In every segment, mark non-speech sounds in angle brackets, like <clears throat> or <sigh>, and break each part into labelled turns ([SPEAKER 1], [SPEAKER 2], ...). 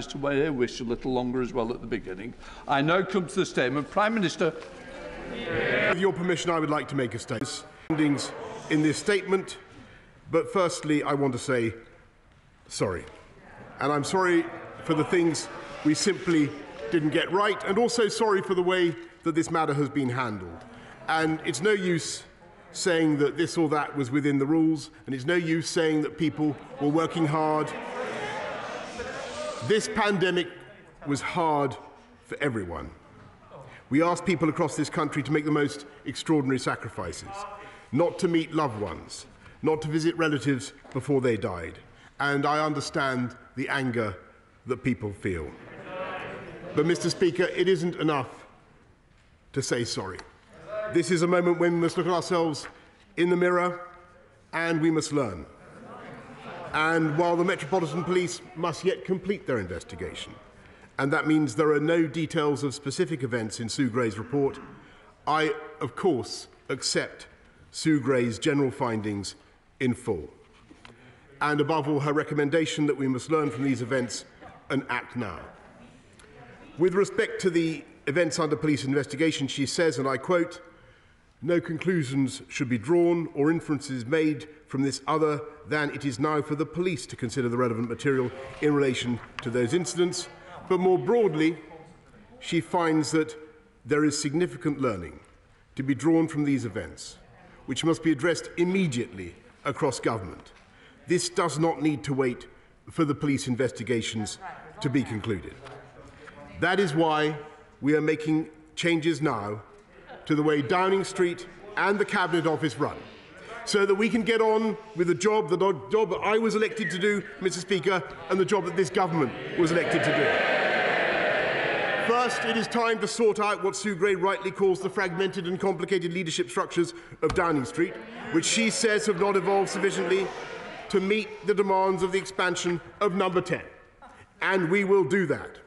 [SPEAKER 1] to my wish a little longer as well at the beginning. I now come to the statement. Prime Minister.
[SPEAKER 2] With your permission, I would like to make a statement in this statement. But firstly, I want to say sorry. And I'm sorry for the things we simply didn't get right, and also sorry for the way that this matter has been handled. And it's no use saying that this or that was within the rules, and it's no use saying that people were working hard this pandemic was hard for everyone. We asked people across this country to make the most extraordinary sacrifices, not to meet loved ones, not to visit relatives before they died. And I understand the anger that people feel. But, Mr. Speaker, it isn't enough to say sorry. This is a moment when we must look at ourselves in the mirror and we must learn. And while the Metropolitan Police must yet complete their investigation, and that means there are no details of specific events in Sue Gray's report, I, of course, accept Sue Gray's general findings in full. And above all, her recommendation that we must learn from these events and act now. With respect to the events under police investigation, she says, and I quote, no conclusions should be drawn or inferences made from this other than it is now for the police to consider the relevant material in relation to those incidents. But more broadly, she finds that there is significant learning to be drawn from these events, which must be addressed immediately across government. This does not need to wait for the police investigations to be concluded. That is why we are making changes now to the way Downing Street and the Cabinet Office run so that we can get on with the job, the job that I was elected to do, Mr. Speaker, and the job that this government was elected to do. First, it is time to sort out what Sue Gray rightly calls the fragmented and complicated leadership structures of Downing Street, which she says have not evolved sufficiently to meet the demands of the expansion of Number 10. And we will do that,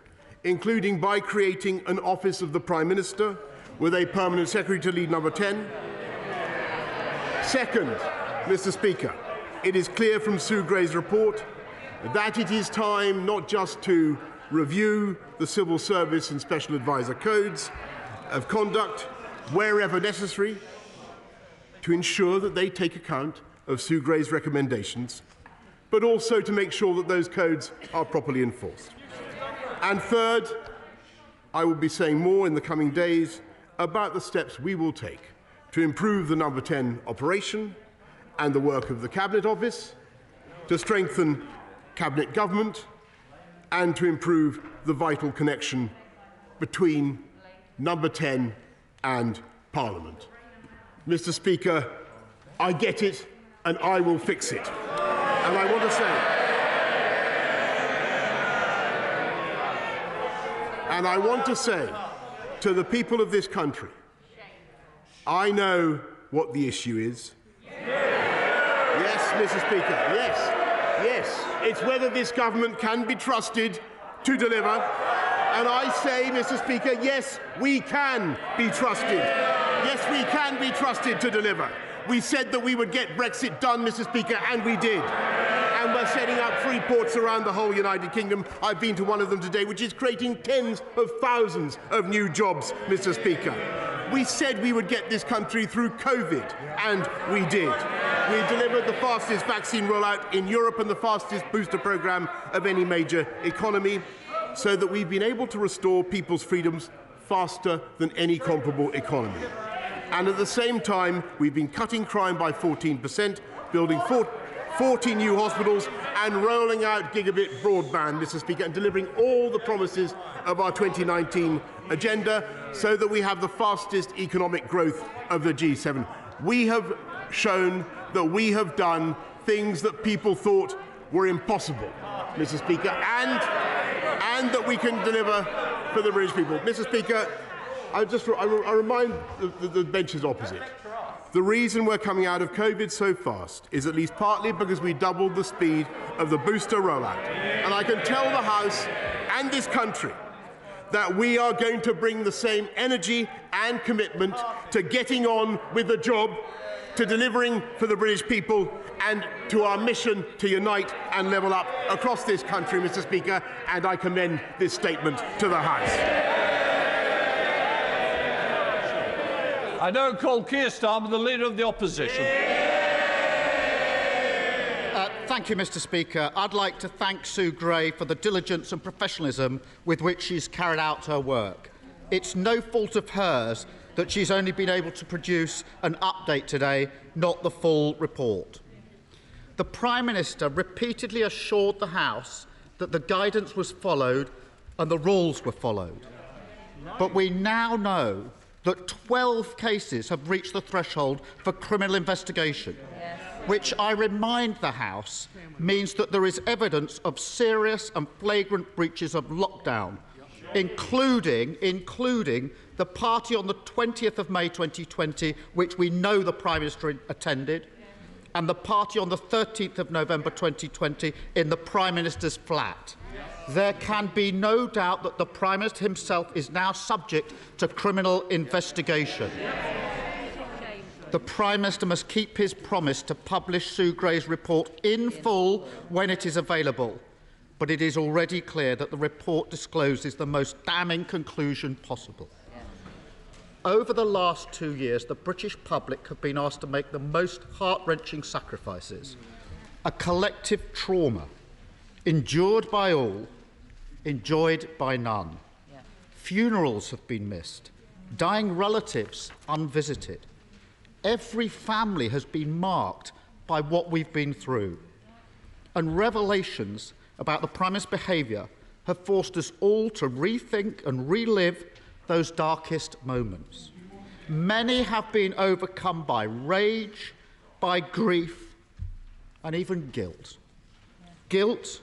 [SPEAKER 2] including by creating an Office of the Prime Minister, with a permanent secretary to lead number 10. Second, Mr. Speaker, it is clear from Sue Gray's report that it is time not just to review the civil service and special advisor codes of conduct wherever necessary to ensure that they take account of Sue Gray's recommendations, but also to make sure that those codes are properly enforced. And third, I will be saying more in the coming days about the steps we will take to improve the Number 10 operation and the work of the Cabinet Office, to strengthen Cabinet government, and to improve the vital connection between Number 10 and Parliament. Mr. Speaker, I get it and I will fix it. And I want to say, and I want to say to the people of this country, I know what the issue is. Yes, Mr. Speaker, yes, yes. It's whether this government can be trusted to deliver. And I say, Mr. Speaker, yes, we can be trusted. Yes, we can be trusted to deliver. We said that we would get Brexit done, Mr. Speaker, and we did and we're setting up free ports around the whole United Kingdom. I've been to one of them today, which is creating tens of thousands of new jobs, Mr. Speaker. We said we would get this country through COVID, and we did. We delivered the fastest vaccine rollout in Europe and the fastest booster programme of any major economy, so that we've been able to restore people's freedoms faster than any comparable economy. And at the same time, we've been cutting crime by 14%, building 4 40 new hospitals, and rolling out gigabit broadband, Mr. Speaker, and delivering all the promises of our 2019 agenda so that we have the fastest economic growth of the G7. We have shown that we have done things that people thought were impossible, Mr. Speaker, and, and that we can deliver for the British people. Mr. Speaker, I just I, I remind the, the, the benches opposite the reason we're coming out of COVID so fast is at least partly because we doubled the speed of the booster rollout. And I can tell the House and this country that we are going to bring the same energy and commitment to getting on with the job, to delivering for the British people, and to our mission to unite and level up across this country, Mr. Speaker, and I commend this statement to the House.
[SPEAKER 1] I now call Keir Starmer, the Leader of the Opposition.
[SPEAKER 3] Uh, thank you, Mr Speaker. I'd like to thank Sue Gray for the diligence and professionalism with which she's carried out her work. It's no fault of hers that she's only been able to produce an update today, not the full report. The Prime Minister repeatedly assured the House that the guidance was followed and the rules were followed. But we now know that 12 cases have reached the threshold for criminal investigation, which I remind the House means that there is evidence of serious and flagrant breaches of lockdown, including, including the party on the 20th of May 2020, which we know the Prime Minister attended, and the party on the 13th of November 2020 in the Prime Minister's flat. There can be no doubt that the Prime Minister himself is now subject to criminal investigation. The Prime Minister must keep his promise to publish Sue Gray's report in full when it is available. But it is already clear that the report discloses the most damning conclusion possible. Over the last two years, the British public have been asked to make the most heart wrenching sacrifices. A collective trauma endured by all, enjoyed by none. Funerals have been missed, dying relatives unvisited. Every family has been marked by what we've been through. And revelations about the Prime Minister's behaviour have forced us all to rethink and relive those darkest moments. Many have been overcome by rage, by grief, and even guilt. Guilt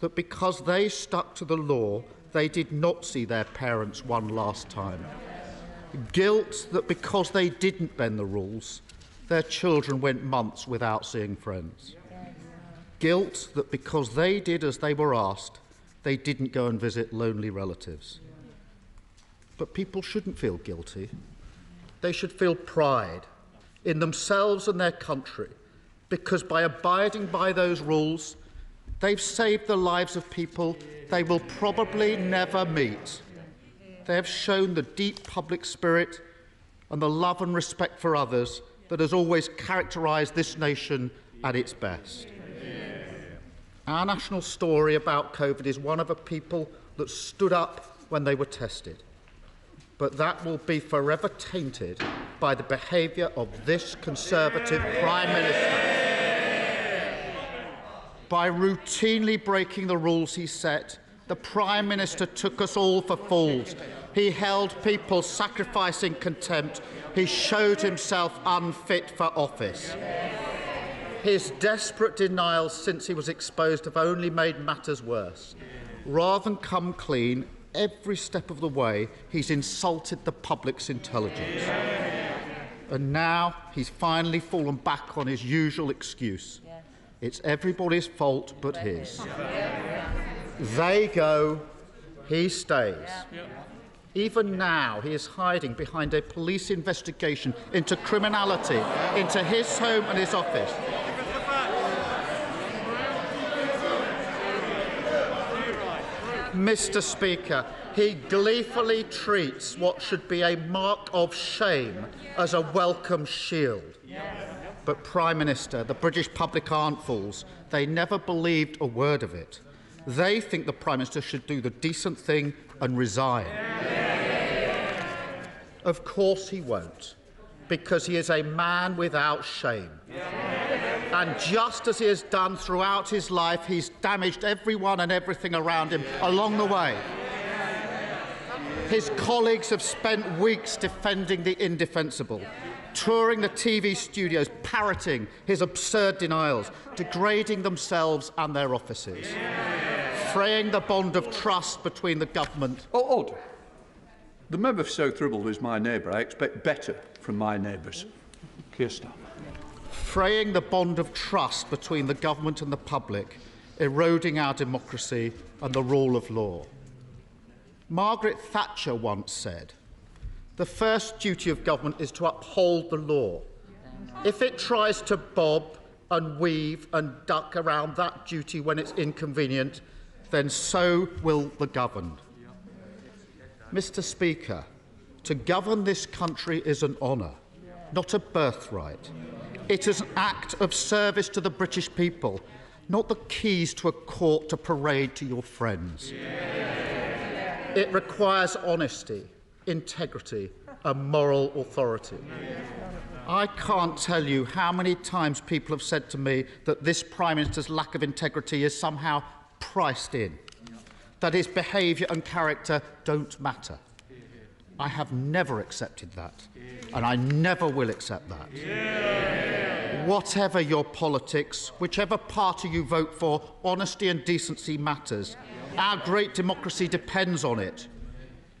[SPEAKER 3] that because they stuck to the law, they did not see their parents one last time. Guilt that because they didn't bend the rules, their children went months without seeing friends. Guilt that because they did as they were asked, they didn't go and visit lonely relatives. But people shouldn't feel guilty. They should feel pride in themselves and their country because by abiding by those rules, they've saved the lives of people they will probably never meet. They have shown the deep public spirit and the love and respect for others that has always characterised this nation at its best. Our national story about COVID is one of a people that stood up when they were tested but that will be forever tainted by the behaviour of this Conservative Prime Minister. By routinely breaking the rules he set, the Prime Minister took us all for fools. He held people sacrificing contempt. He showed himself unfit for office. His desperate denials since he was exposed have only made matters worse. Rather than come clean, every step of the way, he's insulted the public's intelligence. And now he's finally fallen back on his usual excuse. It's everybody's fault but his. They go, he stays. Even now, he is hiding behind a police investigation into criminality, into his home and his office. Mr. Speaker, he gleefully treats what should be a mark of shame as a welcome shield. But, Prime Minister, the British public aren't fools. They never believed a word of it. They think the Prime Minister should do the decent thing and resign. Of course he won't, because he is a man without shame. And just as he has done throughout his life, he's damaged everyone and everything around him along the way. His colleagues have spent weeks defending the indefensible, touring the TV studios, parroting his absurd denials, degrading themselves and their offices, fraying the bond of trust between the government.
[SPEAKER 1] Oh, order. The member for South Ribble is my neighbour. I expect better from my neighbours. Keir Starmer
[SPEAKER 3] fraying the bond of trust between the government and the public, eroding our democracy and the rule of law. Margaret Thatcher once said, The first duty of government is to uphold the law. If it tries to bob, and weave and duck around that duty when it's inconvenient, then so will the governed. Mr. Speaker, to govern this country is an honour, not a birthright. It is an act of service to the British people, not the keys to a court to parade to your friends. It requires honesty, integrity, and moral authority. I can't tell you how many times people have said to me that this Prime Minister's lack of integrity is somehow priced in, that his behaviour and character don't matter. I have never accepted that, and I never will accept that. Whatever your politics, whichever party you vote for, honesty and decency matters. Our great democracy depends on it.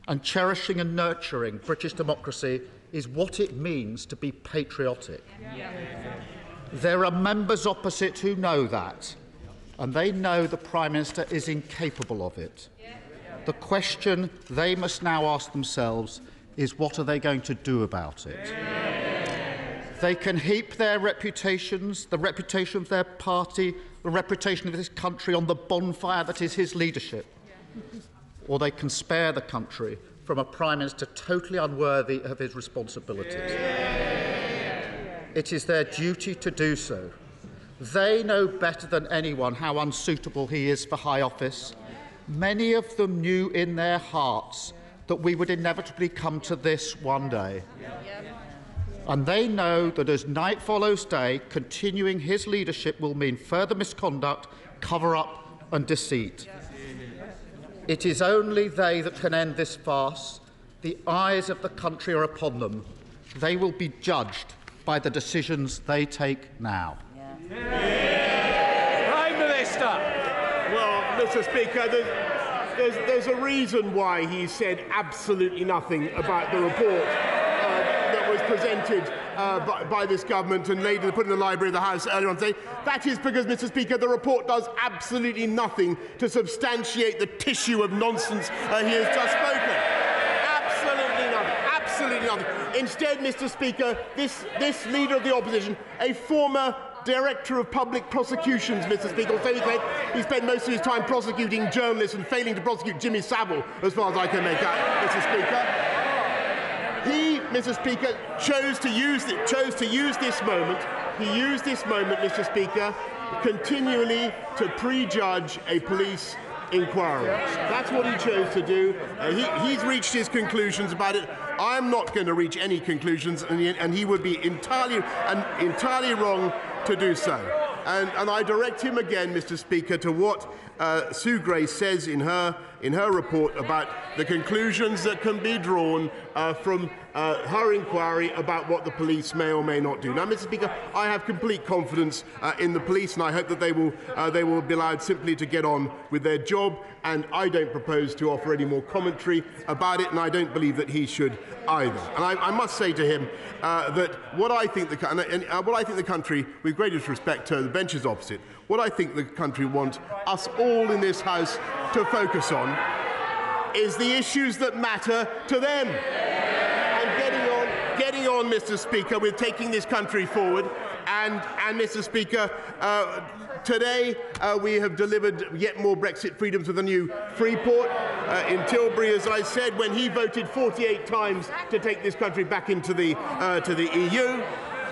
[SPEAKER 3] And cherishing and nurturing British democracy is what it means to be patriotic. There are members opposite who know that, and they know the Prime Minister is incapable of it. The question they must now ask themselves is what are they going to do about it? They can heap their reputations, the reputation of their party, the reputation of this country on the bonfire that is his leadership. Or they can spare the country from a Prime Minister totally unworthy of his responsibilities. It is their duty to do so. They know better than anyone how unsuitable he is for high office. Many of them knew in their hearts that we would inevitably come to this one day. And they know that as night follows day, continuing his leadership will mean further misconduct, cover up, and deceit. It is only they that can end this farce. The eyes of the country are upon them. They will be judged by the decisions they take now.
[SPEAKER 1] Prime Minister!
[SPEAKER 2] Well, Mr. Speaker, there's, there's, there's a reason why he said absolutely nothing about the report that was presented uh, by, by this government and later put in the library of the House earlier on today. That is because, Mr. Speaker, the report does absolutely nothing to substantiate the tissue of nonsense uh, he has just spoken. Absolutely nothing. Absolutely nothing. Instead, Mr. Speaker, this, this leader of the opposition, a former Director of Public Prosecutions, Mr. Speaker, so he, he spent most of his time prosecuting journalists and failing to prosecute Jimmy Savile, as far as I can make out, Mr. Speaker. Mr. Speaker, chose to use chose to use this moment. He used this moment, Mr. Speaker, continually to prejudge a police inquiry. That's what he chose to do. Uh, he, he's reached his conclusions about it. I'm not going to reach any conclusions, and he, and he would be entirely and entirely wrong to do so. And, and I direct him again, Mr. Speaker, to what uh, Sue Gray says in her, in her report about the conclusions that can be drawn uh, from uh, her inquiry about what the police may or may not do. Now, Mr. Speaker, I have complete confidence uh, in the police, and I hope that they will, uh, they will be allowed simply to get on with their job. And I don't propose to offer any more commentary about it, and I don't believe that he should either. And I, I must say to him uh, that what I think the and, and, uh, what I think the country, with greatest respect to the benches opposite, what I think the country want us all in this House to focus on is the issues that matter to them. And getting on, getting on, Mr. Speaker, with taking this country forward. And, and Mr. Speaker, uh, today uh, we have delivered yet more Brexit freedoms with a new Freeport uh, in Tilbury, as I said, when he voted 48 times to take this country back into the, uh, to the EU.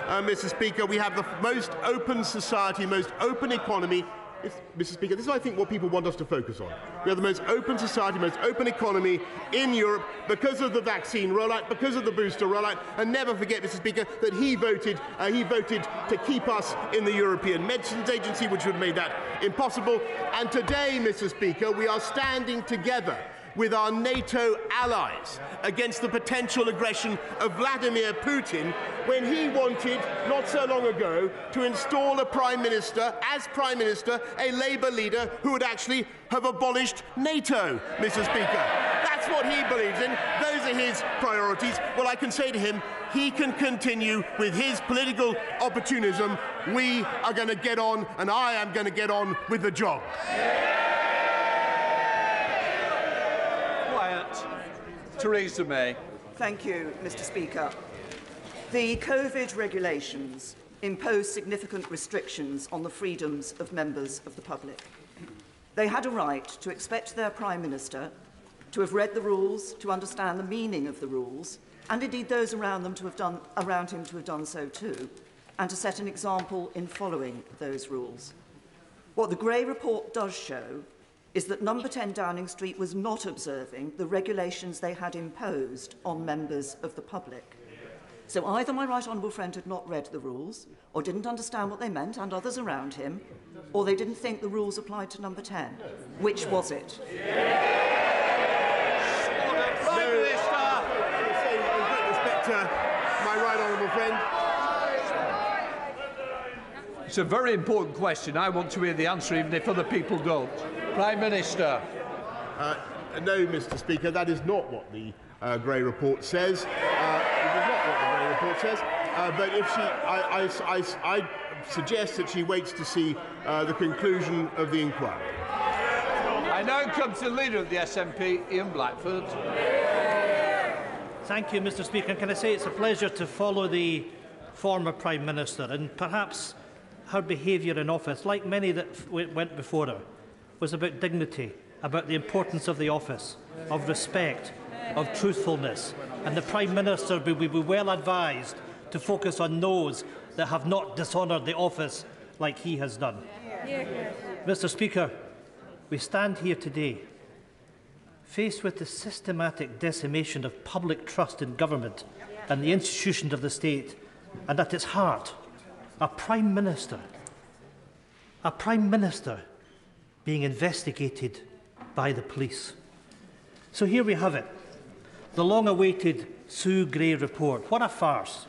[SPEAKER 2] Uh, Mr. Speaker, we have the most open society, most open economy it's, Mr. Speaker, this is, I think, what people want us to focus on. We have the most open society, most open economy in Europe because of the vaccine rollout, because of the booster rollout, and never forget, Mr. Speaker, that he voted, uh, he voted to keep us in the European Medicines Agency, which would have made that impossible. And today, Mr. Speaker, we are standing together with our NATO allies against the potential aggression of Vladimir Putin when he wanted, not so long ago, to install a Prime Minister, as Prime Minister, a Labour leader who would actually have abolished NATO, Mr. Speaker. That's what he believes in. Those are his priorities. Well, I can say to him, he can continue with his political opportunism. We are going to get on, and I am going to get on with the job.
[SPEAKER 1] Theresa May.
[SPEAKER 4] Thank you, Mr. Speaker. The COVID regulations imposed significant restrictions on the freedoms of members of the public. They had a right to expect their Prime Minister to have read the rules, to understand the meaning of the rules, and indeed those around, them to have done, around him to have done so too, and to set an example in following those rules. What the Gray report does show is that number 10 Downing Street was not observing the regulations they had imposed on members of the public. So either my right honourable friend had not read the rules, or didn't understand what they meant, and others around him, or they didn't think the rules applied to number 10. Which was it?
[SPEAKER 1] Prime Minister!
[SPEAKER 2] My right honourable friend.
[SPEAKER 1] It's a very important question. I want to hear the answer, even if other people don't. Prime Minister.
[SPEAKER 2] Uh, no, Mr. Speaker, that is not what the uh, Gray report says. Uh, it is not what the Gray report says. Uh, but if she, I, I, I, I suggest that she waits to see uh, the conclusion of the inquiry.
[SPEAKER 1] I now come to the Leader of the SNP, Ian Blackford.
[SPEAKER 5] Thank you, Mr Speaker. And can I say it's a pleasure to follow the former Prime Minister and perhaps her behaviour in office, like many that went before her, was about dignity, about the importance of the office, of respect, of truthfulness. And the Prime Minister will be well advised to focus on those that have not dishonoured the office like he has done. Mr Speaker, we stand here today faced with the systematic decimation of public trust in government and the institutions of the state, and at its heart, a Prime Minister, a Prime Minister being investigated by the police. So here we have it the long awaited Sue Gray report. What a farce!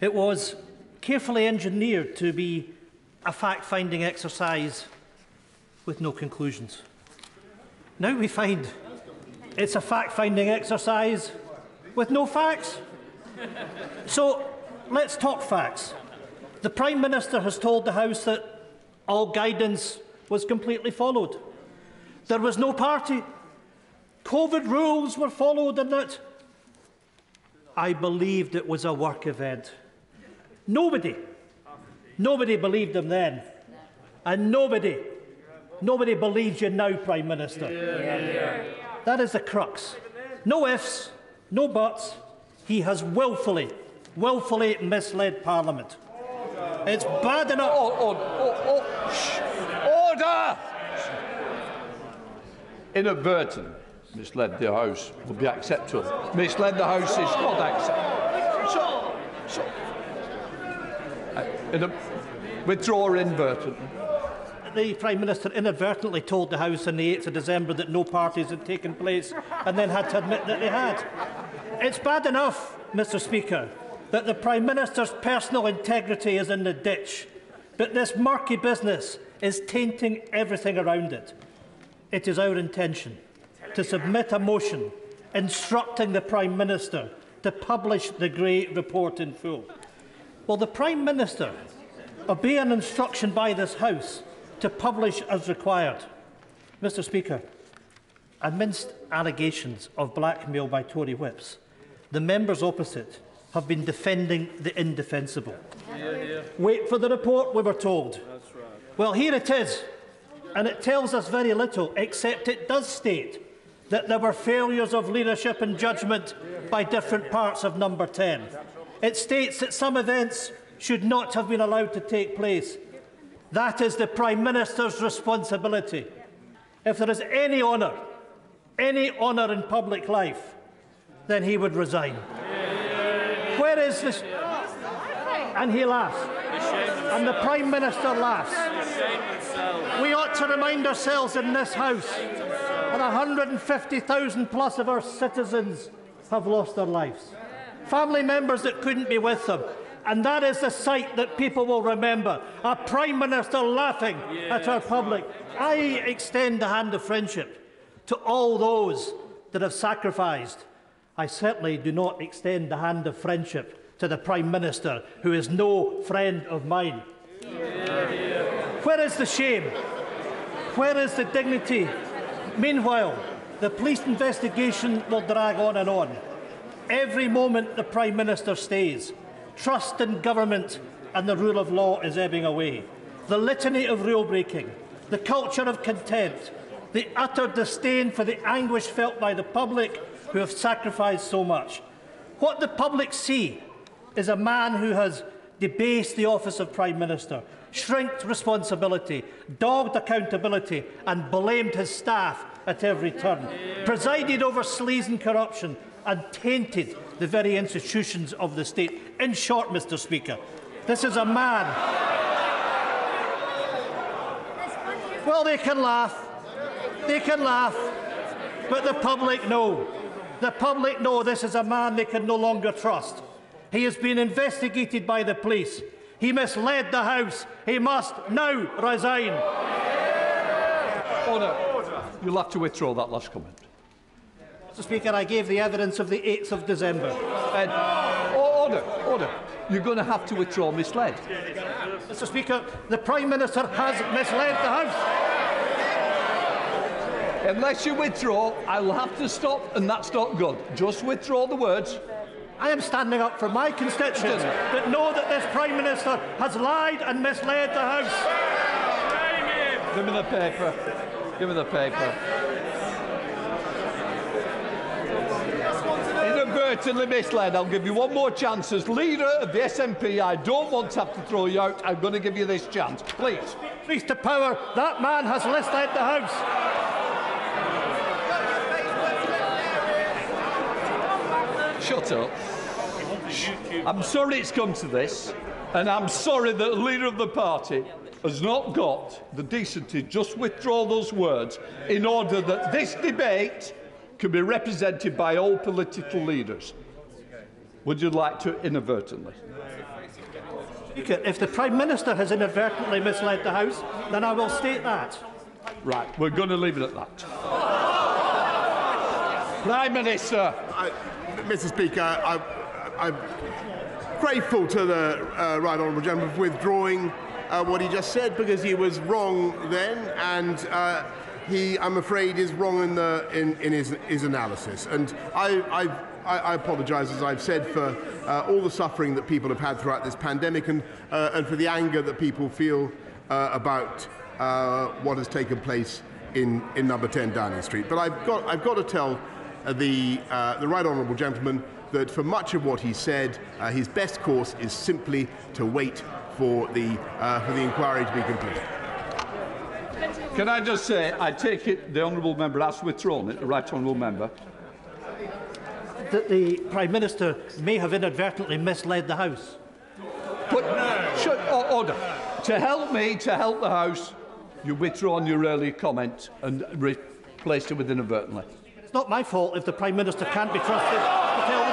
[SPEAKER 5] It was carefully engineered to be a fact finding exercise with no conclusions. Now we find it's a fact finding exercise with no facts. So let's talk facts. The Prime Minister has told the House that all guidance was completely followed. There was no party. COVID rules were followed and that I believed it was a work event. Nobody, nobody believed him then. And nobody, nobody believes you now, Prime Minister. That is the crux. No ifs, no buts. He has willfully, willfully misled Parliament. It's bad enough.
[SPEAKER 1] Oh, oh, oh, oh Order! Inadvertent misled the House would be acceptable. Misled the House is not acceptable. So, in a, withdraw inadvertent.
[SPEAKER 5] The Prime Minister inadvertently told the House on the 8th of December that no parties had taken place and then had to admit that they had. It's bad enough, Mr Speaker, that the Prime Minister's personal integrity is in the ditch, but this murky business is tainting everything around it. It is our intention to submit a motion instructing the Prime Minister to publish the Gray report in full. Will the Prime Minister obey an instruction by this House to publish as required? Mr Speaker, amidst allegations of blackmail by Tory whips, the members opposite have been defending the indefensible. Wait for the report, we were told. Well, here it is, and it tells us very little, except it does state that there were failures of leadership and judgment by different parts of Number 10. It states that some events should not have been allowed to take place. That is the Prime Minister's responsibility. If there is any honour, any honour in public life, then he would resign. Where is this? And he laughs. And the Prime Minister laughs. We ought to remind ourselves in this House that 150,000 plus of our citizens have lost their lives. Family members that couldn't be with them. And that is the sight that people will remember. A Prime Minister laughing at our public. I extend the hand of friendship to all those that have sacrificed. I certainly do not extend the hand of friendship to the Prime Minister, who is no friend of mine. Where is the shame? Where is the dignity? Meanwhile, the police investigation will drag on and on. Every moment the Prime Minister stays, trust in government and the rule of law is ebbing away. The litany of rule breaking, the culture of contempt, the utter disdain for the anguish felt by the public who have sacrificed so much. What the public see is a man who has debased the office of Prime Minister, shrinked responsibility, dogged accountability and blamed his staff at every turn, presided over sleaze and corruption and tainted the very institutions of the state. In short, Mr Speaker, this is a man... Well, they can laugh. They can laugh. But the public know. The public know this is a man they can no longer trust. He has been investigated by the police. He misled the House. He must now resign.
[SPEAKER 1] Order. You'll have to withdraw that last comment.
[SPEAKER 5] Mr Speaker, I gave the evidence of the 8th of December.
[SPEAKER 1] Order, order. You're going to have to withdraw misled.
[SPEAKER 5] Mr Speaker, the Prime Minister has misled the House.
[SPEAKER 1] Unless you withdraw, I'll have to stop, and that's not good. Just withdraw the words.
[SPEAKER 5] I am standing up for my constituents that know that this Prime Minister has lied and misled the House.
[SPEAKER 1] Give me the paper. Give me the paper. Inadvertently misled. I'll give you one more chance. As leader of the SNP, I don't want to have to throw you out. I'm going to give you this chance. Please.
[SPEAKER 5] Please to power. That man has misled the House.
[SPEAKER 1] Shut up. I'm sorry it's come to this, and I'm sorry that the leader of the party has not got the decency to just withdraw those words in order that this debate can be represented by all political leaders. Would you like to inadvertently?
[SPEAKER 5] If the Prime Minister has inadvertently misled the House, then I will state that.
[SPEAKER 1] Right, we're going to leave it at that. Prime Minister.
[SPEAKER 2] I, Mr. Speaker, I, I'm grateful to the uh, Right Honourable Gentleman for withdrawing uh, what he just said because he was wrong then and uh, he, I'm afraid, is wrong in, the, in, in his, his analysis. And I, I, I apologise, as I've said, for uh, all the suffering that people have had throughout this pandemic and, uh, and for the anger that people feel uh, about what has taken place in, in number 10 Downing Street. But I've got, I've got to tell the, the right honourable gentleman that for much of what he said, uh, his best course is simply to wait for the, uh, for the inquiry to be completed.
[SPEAKER 1] Can I just say, I take it the honourable member has withdrawn it, the right honourable member.
[SPEAKER 5] That the Prime Minister may have inadvertently misled the House.
[SPEAKER 1] But, no. should, order. To help me, to help the House, you withdrawn your earlier comment and replaced it with inadvertently.
[SPEAKER 5] It's not my fault if the Prime Minister can't be trusted to tell the
[SPEAKER 1] truth.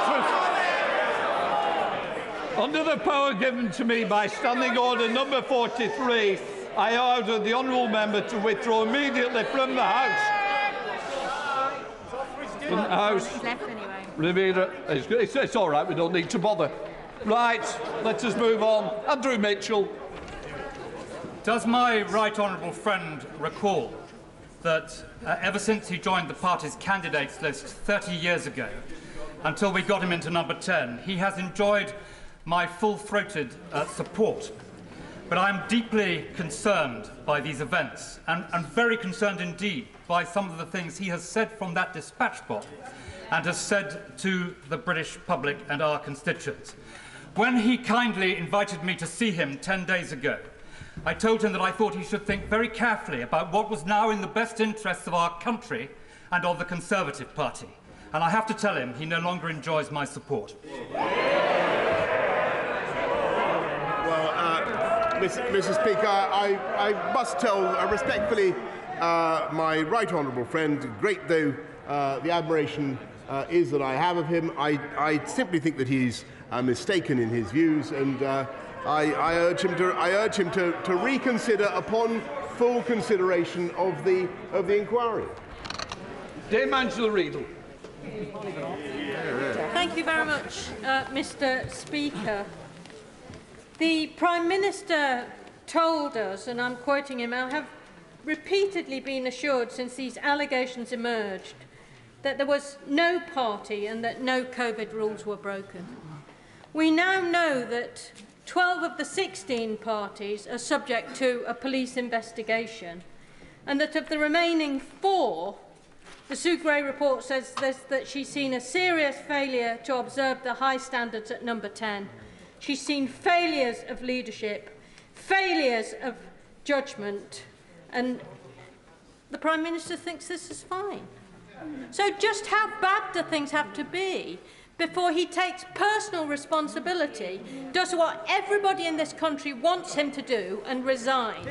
[SPEAKER 1] Under the power given to me by Standing Order number 43, I order the honourable member to withdraw immediately from the House. From the House. Rivera, it's, it's, it's all right, we don't need to bother. Right, let us move on. Andrew Mitchell.
[SPEAKER 6] Does my right honourable friend recall that uh, ever since he joined the party's candidates list 30 years ago, until we got him into number 10, he has enjoyed my full-throated uh, support. But I am deeply concerned by these events, and, and very concerned indeed by some of the things he has said from that dispatch box and has said to the British public and our constituents. When he kindly invited me to see him 10 days ago, I told him that I thought he should think very carefully about what was now in the best interests of our country and of the Conservative Party. And I have to tell him he no longer enjoys my support. Well,
[SPEAKER 2] uh, Mr. Speaker, I, I must tell uh, respectfully uh, my right honourable friend, great though uh, the admiration uh, is that I have of him, I, I simply think that he's uh, mistaken in his views and I, I urge him, to, I urge him to, to reconsider upon full consideration of the, of the inquiry.
[SPEAKER 1] Dame Angela Eagle.
[SPEAKER 7] Thank you very much, uh, Mr Speaker. The Prime Minister told us, and I'm quoting him, I have repeatedly been assured since these allegations emerged that there was no party and that no COVID rules were broken. We now know that 12 of the 16 parties are subject to a police investigation, and that of the remaining four, the Sue Gray report says this, that she's seen a serious failure to observe the high standards at number 10. She's seen failures of leadership, failures of judgment, and the Prime Minister thinks this is fine. So just how bad do things have to be before he takes personal responsibility, does what everybody in this country wants him to do, and resign?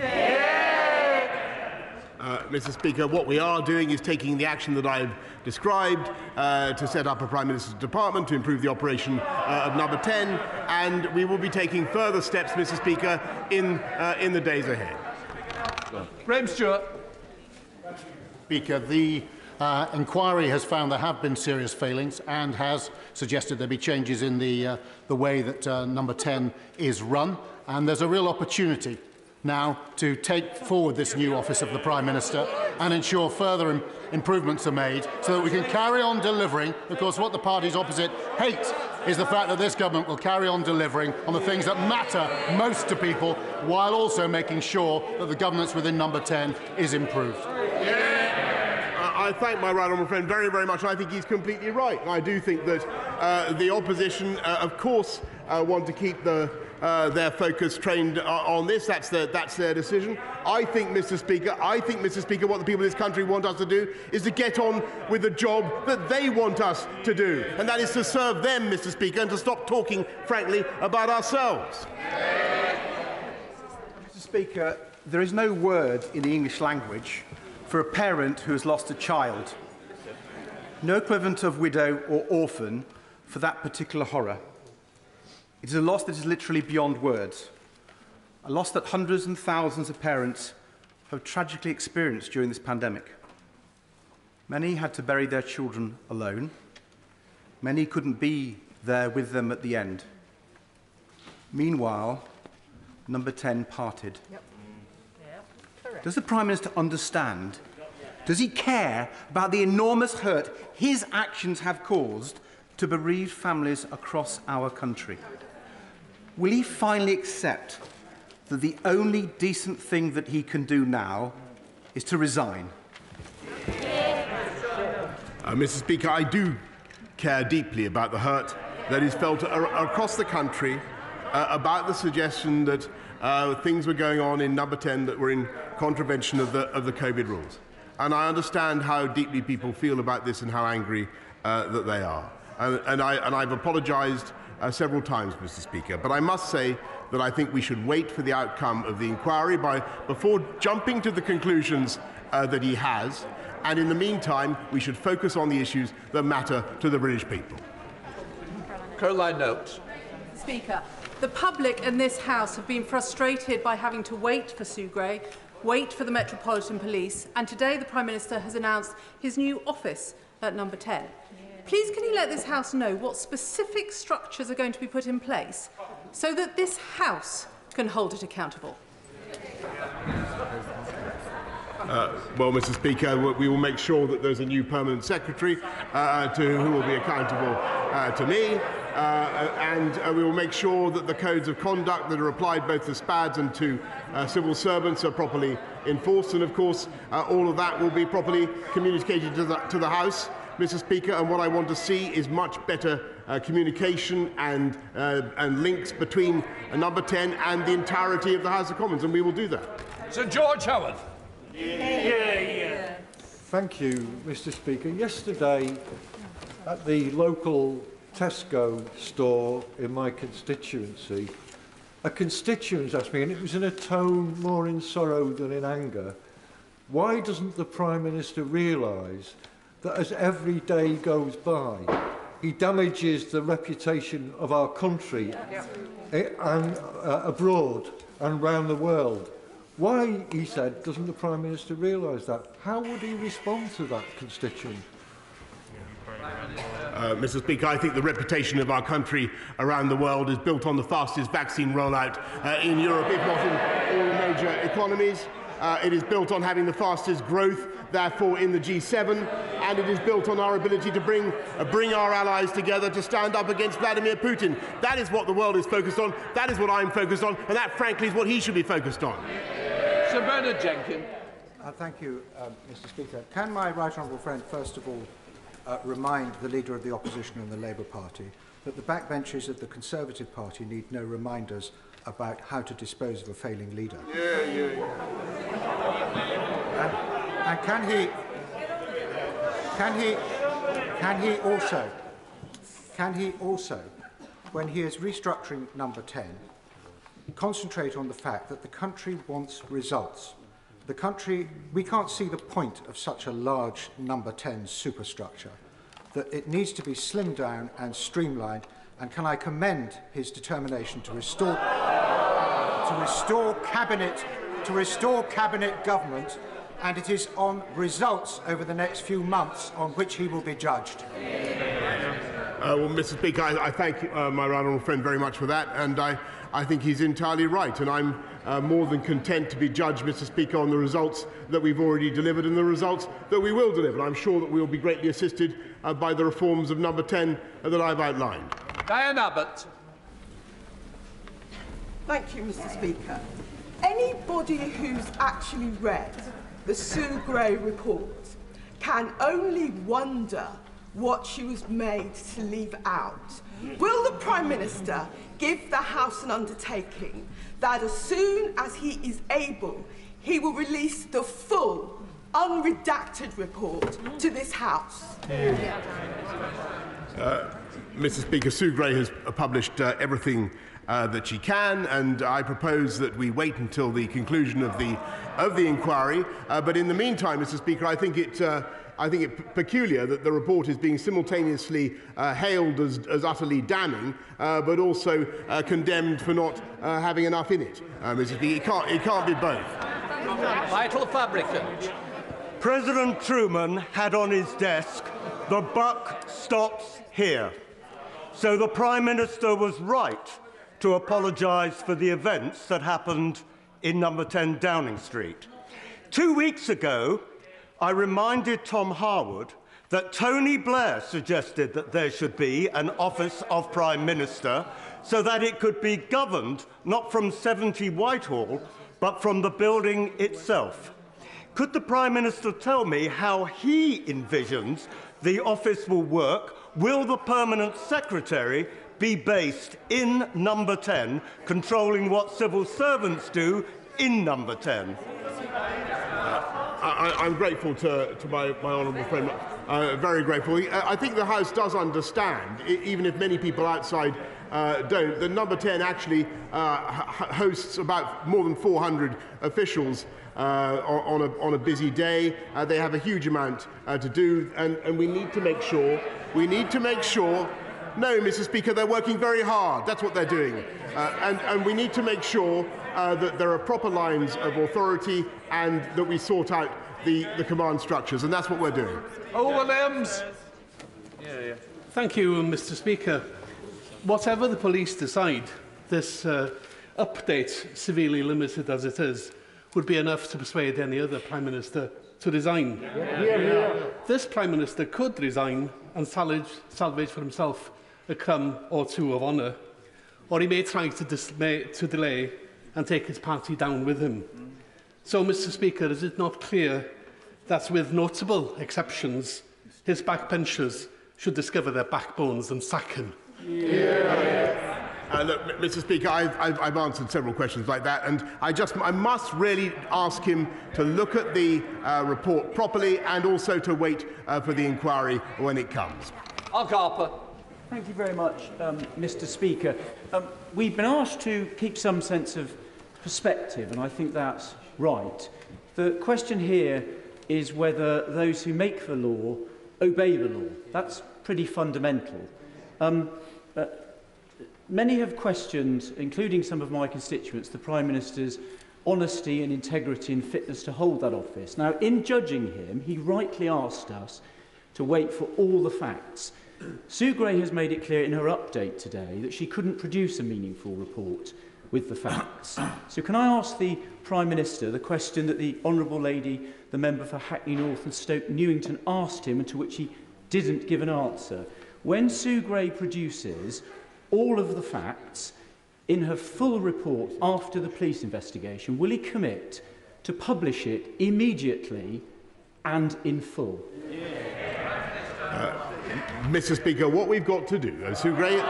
[SPEAKER 2] Uh, Mr. Speaker, what we are doing is taking the action that I've described uh, to set up a Prime Minister's Department to improve the operation uh, of Number 10, and we will be taking further steps, Mr. Speaker, in, uh, in the days ahead.
[SPEAKER 1] Graham Stuart.
[SPEAKER 3] Speaker, the uh, inquiry has found there have been serious failings and has suggested there be changes in the, uh, the way that uh, number 10 is run. And there's a real opportunity now to take forward this new office of the Prime Minister and ensure further Im improvements are made so that we can carry on delivering, because what the parties opposite hate is the fact that this government will carry on delivering on the things that matter most to people while also making sure that the governance within number 10 is improved.
[SPEAKER 2] I thank my right honourable friend very, very much. I think he's completely right. I do think that uh, the opposition, uh, of course, uh, want to keep the, uh, their focus trained uh, on this. That's their, that's their decision. I think, Mr. Speaker, I think, Mr. Speaker, what the people of this country want us to do is to get on with the job that they want us to do, and that is to serve them, Mr. Speaker, and to stop talking, frankly, about ourselves.
[SPEAKER 8] Mr. Speaker, there is no word in the English language for a parent who has lost a child. No equivalent of widow or orphan for that particular horror. It is a loss that is literally beyond words. A loss that hundreds and thousands of parents have tragically experienced during this pandemic. Many had to bury their children alone. Many couldn't be there with them at the end. Meanwhile, number 10 parted. Yep. Does the Prime Minister understand? Does he care about the enormous hurt his actions have caused to bereaved families across our country? Will he finally accept that the only decent thing that he can do now is to resign?
[SPEAKER 2] Uh, Mr. Speaker, I do care deeply about the hurt that is felt across the country uh, about the suggestion that uh, things were going on in number 10 that were in contravention of the, of the COVID rules. And I understand how deeply people feel about this and how angry uh, that they are. And, and, I, and I've apologized uh, several times, Mr. Speaker. But I must say that I think we should wait for the outcome of the inquiry by, before jumping to the conclusions uh, that he has. And in the meantime, we should focus on the issues that matter to the British people.
[SPEAKER 1] Caroline Nokes.
[SPEAKER 9] Speaker, the public and this House have been frustrated by having to wait for Sue Gray, wait for the Metropolitan Police, and today the Prime Minister has announced his new office at number 10. Please can you let this House know what specific structures are going to be put in place so that this House can hold it accountable?
[SPEAKER 2] Uh, well, Mr. Speaker, we will make sure that there's a new permanent secretary uh, to, who will be accountable uh, to me. Uh, and uh, we will make sure that the codes of conduct that are applied both to SPADs and to uh, civil servants are properly enforced. And of course, all of that will be properly communicated to the, to the House, Mr. Speaker. And what I want to see is much better uh, communication and, uh, and links between number 10 and the entirety of the House of Commons. And we will do that.
[SPEAKER 1] Sir George Howarth.
[SPEAKER 10] Yeah, yeah. Thank you, Mr. Speaker. Yesterday, at the local Tesco store in my constituency, a constituent asked me, and it was in a tone more in sorrow than in anger, why doesn't the Prime Minister realise that as every day goes by, he damages the reputation of our country eh, and uh, abroad and around the world? Why, he said, doesn't the Prime Minister realise that? How would he respond to that constituent?
[SPEAKER 2] Uh, Mr. Speaker, I think the reputation of our country around the world is built on the fastest vaccine rollout uh, in Europe, if not in all major economies. Uh, it is built on having the fastest growth, therefore, in the G7, and it is built on our ability to bring, uh, bring our allies together to stand up against Vladimir Putin. That is what the world is focused on, that is what I'm focused on, and that, frankly, is what he should be focused on.
[SPEAKER 1] Sir Bernard Jenkin.
[SPEAKER 11] Uh, thank you, um, Mr Speaker. Can my right honourable friend first of all uh, remind the Leader of the Opposition and the Labour Party that the backbenches of the Conservative Party need no reminders about how to dispose of a failing leader.
[SPEAKER 2] Yeah, yeah,
[SPEAKER 11] yeah. And, and can he, can he, can he also, can he also, when he is restructuring number 10, concentrate on the fact that the country wants results. The country, we can't see the point of such a large number 10 superstructure, that it needs to be slimmed down and streamlined and can I commend his determination to restore, to restore cabinet, to restore cabinet government, and it is on results over the next few months on which he will be judged.
[SPEAKER 2] Uh, well, Mr. Speaker, I, I thank uh, my right honourable friend very much for that, and I, I think he's entirely right, and I'm uh, more than content to be judged, Mr. Speaker, on the results that we've already delivered and the results that we will deliver. I'm sure that we will be greatly assisted uh, by the reforms of number 10 that I've outlined.
[SPEAKER 1] Diane Abbott.
[SPEAKER 12] Thank you, Mr Speaker. Anybody who's actually read the Sue Gray report can only wonder what she was made to leave out. Will the Prime Minister give the House an undertaking that as soon as he is able, he will release the full, unredacted report to this House?
[SPEAKER 2] Uh, Mr. Speaker, Sue Gray has published uh, everything uh, that she can, and I propose that we wait until the conclusion of the of the inquiry. Uh, but in the meantime, Mr. Speaker, I think it. Uh, I think it peculiar that the report is being simultaneously uh, hailed as, as utterly damning, uh, but also uh, condemned for not uh, having enough in it. Uh, Mr. Speaker, it can't, it can't be both.
[SPEAKER 1] Michael Fabricant.
[SPEAKER 13] President Truman had on his desk, the buck stops here. So the Prime Minister was right to apologise for the events that happened in number 10 Downing Street. Two weeks ago, I reminded Tom Harwood that Tony Blair suggested that there should be an Office of Prime Minister so that it could be governed not from 70 Whitehall, but from the building itself. Could the Prime Minister tell me how he envisions the office will work? Will the permanent secretary be based in number 10, controlling what civil servants do in number 10?
[SPEAKER 2] I, am grateful to, to my, my honourable friend, uh, very grateful. I think the House does understand, even if many people outside uh, don't, that number 10 actually uh, hosts about more than 400 officials uh, on, a, on a busy day. Uh, they have a huge amount uh, to do, and, and we need to make sure, we need to make sure no, Mr. Speaker, they're working very hard. That's what they're doing. Uh, and, and we need to make sure uh, that there are proper lines of authority and that we sort out the, the command structures. And that's what we're doing.
[SPEAKER 1] Williams.
[SPEAKER 14] Yeah, yeah. Thank you, Mr. Speaker. Whatever the police decide, this uh, update, severely limited as it is, would be enough to persuade any other Prime Minister to resign. Yeah. Yeah. Yeah. This Prime Minister could resign and salvage, salvage for himself a crumb or two of honour, or he may try to, dismay, to delay and take his party down with him. Mm. So, Mr Speaker, is it not clear that, with notable exceptions, his backbenchers should discover their backbones and sack him?
[SPEAKER 2] Yeah. Yeah. Uh, look, Mr. Speaker, I've, I've, I've answered several questions like that, and I just I must really ask him to look at the uh, report properly and also to wait uh, for the inquiry when it comes.
[SPEAKER 1] Al Harper.
[SPEAKER 15] Thank you very much, um, Mr. Speaker. Um, we've been asked to keep some sense of perspective, and I think that's right. The question here is whether those who make the law obey the law. That's pretty fundamental. Um, Many have questioned, including some of my constituents, the Prime Minister's honesty and integrity and fitness to hold that office. Now, in judging him, he rightly asked us to wait for all the facts. Sue Gray has made it clear in her update today that she couldn't produce a meaningful report with the facts. so can I ask the Prime Minister the question that the Honourable Lady, the member for Hackney North and Stoke Newington asked him and to which he didn't give an answer. When Sue Gray produces all of the facts in her full report after the police investigation? Will he commit to publish it immediately and in full?
[SPEAKER 2] Uh, Mr Speaker, what we've got to do, Sue Gray, is,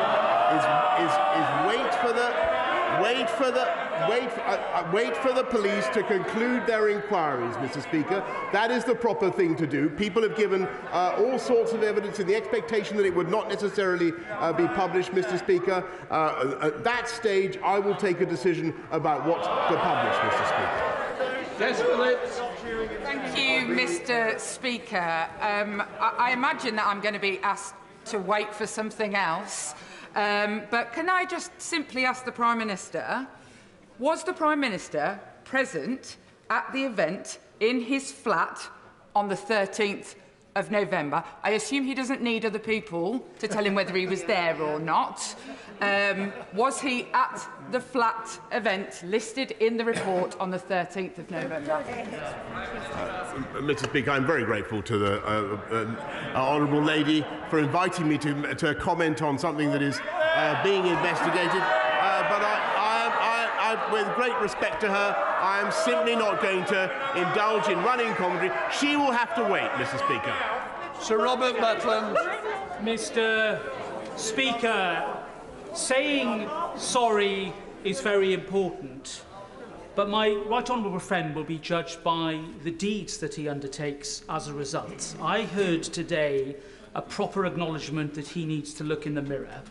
[SPEAKER 2] is, is wait for the... Wait for the... wait uh, uh, wait for the police to conclude their inquiries, Mr. Speaker. That is the proper thing to do. People have given uh, all sorts of evidence in the expectation that it would not necessarily uh, be published, Mr. Speaker. Uh, at that stage, I will take a decision about what to publish, Mr. Speaker.
[SPEAKER 9] Thank you, Mr. Speaker. Um, I, I imagine that I'm going to be asked to wait for something else. Um, but can I just simply ask the Prime Minister, was the Prime Minister present at the event in his flat on the 13th of November? I assume he doesn't need other people to tell him whether he was there or not. Um, was he at the flat event listed in the report on the 13th of November?
[SPEAKER 2] Uh, Mr. Speaker, I'm very grateful to the uh, uh, honourable lady for inviting me to, to comment on something that is uh, being investigated. Uh, I, with great respect to her, I am simply not going to indulge in running commentary. She will have to wait, Mr. Speaker.
[SPEAKER 1] Sir Robert Buckland.
[SPEAKER 16] Mr. Speaker, saying sorry is very important, but my right honourable friend will be judged by the deeds that he undertakes as a result. I heard today a proper acknowledgement that he needs to look in the mirror.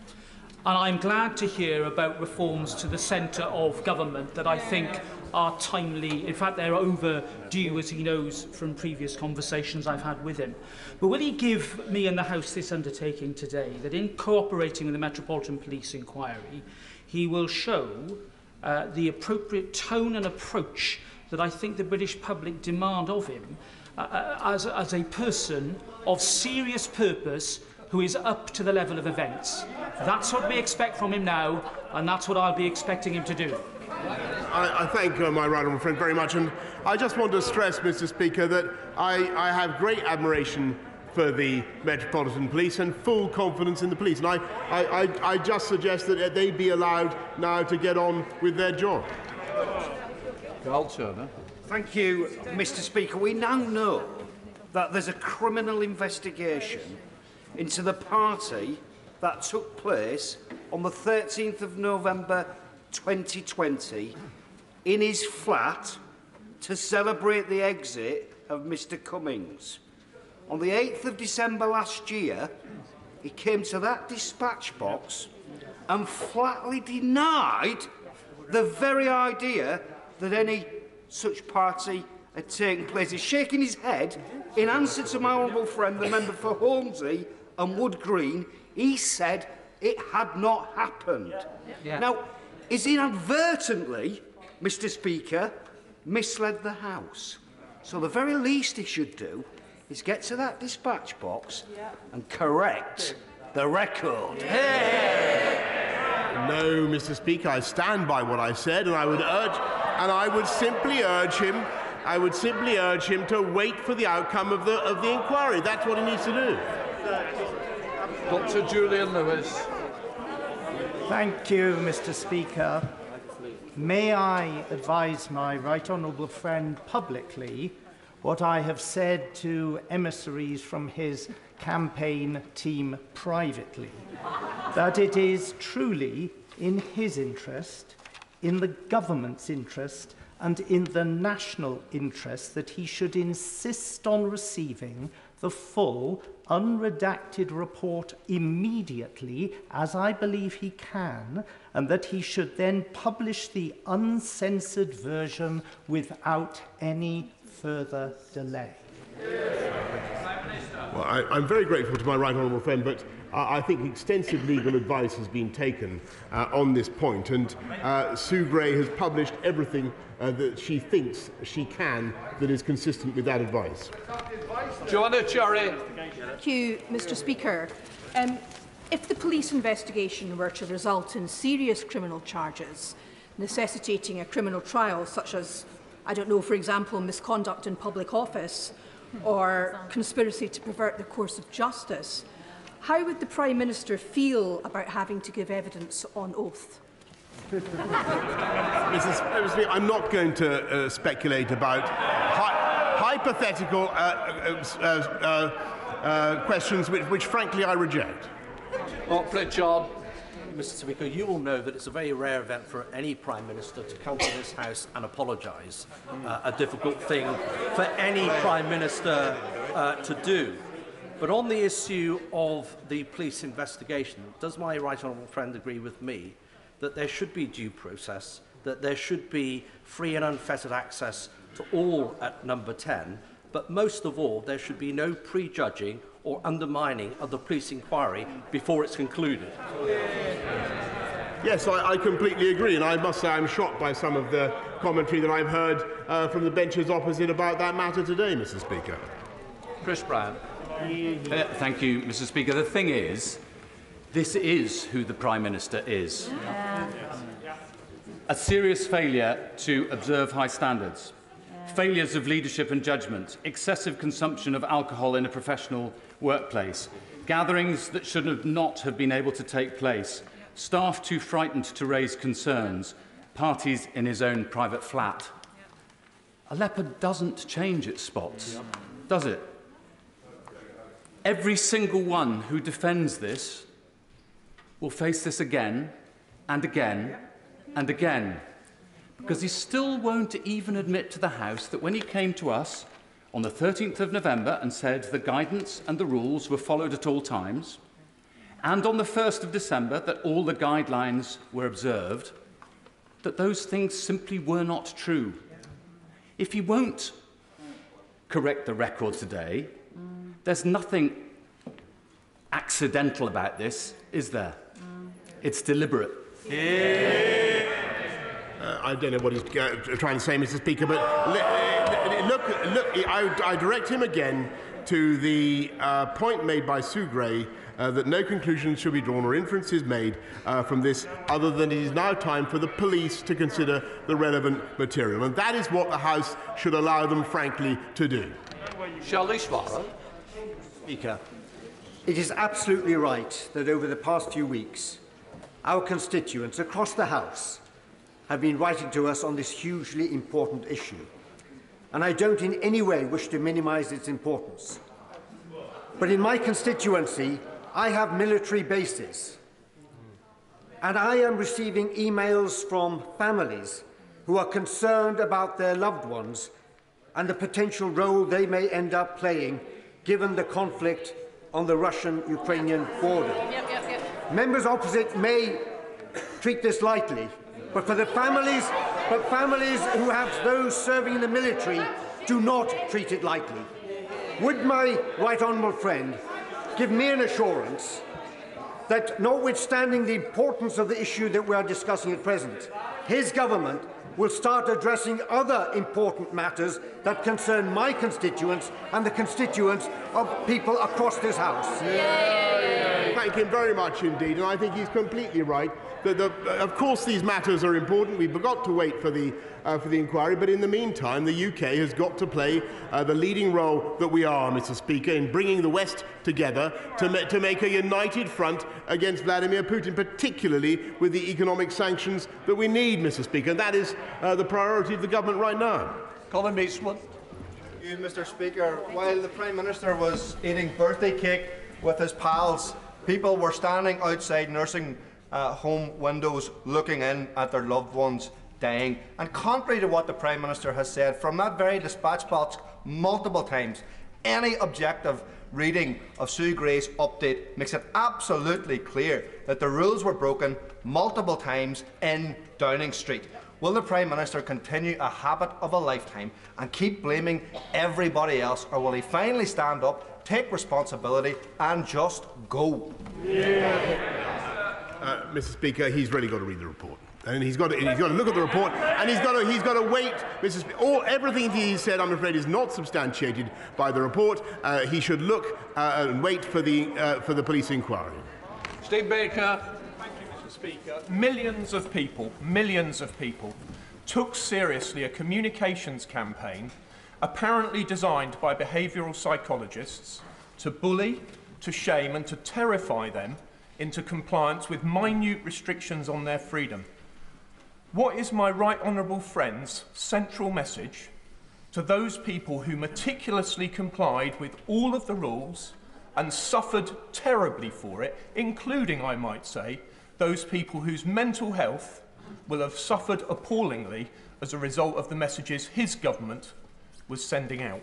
[SPEAKER 16] And I'm glad to hear about reforms to the centre of government that I think are timely. In fact, they're overdue, as he knows from previous conversations I've had with him. But will he give me and the House this undertaking today that in cooperating with the Metropolitan Police Inquiry, he will show uh, the appropriate tone and approach that I think the British public demand of him uh, uh as, as a person of serious purpose who is up to the level of events. That's what we expect from him now, and that's what I'll be expecting him to do.
[SPEAKER 2] I, I thank uh, my right honourable friend very much, and I just want to stress, Mr. Speaker, that I, I have great admiration for the Metropolitan Police and full confidence in the police. And I, I, I, I just suggest that they be allowed now to get on with their job.
[SPEAKER 1] Karl Turner.
[SPEAKER 17] Thank you, Mr. Speaker. We now know that there's a criminal investigation into the party that took place on the 13th of November 2020 in his flat to celebrate the exit of Mr Cummings. On the 8th of December last year, he came to that dispatch box and flatly denied the very idea that any such party had taken place. He's shaking his head in answer to my honourable friend, the member for Hornsey and Wood Green. He said it had not happened. Yeah. Now, is inadvertently, Mr Speaker, misled the House. So the very least he should do is get to that dispatch box and correct the record.
[SPEAKER 2] No, Mr Speaker, I stand by what I said and I would urge and I would simply urge him I would simply urge him to wait for the outcome of the of the inquiry. That's what he needs to do.
[SPEAKER 1] Dr Julian Lewis.
[SPEAKER 18] Thank you, Mr Speaker. May I advise my right honourable friend publicly what I have said to emissaries from his campaign team privately, that it is truly in his interest, in the government's interest, and in the national interest that he should insist on receiving the full unredacted report immediately, as I believe he can, and that he should then publish the uncensored version without any further delay.
[SPEAKER 2] Well, I, I'm very grateful to my right honourable friend, but I think extensive legal advice has been taken uh, on this point, and uh, Sue Gray has published everything uh, that she thinks she can that is consistent with that advice.
[SPEAKER 1] Joanna Cherry.
[SPEAKER 19] Thank you, Mr Speaker. Um, if the police investigation were to result in serious criminal charges,
[SPEAKER 8] necessitating a criminal trial, such as, I don't know, for example, misconduct in public office or conspiracy to pervert the course of justice, how would the Prime Minister feel about having to give evidence on oath? <laughs>
[SPEAKER 2] Mrs. I'm not going to uh, speculate about hy hypothetical uh, uh, uh, uh, uh, questions which, which, frankly, I reject.
[SPEAKER 17] Well, Pritchard, Mr Speaker, you will know that it's a very rare event for any Prime Minister to come to this House and apologise. Uh, a difficult thing for any Prime Minister uh, to do. But on the issue of the police investigation, does my right honourable friend agree with me that there should be due process, that there should be free and unfettered access to all at number 10, but most of all, there should be no prejudging or undermining of the police inquiry before it's concluded?
[SPEAKER 2] Yes, I, I completely agree, and I must say I'm shocked by some of the commentary that I've heard uh, from the benches opposite about that matter today, Mr Speaker.
[SPEAKER 20] Chris Brown. Uh, thank you, Mr. Speaker. The thing is, this is who the Prime Minister is. A serious failure to observe high standards, failures of leadership and judgment, excessive consumption of alcohol in a professional workplace, gatherings that should have not have been able to take place, staff too frightened to raise concerns, parties in his own private flat. A leopard doesn't change its spots, does it? Every single one who defends this will face this again and again and again because he still won't even admit to the House that when he came to us on the 13th of November and said the guidance and the rules were followed at all times, and on the 1st of December that all the guidelines were observed, that those things simply were not true. If he won't correct the record today, there's nothing accidental about this, is there? Mm. It's deliberate.
[SPEAKER 2] Yeah. Uh, I don't know what he's uh, trying to say, Mr. Speaker, but look, look, I, I direct him again to the uh, point made by Sue Gray uh, that no conclusions should be drawn or inferences made uh, from this other than it is now time for the police to consider the relevant material. And that is what the House should allow them, frankly, to do.
[SPEAKER 1] Charlie Swallow.
[SPEAKER 21] Speaker, it is absolutely right that over the past few weeks, our constituents across the House have been writing to us on this hugely important issue. And I don't in any way wish to minimise its importance. But in my constituency, I have military bases. And I am receiving emails from families who are concerned about their loved ones and the potential role they may end up playing given the conflict on the Russian-Ukrainian border. Yep, yep, yep. Members opposite may treat this lightly, but for the families, but families who have those serving in the military do not treat it lightly. Would my right honourable friend give me an assurance that, notwithstanding the importance of the issue that we are discussing at present, his government will start addressing other important matters that concern my constituents and the constituents of people across this House.
[SPEAKER 2] Thank him very much indeed, and I think he's completely right. That the, of course, these matters are important. We've got to wait for the uh, for the inquiry, but in the meantime, the UK has got to play uh, the leading role that we are, Mr. Speaker, in bringing the West together to, ma to make a united front against Vladimir Putin, particularly with the economic sanctions that we need, Mr. Speaker. And that is uh, the priority of the government right now.
[SPEAKER 1] Colum Eastwood.
[SPEAKER 22] You, Mr. Speaker. While the Prime Minister was eating birthday cake with his pals, people were standing outside nursing uh, home windows looking in at their loved ones dying. And contrary to what the Prime Minister has said from that very dispatch box multiple times, any objective reading of Sue Gray's update makes it absolutely clear that the rules were broken multiple times in Downing Street. Will the Prime Minister continue a habit of a lifetime and keep blaming everybody else, or will he finally stand up, take responsibility, and just go?
[SPEAKER 2] Yeah. Uh, Mr. Speaker, he's really got to read the report. And he's got, to, he's got to look at the report, and he's got to, he's got to wait. Mrs. All, everything he said, I'm afraid, is not substantiated by the report. Uh, he should look uh, and wait for the, uh, for the police inquiry.
[SPEAKER 1] Steve Baker. Thank you, Mr.
[SPEAKER 23] Speaker, millions of people, millions of people, took seriously a communications campaign apparently designed by behavioural psychologists to bully, to shame, and to terrify them into compliance with minute restrictions on their freedom. What is my right honourable friend's central message to those people who meticulously complied with all of the rules and suffered terribly for it, including, I might say, those people whose mental health will have suffered appallingly as a result of the messages his government was sending out.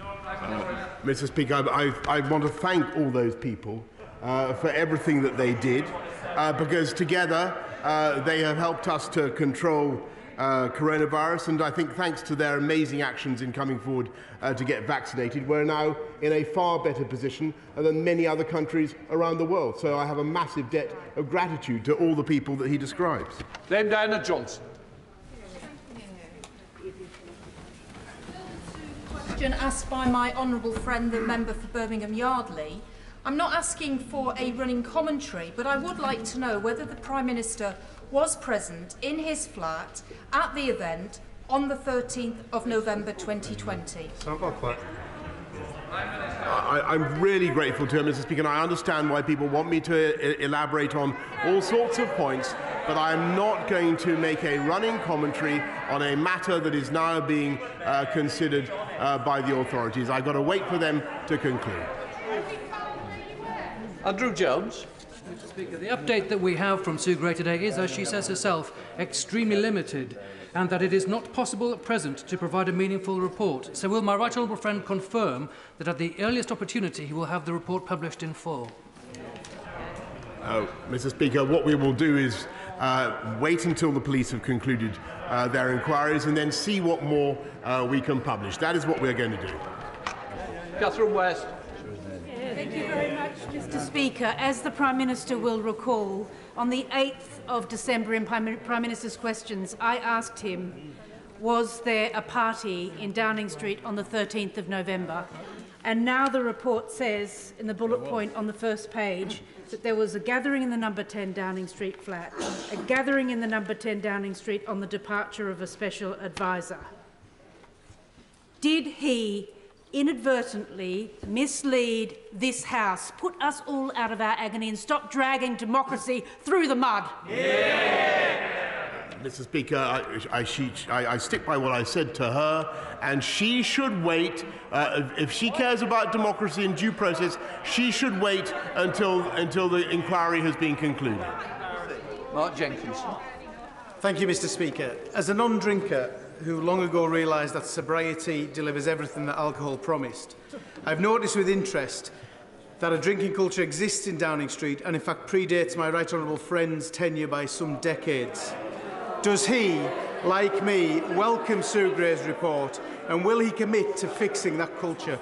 [SPEAKER 2] Uh, Mr. Speaker, I, I, I, want to thank all those people uh, for everything that they did, uh, because together uh, they have helped us to control uh, coronavirus, and I think thanks to their amazing actions in coming forward uh, to get vaccinated, we're now in a far better position than many other countries around the world. So I have a massive debt of gratitude to all the people that he describes.
[SPEAKER 1] Dame Diana Johnson.
[SPEAKER 19] Question asked by my honourable friend, the member for Birmingham Yardley. I'm not asking for a running commentary, but I would like to know whether the Prime Minister was present in his flat at the event on the 13th of November 2020.
[SPEAKER 2] I, am really grateful to him, Mr. Speaker, and I understand why people want me to elaborate on all sorts of points, but I am not going to make a running commentary on a matter that is now being uh, considered uh, by the authorities. I've got to wait for them to conclude.
[SPEAKER 1] Andrew Jones.
[SPEAKER 24] Mr. Speaker, the update that we have from Sue Gray today is, as she says herself, extremely limited, and that it is not possible at present to provide a meaningful report. So will my right honourable friend confirm that at the earliest opportunity he will have the report published in full?
[SPEAKER 2] Oh, Mr. Speaker, what we will do is uh, wait until the police have concluded uh, their inquiries and then see what more uh, we can publish. That is what we're going to do.
[SPEAKER 1] Catherine West.
[SPEAKER 19] Thank you very much, Mr Speaker. As the Prime Minister will recall, on the 8th of December in Prime Minister's questions, I asked him, was there a party in Downing Street on the 13th of November? And now the report says, in the bullet point on the first page, that there was a gathering in the number 10 Downing Street flat, a gathering in the number 10 Downing Street on the departure of a special advisor. Did he inadvertently mislead this House, put us all out of our agony and stop dragging democracy through the mud.
[SPEAKER 2] Yeah. Mr. Speaker, I, I, she, I, I, stick by what I said to her, and she should wait. Uh, if she cares about democracy and due process, she should wait until, until the inquiry has been concluded.
[SPEAKER 1] Mark Jenkinson.
[SPEAKER 8] Thank you, Mr. Speaker. As a non drinker, who long ago realised that sobriety delivers everything that alcohol promised. I've noticed with interest that a drinking culture exists in Downing Street and in fact predates my right honourable friend's tenure by some decades. Does he, like me, welcome Sue Gray's report and will he commit to fixing that culture?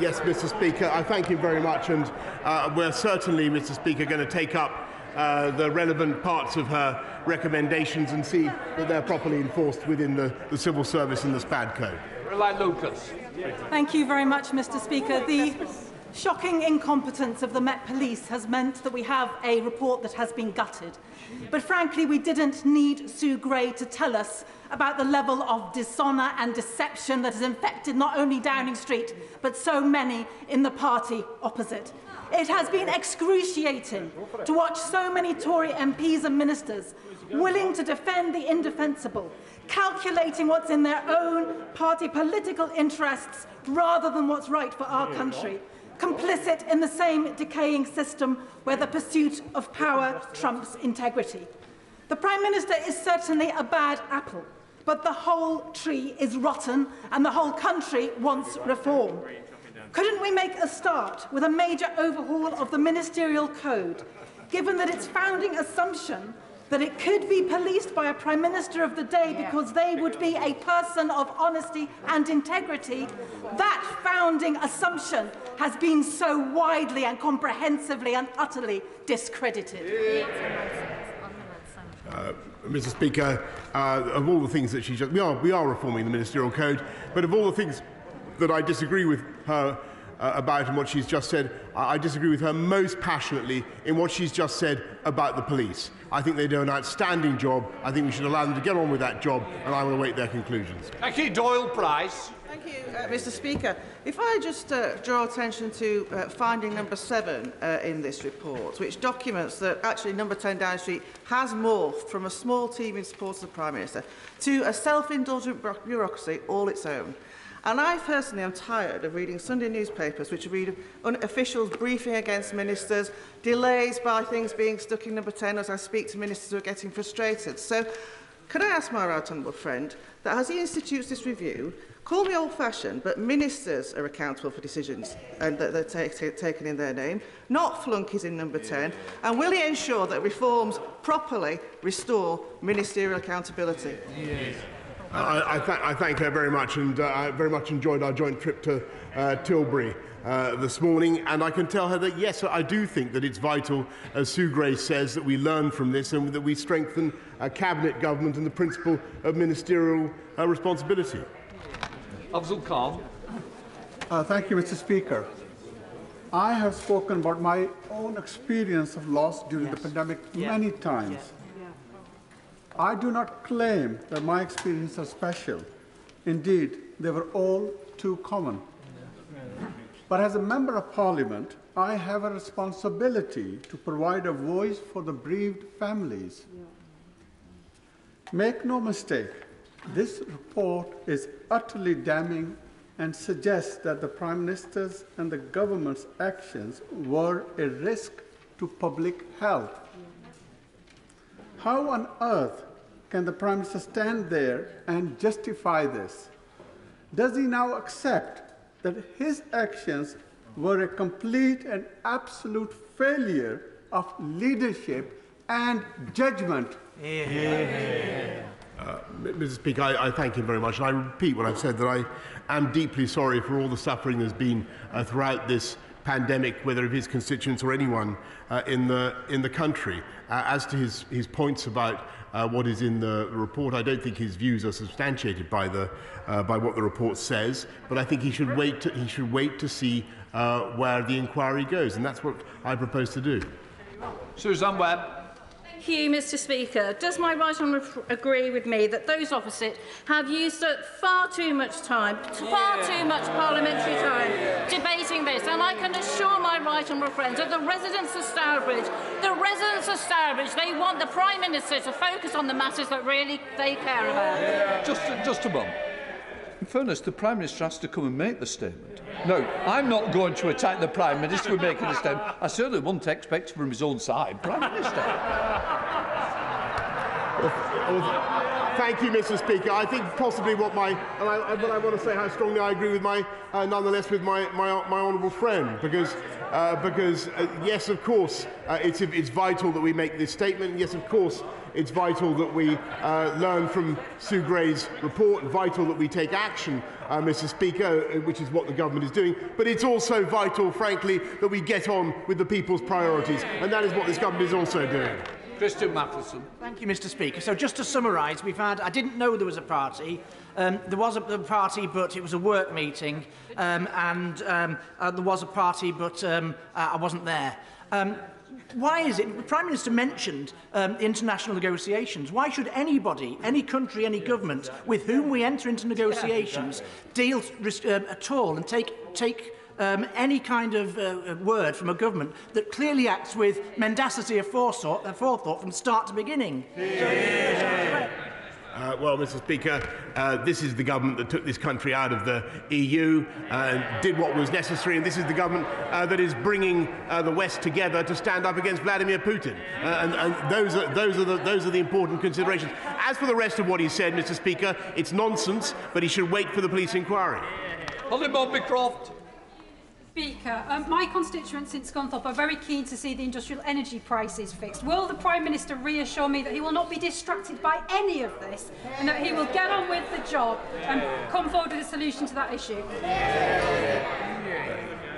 [SPEAKER 2] Yes, Mr Speaker, I thank you very much and uh, we're certainly, Mr Speaker, going to take up uh, the relevant parts of her recommendations and see that they're properly enforced within the, the civil service and the SPAD code.
[SPEAKER 1] Caroline Lucas.
[SPEAKER 19] Thank you very much, Mr Speaker. The shocking incompetence of the Met Police has meant that we have a report that has been gutted. But frankly, we didn't need Sue Gray to tell us about the level of dishonour and deception that has infected not only Downing Street, but so many in the party opposite. It has been excruciating to watch so many Tory MPs and ministers willing to defend the indefensible, calculating what's in their own party political interests rather than what's right for our country, complicit in the same decaying system where the pursuit of power trumps integrity. The Prime Minister is certainly a bad apple, but the whole tree is rotten and the whole country wants reform. Couldn't we make a start with a major overhaul of the ministerial code, given that its founding assumption that it could be policed by a Prime Minister of the day because they would be a person of honesty and integrity, that founding assumption has been so widely and comprehensively and utterly discredited.
[SPEAKER 2] Uh, Mr. Speaker, uh, of all the things that she just, we are, we are reforming the ministerial code, but of all the things that I disagree with her uh, about and what she's just said, I, I disagree with her most passionately in what she's just said about the police. I think they do an outstanding job. I think we should allow them to get on with that job, and I will await their conclusions.
[SPEAKER 1] Thank you, Doyle Price.
[SPEAKER 25] Thank you, uh, Mr Speaker. If I just uh, draw attention to uh, finding number seven uh, in this report, which documents that actually number 10 Downing Street has morphed from a small team in support of the Prime Minister to a self-indulgent bureaucracy all its own. And I personally am tired of reading Sunday newspapers which read officials briefing against ministers, delays by things being stuck in number 10 as I speak to ministers who are getting frustrated. So Can I ask my right honourable friend that as he institutes this review, call me old-fashioned, but ministers are accountable for decisions and that they're taken in their name, not flunkies in number 10, and will he ensure that reforms properly restore ministerial accountability?
[SPEAKER 2] Yes. I, I, th I, thank her very much, and uh, I very much enjoyed our joint trip to uh, Tilbury uh, this morning. And I can tell her that, yes, I do think that it's vital, as Sue Gray says, that we learn from this and that we strengthen uh, cabinet government and the principle of ministerial uh, responsibility.
[SPEAKER 1] Afzal Khan.
[SPEAKER 26] Uh, thank you, Mr. Speaker. I have spoken about my own experience of loss during yes. the pandemic yes. many times. Yes. I do not claim that my experiences are special. Indeed, they were all too common. But as a member of parliament, I have a responsibility to provide a voice for the bereaved families. Make no mistake, this report is utterly damning and suggests that the Prime Minister's and the government's actions were a risk to public health. How on earth can the Prime Minister stand there and justify this? Does he now accept that his actions were a complete and absolute failure of leadership and judgment?
[SPEAKER 2] Yeah. Uh, Mr. Speaker, I, I, thank him very much. And I repeat what I've said that I am deeply sorry for all the suffering there's been uh, throughout this pandemic, whether of his constituents or anyone uh, in, the, in the country. Uh, as to his, his points about uh, what is in the report, I don't think his views are substantiated by, the, uh, by what the report says, but I think he should wait to, he should wait to see uh, where the inquiry goes, and that's what I propose to do.
[SPEAKER 1] Suzanne Webb.
[SPEAKER 27] Thank you, Mr Speaker. Does my right honourable agree with me that those opposite have used far too much time, far yeah. too much parliamentary time yeah. debating this? And I can assure my right honourable friends that the residents of Stourbridge, the residents of Stourbridge, they want the Prime Minister to focus on the matters that really they care about.
[SPEAKER 1] Yeah. Just, just a moment. In fairness, the Prime Minister has to come and make the statement. No, I'm not going to attack the Prime Minister for making a statement. I certainly wouldn't expect from his own side. Prime Minister.
[SPEAKER 2] Thank you, Mr. Speaker. I think possibly what my, and I, but I want to say how strongly I agree with my, uh, nonetheless, with my, my, my honourable friend, because, uh, because uh, yes, of course, uh, it's, it's vital that we make this statement. Yes, of course, it's vital that we uh, learn from Sue Gray's report, and vital that we take action, uh, Mr. Speaker, which is what the government is doing. But it's also vital, frankly, that we get on with the people's priorities, and that is what this government is also doing.
[SPEAKER 1] Christian Matheson.
[SPEAKER 28] Thank you, Mr. Speaker. So, just to summarise, we've had. I didn't know there was a party. Um, there was a, a party, but it was a work meeting, um, and um, uh, there was a party, but um, uh, I wasn't there. Um, why is it? The Prime Minister mentioned um, international negotiations. Why should anybody, any country, any yeah, government exactly. with whom we enter into <laughs> negotiations yeah, exactly. deal um, at all and take, take um, any kind of uh, word from a government that clearly acts with mendacity of forethought, uh, forethought from start to beginning? Yeah.
[SPEAKER 2] Uh, well, Mr. Speaker, uh, this is the government that took this country out of the EU and did what was necessary, and this is the government uh, that is bringing uh, the West together to stand up against Vladimir Putin. Uh, and, and those, are, those, are the, those are the important considerations. As for the rest of what he said, Mr. Speaker, it's nonsense, but he should wait for the police inquiry.
[SPEAKER 1] Holly Mumby-Croft.
[SPEAKER 29] Speaker, um, my constituents in Scunthorpe are very keen to see the industrial energy prices fixed. Will the Prime Minister reassure me that he will not be distracted by any of this and that he will get on with the job and come forward with a solution to that issue?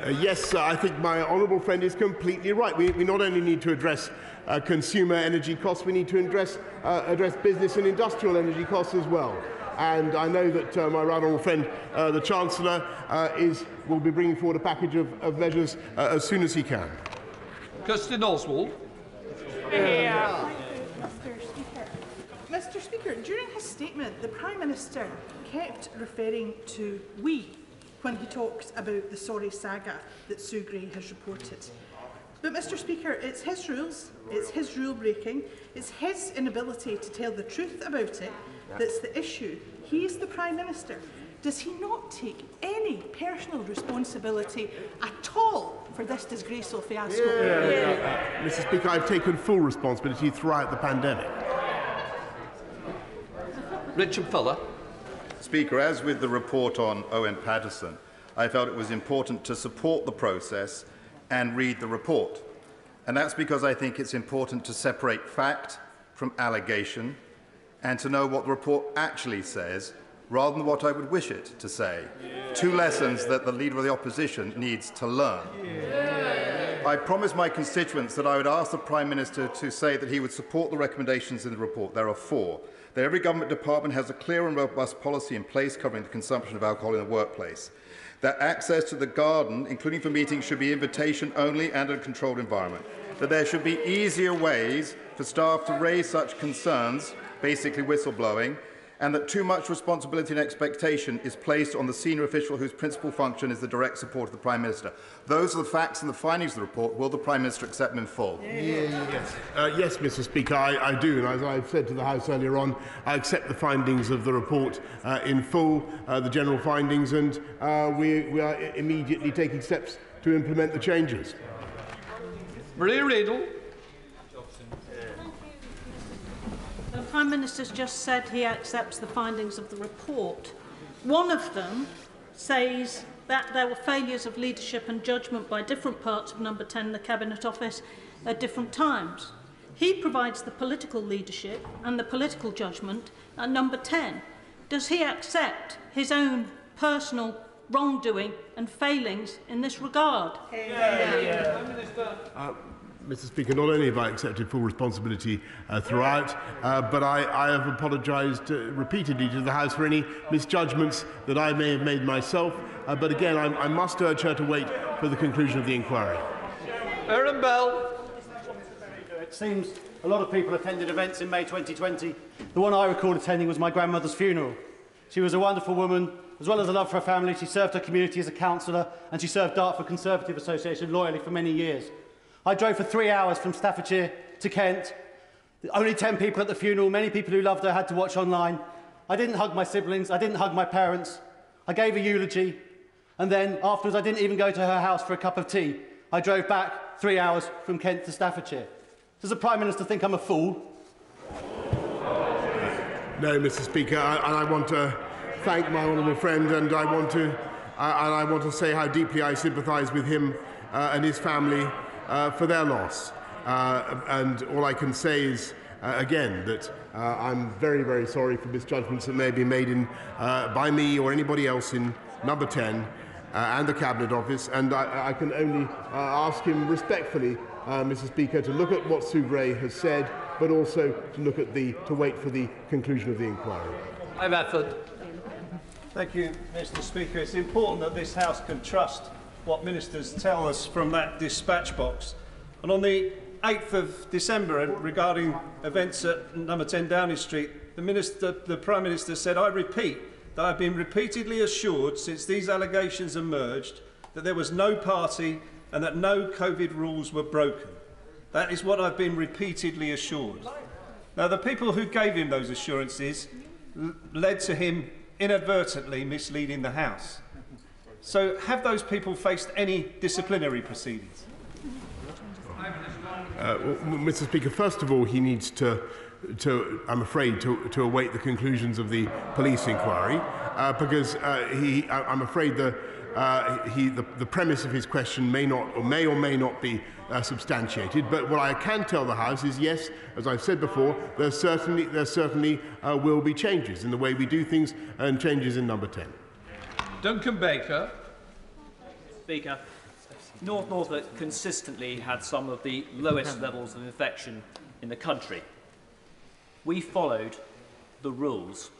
[SPEAKER 2] Uh, yes, I think my honourable friend is completely right. We, we not only need to address uh, consumer energy costs, we need to address, uh, address business and industrial energy costs as well. And I know that uh, my right honourable friend, uh, the Chancellor, uh, is, will be bringing forward a package of, of measures uh, as soon as he can.
[SPEAKER 1] Kirsten Oswald.
[SPEAKER 30] Mr. Speaker. Mr. Speaker, during his statement, the Prime Minister kept referring to we when he talks about the sorry saga that Sue Gray has reported. But, Mr Speaker, it's his rules, it's his rule breaking, it's his inability to tell the truth about it that's the issue. He is the Prime Minister. Does he not take any personal responsibility at all for this disgraceful fiasco?
[SPEAKER 2] Mr. Speaker, I've taken full responsibility throughout the pandemic.
[SPEAKER 1] Richard Fuller.
[SPEAKER 31] Speaker, as with the report on Owen Paterson, I felt it was important to support the process and read the report. And that's because I think it's important to separate fact from allegation and to know what the report actually says rather than what I would wish it to say. Yeah. Two lessons that the Leader of the Opposition needs to learn. Yeah. I promised my constituents that I would ask the Prime Minister to say that he would support the recommendations in the report. There are four. That every government department has a clear and robust policy in place covering the consumption of alcohol in the workplace that access to the garden, including for meetings, should be invitation only and in a controlled environment, that there should be easier ways for staff to raise such concerns, basically whistleblowing, and that too much responsibility and expectation is placed on the senior official whose principal function is the direct support of the Prime Minister. Those are the facts and the findings of the report. Will the Prime Minister accept them in full?
[SPEAKER 2] Yeah. Yes. Uh, yes, Mr Speaker, I, I do. And as I've said to the House earlier on, I accept the findings of the report uh, in full, uh, the general findings, and uh, we, we are immediately taking steps to implement the changes.
[SPEAKER 1] Maria Riddle.
[SPEAKER 32] The Prime Minister's just said he accepts the findings of the report. One of them says that there were failures of leadership and judgment by different parts of Number 10 the Cabinet Office at different times. He provides the political leadership and the political judgment at Number 10. Does he accept his own personal wrongdoing and failings in this regard?
[SPEAKER 2] Yeah, yeah. Uh, Mr Speaker, not only have I accepted full responsibility uh, throughout, uh, but I, I have apologised uh, repeatedly to the House for any misjudgments that I may have made myself. Uh, but again, I, I must urge her to wait for the conclusion of the inquiry.
[SPEAKER 1] Aaron Bell.
[SPEAKER 26] It seems a lot of people attended events in May 2020. The one I recall attending was my grandmother's funeral. She was a wonderful woman. As well as a love for her family, she served her community as a councillor and she served Dartford Conservative Association loyally for many years. I drove for three hours from Staffordshire to Kent. Only 10 people at the funeral, many people who loved her had to watch online. I didn't hug my siblings, I didn't hug my parents. I gave a eulogy, and then afterwards I didn't even go to her house for a cup of tea. I drove back three hours from Kent to Staffordshire. Does the Prime Minister think I'm a fool?
[SPEAKER 2] No, Mr Speaker, I, I want to thank my honourable friend and I want to, uh, and I want to say how deeply I sympathise with him uh, and his family uh, for their loss. Uh, and all I can say is, uh, again, that uh, I'm very, very sorry for misjudgments that may be made in, uh, by me or anybody else in number 10 uh, and the Cabinet Office. And I, I can only ask him respectfully, Mr. Speaker, to look at what Sue Gray has said, but also to look at the, to wait for the conclusion of the inquiry.
[SPEAKER 1] I'm.
[SPEAKER 22] Thank you, Mr. Speaker. It's important that this House can trust what ministers tell us from that dispatch box. And on the 8th of December, regarding events at number 10 Downing Street, the, minister, the Prime Minister said, I repeat that I've been repeatedly assured since these allegations emerged that there was no party and that no COVID rules were broken. That is what I've been repeatedly assured. Now, the people who gave him those assurances led to him inadvertently misleading the House. So have those people faced any disciplinary proceedings?
[SPEAKER 2] Uh, well, Mr. Speaker, first of all, he needs to, to I'm afraid, to, to await the conclusions of the police inquiry, uh, because uh, he, I'm afraid the, uh, he, the, the premise of his question may not, or may or may not be uh, substantiated. But what I can tell the House is, yes, as I've said before, there certainly, there certainly uh, will be changes in the way we do things and changes in number 10.
[SPEAKER 1] Duncan Baker.
[SPEAKER 33] Speaker, North Norfolk consistently had some of the lowest levels of infection in the country. We followed the rules.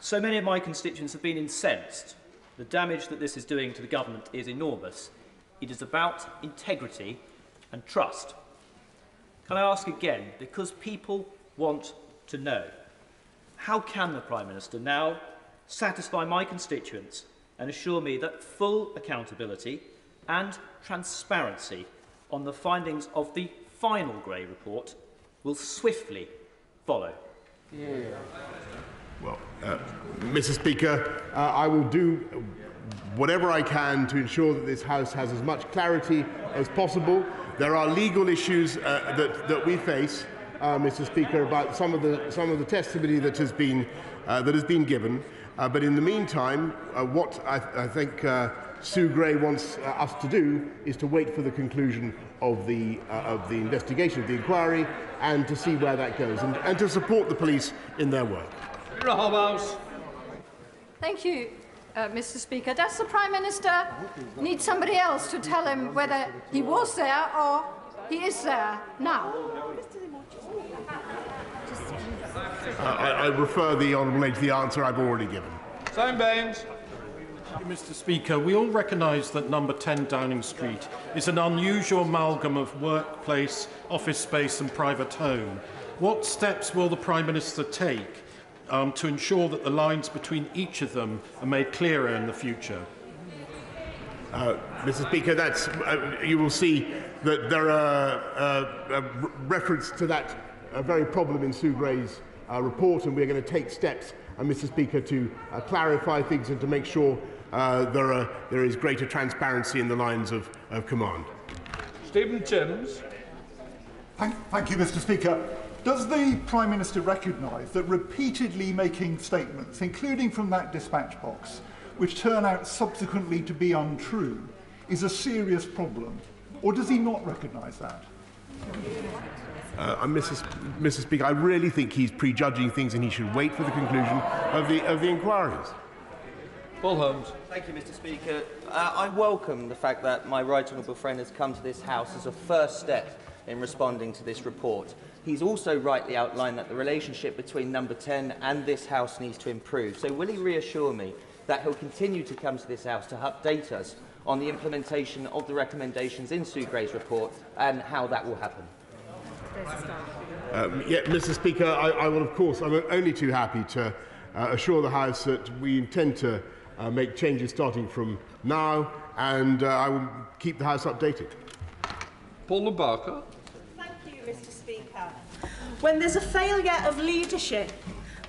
[SPEAKER 32] So many of my constituents have been incensed. The damage that this is doing to the government is enormous. It is about integrity and trust. Can I ask again, because people want to know, how can the Prime Minister now satisfy my constituents and assure me that full accountability and transparency on the findings of the final Gray report will swiftly follow?
[SPEAKER 2] Yeah. Well, uh, Mr. Speaker, uh, I will do whatever I can to ensure that this House has as much clarity as possible. There are legal issues uh, that, that we face, uh, Mr. Speaker, about some of the, some of the testimony that has been, uh, that has been given. Uh, but in the meantime, uh, what I, I think uh, Sue Gray wants uh, us to do is to wait for the conclusion of the, uh, of the investigation, of the inquiry, and to see where that goes, and, and to support the police in their work.
[SPEAKER 19] Thank you, uh, Mr. Speaker. Does the Prime Minister need somebody else to tell him whether he was there or he is there now?
[SPEAKER 2] Uh, I, I refer the honourable lady to the answer I've already given.
[SPEAKER 1] Sam Baines.
[SPEAKER 34] Mr Speaker, we all recognise that number 10 Downing Street is an unusual amalgam of workplace, office space and private home. What steps will the Prime Minister take um, to ensure that the lines between each of them are made clearer in the future?
[SPEAKER 2] Uh, Mr. Speaker, that's, uh, you will see that there are uh, a reference to that very problem in Sue Gray's uh, report, and we're going to take steps, uh, Mr. Speaker, to uh, clarify things and to make sure uh, there, are, there is greater transparency in the lines of, of command.
[SPEAKER 1] Stephen Timms.
[SPEAKER 35] Thank, thank you, Mr. Speaker. Does the Prime Minister recognise that repeatedly making statements, including from that dispatch box, which turn out subsequently to be untrue, is a serious problem? Or does he not recognise that?
[SPEAKER 2] Uh, Mrs. Mr. Speaker, I really think he's prejudging things and he should wait for the conclusion of the, of the inquiries.
[SPEAKER 1] Paul Holmes.
[SPEAKER 36] Thank you, Mr. Speaker. Uh, I welcome the fact that my right honourable friend has come to this House as a first step in responding to this report. He's also rightly outlined that the relationship between Number 10 and this House needs to improve. So will he reassure me that he'll continue to come to this House to update us on the implementation of the recommendations in Sue Gray's report and how that will happen?
[SPEAKER 2] Um, yeah, Mr. Speaker, I, I will, of course, I'm only too happy to uh, assure the House that we intend to uh, make changes starting from now, and uh, I will keep the House updated.
[SPEAKER 1] Paul Barker.
[SPEAKER 37] Thank you, Mr. Speaker. When there's a failure of leadership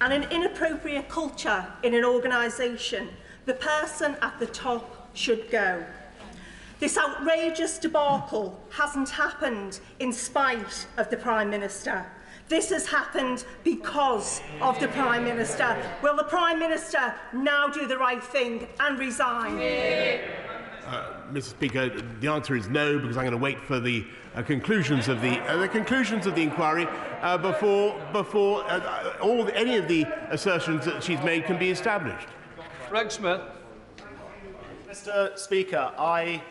[SPEAKER 37] and an inappropriate culture in an organisation, the person at the top should go. This outrageous debacle hasn't happened in spite of the Prime Minister. This has happened because of the Prime Minister. Will the Prime Minister now do the right thing and resign?
[SPEAKER 2] Uh, Mr. Speaker, the answer is no, because I'm going to wait for the uh, conclusions of the uh, the conclusions of the inquiry uh, before before uh, all any of the assertions that she's made can be established.
[SPEAKER 1] Greg Smith.
[SPEAKER 38] Mr. Speaker, I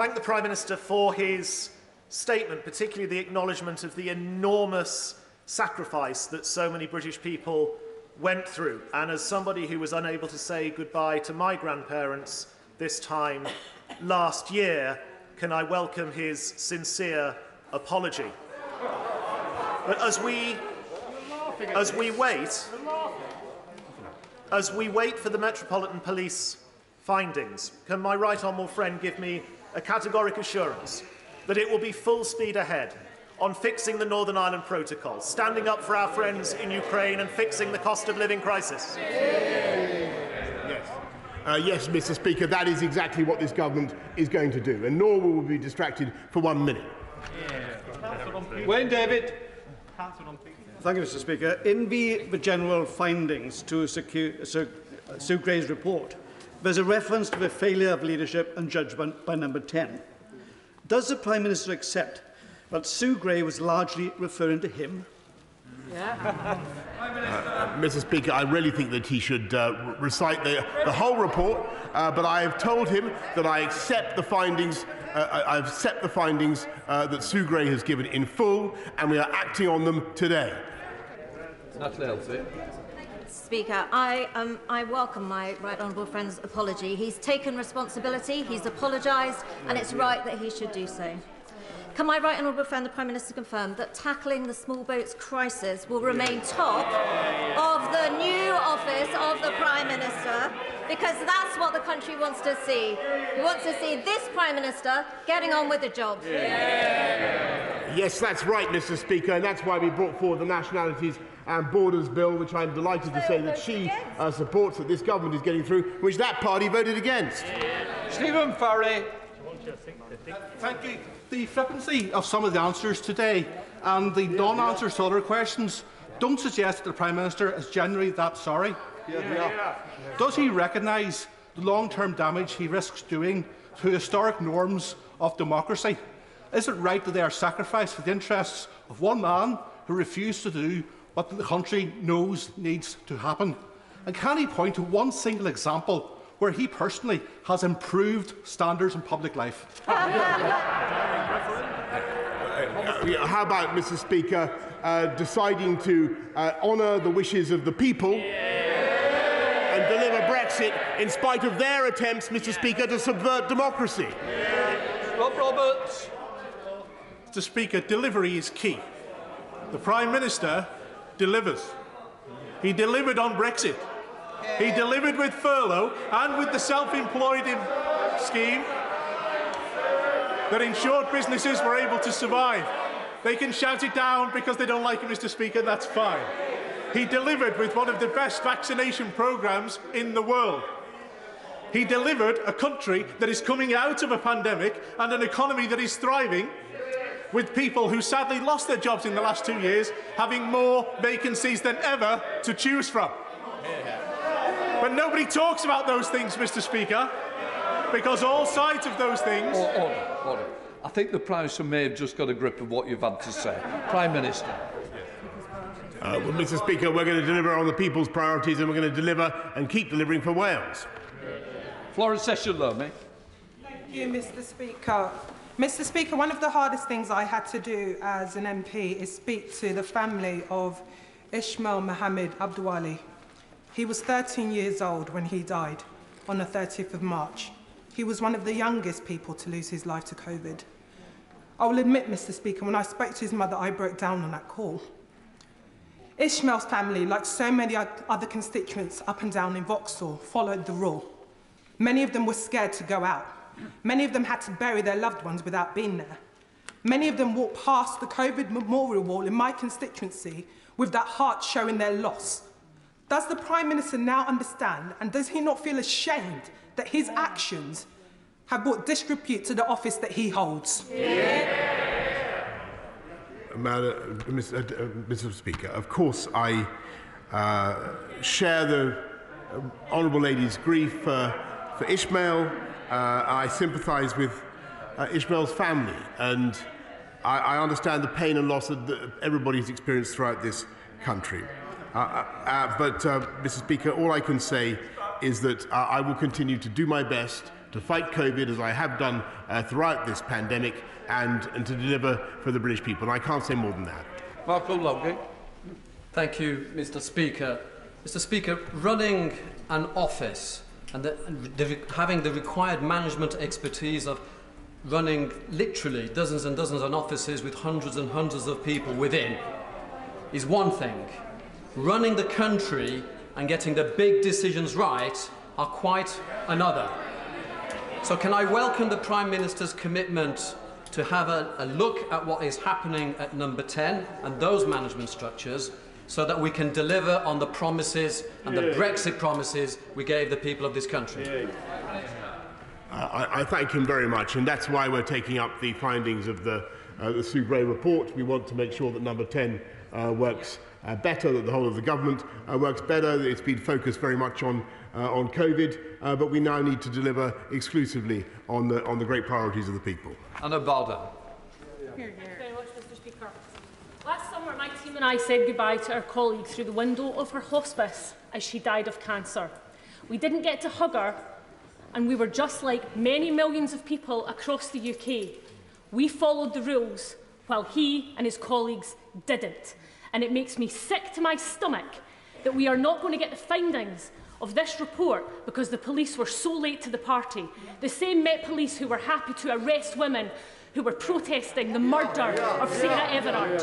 [SPEAKER 38] thank the Prime Minister for his statement, particularly the acknowledgement of the enormous sacrifice that so many British people went through. And as somebody who was unable to say goodbye to my grandparents this time last year, can I welcome his sincere apology. But as we, as we wait, as we wait for the Metropolitan Police findings, can my right honourable friend give me a categoric assurance that it will be full speed ahead on fixing the Northern Ireland Protocol, standing up for our friends in Ukraine and fixing the cost of living crisis?
[SPEAKER 2] Yes. Uh, yes, Mr. Speaker, that is exactly what this government is going to do, and nor will we be distracted for one minute.
[SPEAKER 1] Wayne David.
[SPEAKER 39] Thank you, Mr. Speaker. In the, the general findings to Sue, Sue Gray's report, there's a reference to the failure of leadership and judgment by number 10. Does the Prime Minister accept that Sue Gray was largely referring to him? <laughs>
[SPEAKER 2] Uh, Mr. Speaker, I really think that he should uh, recite the, the whole report, uh, but I have told him that I accept the findings. Uh, I- I've accept the findings uh, that Sue Gray has given in full, and we are acting on them today.
[SPEAKER 1] Natalie Elphicke.
[SPEAKER 40] Speaker. I, um, I welcome my right honourable friend's apology. He's taken responsibility, he's apologised, and it's right that he should do so. Can my right honourable friend, the Prime Minister, confirm that tackling the small boats crisis will remain top of the new office of the Prime Minister? Because that's what the country wants to see. We want to see this Prime Minister getting on with the job.
[SPEAKER 2] Yes, that's right, Mr. Speaker, and that's why we brought forward the Nationalities and Borders Bill, which I'm delighted to say that she uh, supports, that this government is getting through, which that party voted against.
[SPEAKER 1] Stephen Farry.
[SPEAKER 41] Thank you. The flippancy of some of the answers today and the non-answers to other questions don't suggest that the Prime Minister is genuinely that sorry. Does he recognise the long-term damage he risks doing to historic norms of democracy? Is it right that they are sacrificed for the interests of one man who refused to do what the country knows needs to happen? And can he point to one single example where he personally has improved standards in public life? <laughs>
[SPEAKER 2] Uh, how about, Mr. Speaker, uh, deciding to uh, honour the wishes of the people and deliver Brexit in spite of their attempts, Mr. Speaker, to subvert democracy?
[SPEAKER 1] Rob Roberts.
[SPEAKER 41] Mr Speaker, delivery is key. The Prime Minister delivers. He delivered on Brexit. He delivered with furlough and with the self-employed scheme that ensured businesses were able to survive. They can shout it down because they don't like it, Mr Speaker, that's fine. He delivered with one of the best vaccination programmes in the world. He delivered a country that is coming out of a pandemic and an economy that is thriving with people who sadly lost their jobs in the last two years having more vacancies than ever to choose from. But nobody talks about those things, Mr Speaker, because all sides of those things...
[SPEAKER 1] Order, order. I think the Prime Minister may have just got a grip of what you've had to say. Prime Minister.
[SPEAKER 2] Uh, well, Mr. Speaker, we're going to deliver on the people's priorities and we're going to deliver and keep delivering for Wales.
[SPEAKER 1] Florence Eshalomi.
[SPEAKER 32] Thank you, Mr. Speaker. Mr. Speaker, one of the hardest things I had to do as an MP is speak to the family of Ishmael Mohammed Abdulwali. He was 13 years old when he died on the 30th of March. He was one of the youngest people to lose his life to COVID. I will admit, Mr. Speaker, when I spoke to his mother, I broke down on that call. Ishmael's family, like so many other constituents up and down in Vauxhall, followed the rule. Many of them were scared to go out. Many of them had to bury their loved ones without being there. Many of them walked past the COVID memorial wall in my constituency with that heart showing their loss. Does the Prime Minister now understand, and does he not feel ashamed that his actions have brought disrepute to the office that he holds?
[SPEAKER 2] Madam, uh, Mr. Uh, Speaker, of course I uh, share the uh, honourable lady's grief uh, for Ishmael. Uh, I sympathise with uh, Ishmael's family, and I, I understand the pain and loss that everybody's experienced throughout this country. Uh, uh, uh but, uh, Mr. Speaker, all I can say is that I will continue to do my best to fight COVID as I have done throughout this pandemic and, and to deliver for the British people. And I can't say more than that.
[SPEAKER 1] Marco Longhi.
[SPEAKER 42] Thank you, Mr. Speaker. Mr. Speaker, running an office and the, the, having the required management expertise of running literally dozens and dozens of offices with hundreds and hundreds of people within is one thing. Running the country and getting the big decisions right are quite another. So can I welcome the Prime Minister's commitment to have a, a look at what is happening at number 10 and those management structures so that we can deliver on the promises and the Brexit promises we gave the people of this country.
[SPEAKER 2] Uh, I, I, thank him very much, and that's why we're taking up the findings of the, uh, the Sue Gray report. We want to make sure that number 10 uh, works uh, better, that the whole of the government uh, works better. It's been focused very much on, uh, on COVID, uh, but we now need to deliver exclusively on the, on the great priorities of the people.
[SPEAKER 1] Anna Balda.
[SPEAKER 43] Here, here. And I said goodbye to our colleague through the window of her hospice as she died of cancer. We didn't get to hug her, and we were just like many millions of people across the UK. We followed the rules, while he and his colleagues didn't. And it makes me sick to my stomach that we are not going to get the findings of this report because the police were so late to the party. The same Met Police who were happy to arrest women who were protesting the murder of Sarah Everard.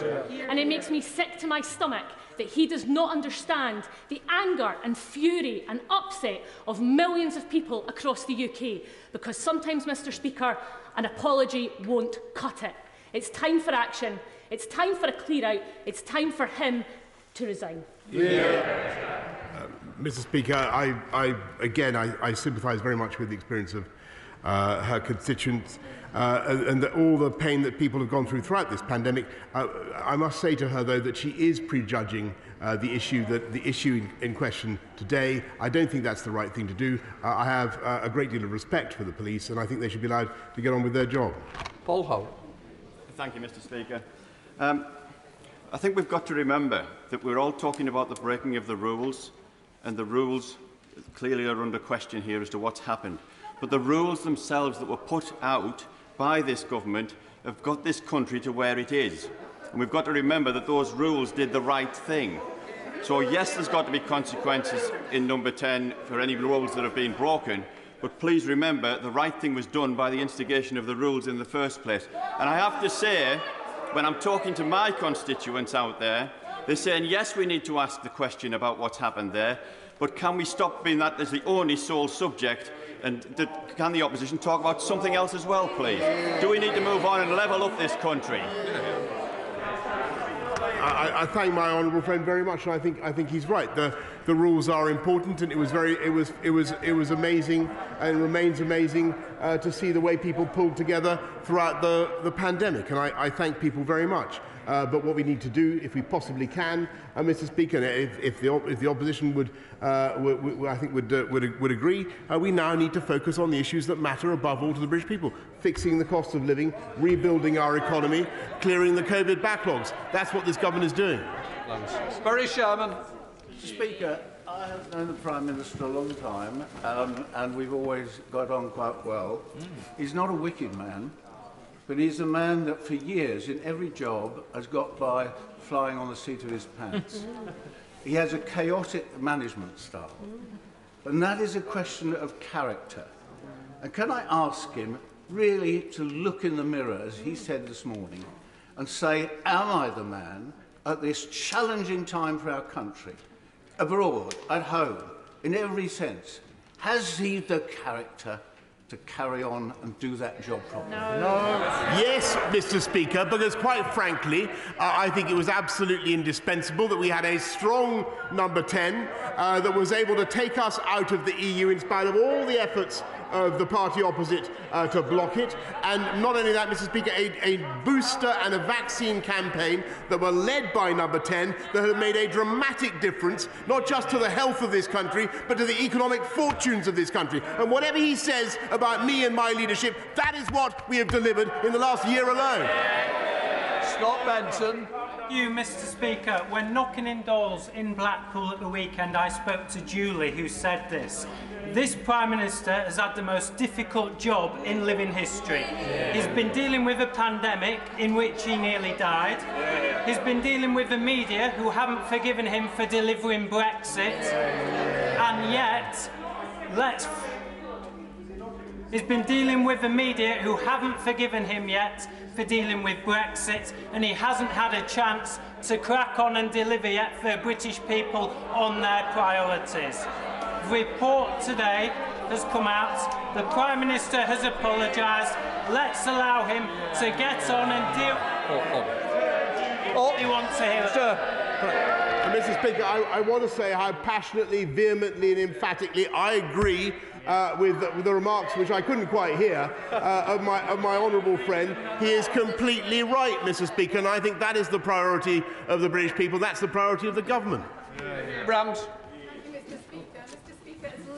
[SPEAKER 43] And it makes me sick to my stomach that he does not understand the anger and fury and upset of millions of people across the UK. Because sometimes, Mr Speaker, an apology won't cut it. It's time for action. It's time for a clear out. It's time for him to resign.
[SPEAKER 2] Yeah. Uh, Mr. Speaker, I, I, again, I, I sympathise very much with the experience of uh, her constituents uh, and the, all the pain that people have gone through throughout this pandemic. Uh, I must say to her, though, that she is prejudging uh, the issue that the issue in, in question today. I don't think that's the right thing to do. Uh, I have uh, a great deal of respect for the police, and I think they should be allowed to get on with their job.
[SPEAKER 1] Paul Howell.
[SPEAKER 35] Thank you, Mr. Speaker. Um, I think we've got to remember that we're all talking about the breaking of the rules, and the rules clearly are under question here as to what's happened. But the rules themselves that were put out by this government have got this country to where it is. And we've got to remember that those rules did the right thing. So yes, there's got to be consequences in number 10 for any rules that have been broken, but please remember the right thing was done by the instigation of the rules in the first place. And I have to say, when I'm talking to my constituents out there, they're saying, yes, we need to ask the question about what's happened there, but can we stop being that as the only sole subject and can the opposition talk about something else as well, please? Do we need to move on and level up this country?
[SPEAKER 2] I, I thank my honourable friend very much, and I think I think he's right. The the rules are important, and it was very it was it was it was amazing and remains amazing uh, to see the way people pulled together throughout the the pandemic, and I, I thank people very much. Uh, but what we need to do, if we possibly can, uh, Mr. Speaker, if, if, the, if the opposition would, uh, would, would I think, would, uh, would, would agree, uh, we now need to focus on the issues that matter above all to the British people: fixing the cost of living, rebuilding our economy, clearing the COVID backlogs. That's what this government is doing.
[SPEAKER 1] Barry Sheerman.
[SPEAKER 44] Mr. Speaker, I have known the Prime Minister a long time, um, and we've always got on quite well. Mm. He's not a wicked man. but he's a man that for years in every job has got by flying on the seat of his pants. he has a chaotic management style. And that is a question of character. And can I ask him really to look in the mirror, as he said this morning, and say, am I the man at this challenging time for our country, abroad, at home, in every sense? Has he the character to carry on and do that job properly? No.
[SPEAKER 2] no. Yes, Mr. Speaker, because quite frankly, uh, I think it was absolutely indispensable that we had a strong number 10 uh, that was able to take us out of the EU in spite of all the efforts of the party opposite uh, to block it. And not only that, Mr. Speaker, a, a, booster and a vaccine campaign that were led by Number 10 that have made a dramatic difference, not just to the health of this country, but to the economic fortunes of this country. And whatever he says about me and my leadership, that is what we have delivered in the last year alone.
[SPEAKER 1] Scott Benton.
[SPEAKER 45] You, Mr Speaker, when knocking in doors in Blackpool at the weekend, I spoke to Julie, who said this. This Prime Minister has had the most difficult job in living history. He's been dealing with a pandemic in which he nearly died. He's been dealing with the media who haven't forgiven him for delivering Brexit. And yet, let's He's been dealing with the media who haven't forgiven him yet for dealing with Brexit, and he hasn't had a chance to crack on and deliver yet for British people on their priorities report today has come out. The Prime Minister has apologised. Let's allow him to get on and deal. Oh, oh. oh. You want to hear
[SPEAKER 2] Sir, Mr. Speaker, I, I, want to say how passionately, vehemently, and emphatically I agree uh, with, with, the remarks which I couldn't quite hear uh, of my, of my honourable friend. He is completely right, Mr. Speaker, and I think that is the priority of the British people. That's the priority of the government.
[SPEAKER 1] Yeah, yeah. Brams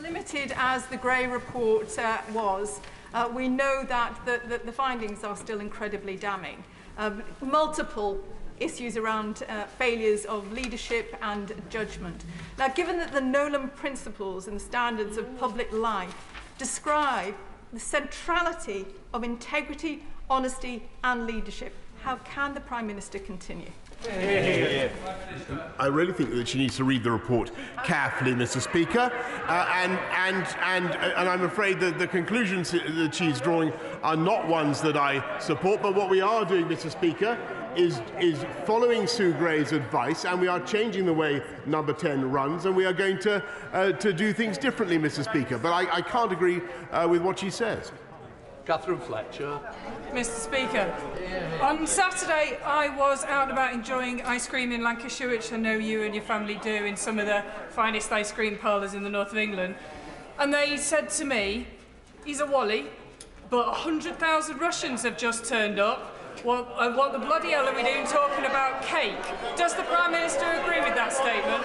[SPEAKER 46] limited as the Gray report uh, was, uh, we know that the, the, the findings are still incredibly damning. Um, multiple issues around uh, failures of leadership and judgment. Now, given that the Nolan principles and the standards of public life describe the centrality of integrity, honesty and leadership, how can the Prime Minister continue?
[SPEAKER 2] I really think that she needs to read the report carefully, Mr. Speaker, uh, and and and and I'm afraid that the conclusions that she's drawing are not ones that I support. But what we are doing, Mr. Speaker, is is following Sue Gray's advice, and we are changing the way Number 10 runs, and we are going to uh, to do things differently, Mr. Speaker. But I, I can't agree uh, with what she says.
[SPEAKER 1] Katherine Fletcher.
[SPEAKER 47] Mr Speaker, on Saturday I was out and about enjoying ice cream in Lancashire, which I know you and your family do in some of the finest ice cream parlours in the north of England. And they said to me, he's a Wally, but 100,000 Russians have just turned up. What, uh, what the bloody hell are we doing talking about cake? Does the Prime Minister agree with that statement?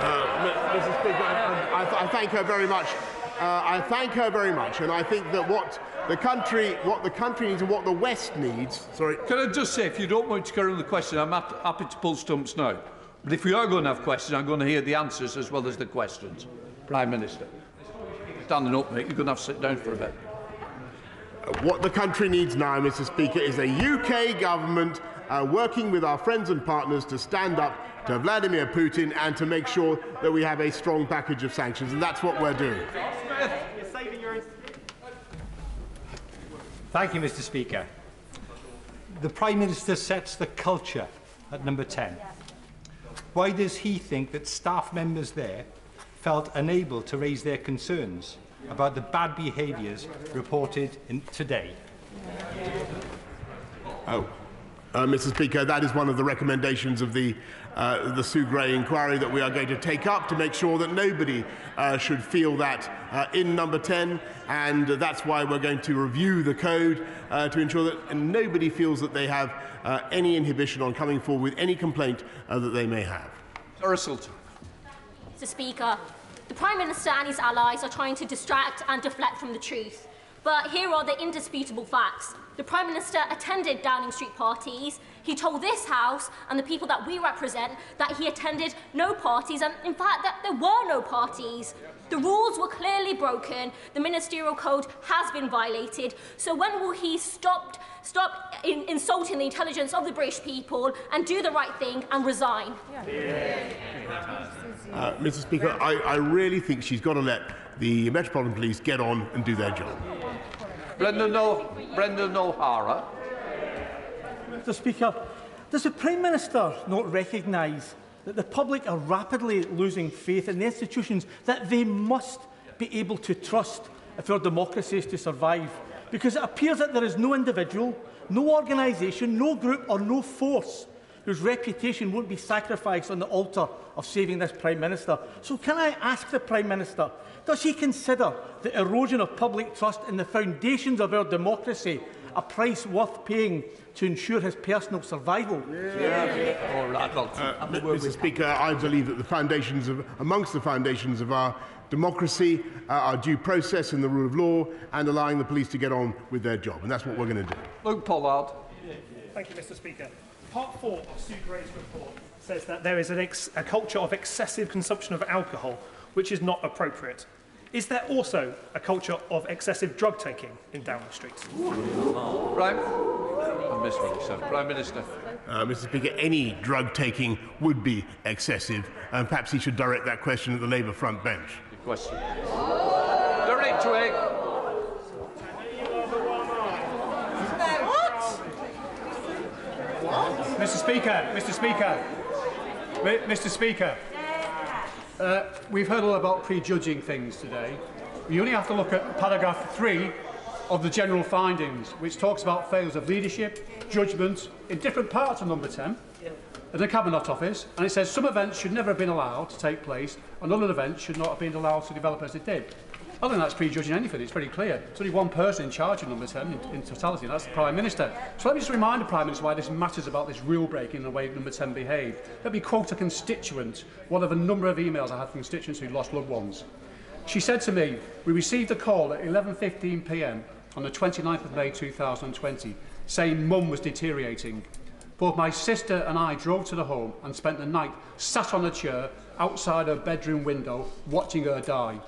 [SPEAKER 2] Uh, Mrs. Speaker, I, I, I thank her very much. Uh, I thank her very much, and I think that what the country, what the country needs, and what the West needs. Sorry.
[SPEAKER 1] Can I just say, if you don't want to carry on the question, I'm happy, happy to pull stumps now. But if we are going to have questions, I'm going to hear the answers as well as the questions. Prime Minister. Standing up, mate. You're going to have to sit down for a bit.
[SPEAKER 2] What the country needs now, Mr. Speaker, is a UK government uh, working with our friends and partners to stand up to Vladimir Putin and to make sure that we have a strong package of sanctions, and that's what we're doing.
[SPEAKER 45] Thank you, Mr Speaker. The Prime Minister sets the culture at number 10. Why does he think that staff members there felt unable to raise their concerns about the bad behaviours reported in today?
[SPEAKER 2] Oh. Uh, Mr. Speaker, that is one of the recommendations of the, uh, the Sue Gray inquiry that we are going to take up to make sure that nobody uh, should feel that uh, in number 10, and that's why we're going to review the code uh, to ensure that nobody feels that they have uh, any inhibition on coming forward with any complaint uh, that they may have.
[SPEAKER 1] Zarah Sultana.
[SPEAKER 48] Mr Speaker, the Prime Minister and his allies are trying to distract and deflect from the truth. But here are the indisputable facts. The Prime Minister attended Downing Street parties. He told this House and the people that we represent that he attended no parties, and in fact, that there were no parties. The rules were clearly broken. The ministerial code has been violated. So when will he stop, stop in, insulting the intelligence of the British people and do the right thing and resign?
[SPEAKER 2] Uh, Mr. Speaker, I, I really think she's got to let the Metropolitan Police get on and do their job.
[SPEAKER 1] Brendan, o Brendan O'Hara.
[SPEAKER 49] Mr Speaker, does the Prime Minister not recognise that the public are rapidly losing faith in the institutions that they must be able to trust if our democracy is to survive? Because it appears that there is no individual, no organisation, no group or no force whose reputation won't be sacrificed on the altar of saving this Prime Minister. So can I ask the Prime Minister, does he consider the erosion of public trust in the foundations of our democracy a price worth paying to ensure his personal survival?
[SPEAKER 2] Yeah. Uh, Mr. Speaker, I believe that the foundations of, amongst the foundations of our democracy uh, are due process and the rule of law and allowing the police to get on with their job. And that's what we're going to do.
[SPEAKER 1] Luke Pollard.
[SPEAKER 35] Thank you, Mr. Speaker. Part four of Sue Gray's report says that there is an a culture of excessive consumption of alcohol, which is not appropriate. Is there also a culture of excessive drug taking in Downing Street?
[SPEAKER 1] Prime, I missed what you. Prime Minister.
[SPEAKER 2] Uh, Mr. Speaker, any drug taking would be excessive, and perhaps he should direct that question at the Labour front bench.
[SPEAKER 1] Good question. Direct to it.
[SPEAKER 45] Mr Speaker, Mr Speaker, Mr Speaker, Uh, we've heard a lot about prejudging things today. You only have to look at paragraph 3 of the general findings, which talks about failures of leadership, judgment, in different parts of number 10, in the Cabinet Office, and it says some events should never have been allowed to take place and other events should not have been allowed to develop as it did. I don't think that's prejudging anything. It's very clear. There's only one person in charge of number 10 in, in totality, and that's the Prime Minister. So let me just remind the Prime Minister why this matters about this rule breaking and the way number 10 behaved. Let me quote a constituent, one of a number of emails I had from constituents who lost loved ones. She said to me, we received a call at 11.15pm on the 29th of May 2020 saying mum was deteriorating. Both my sister and I drove to the home and spent the night sat on a chair outside her bedroom window watching her die.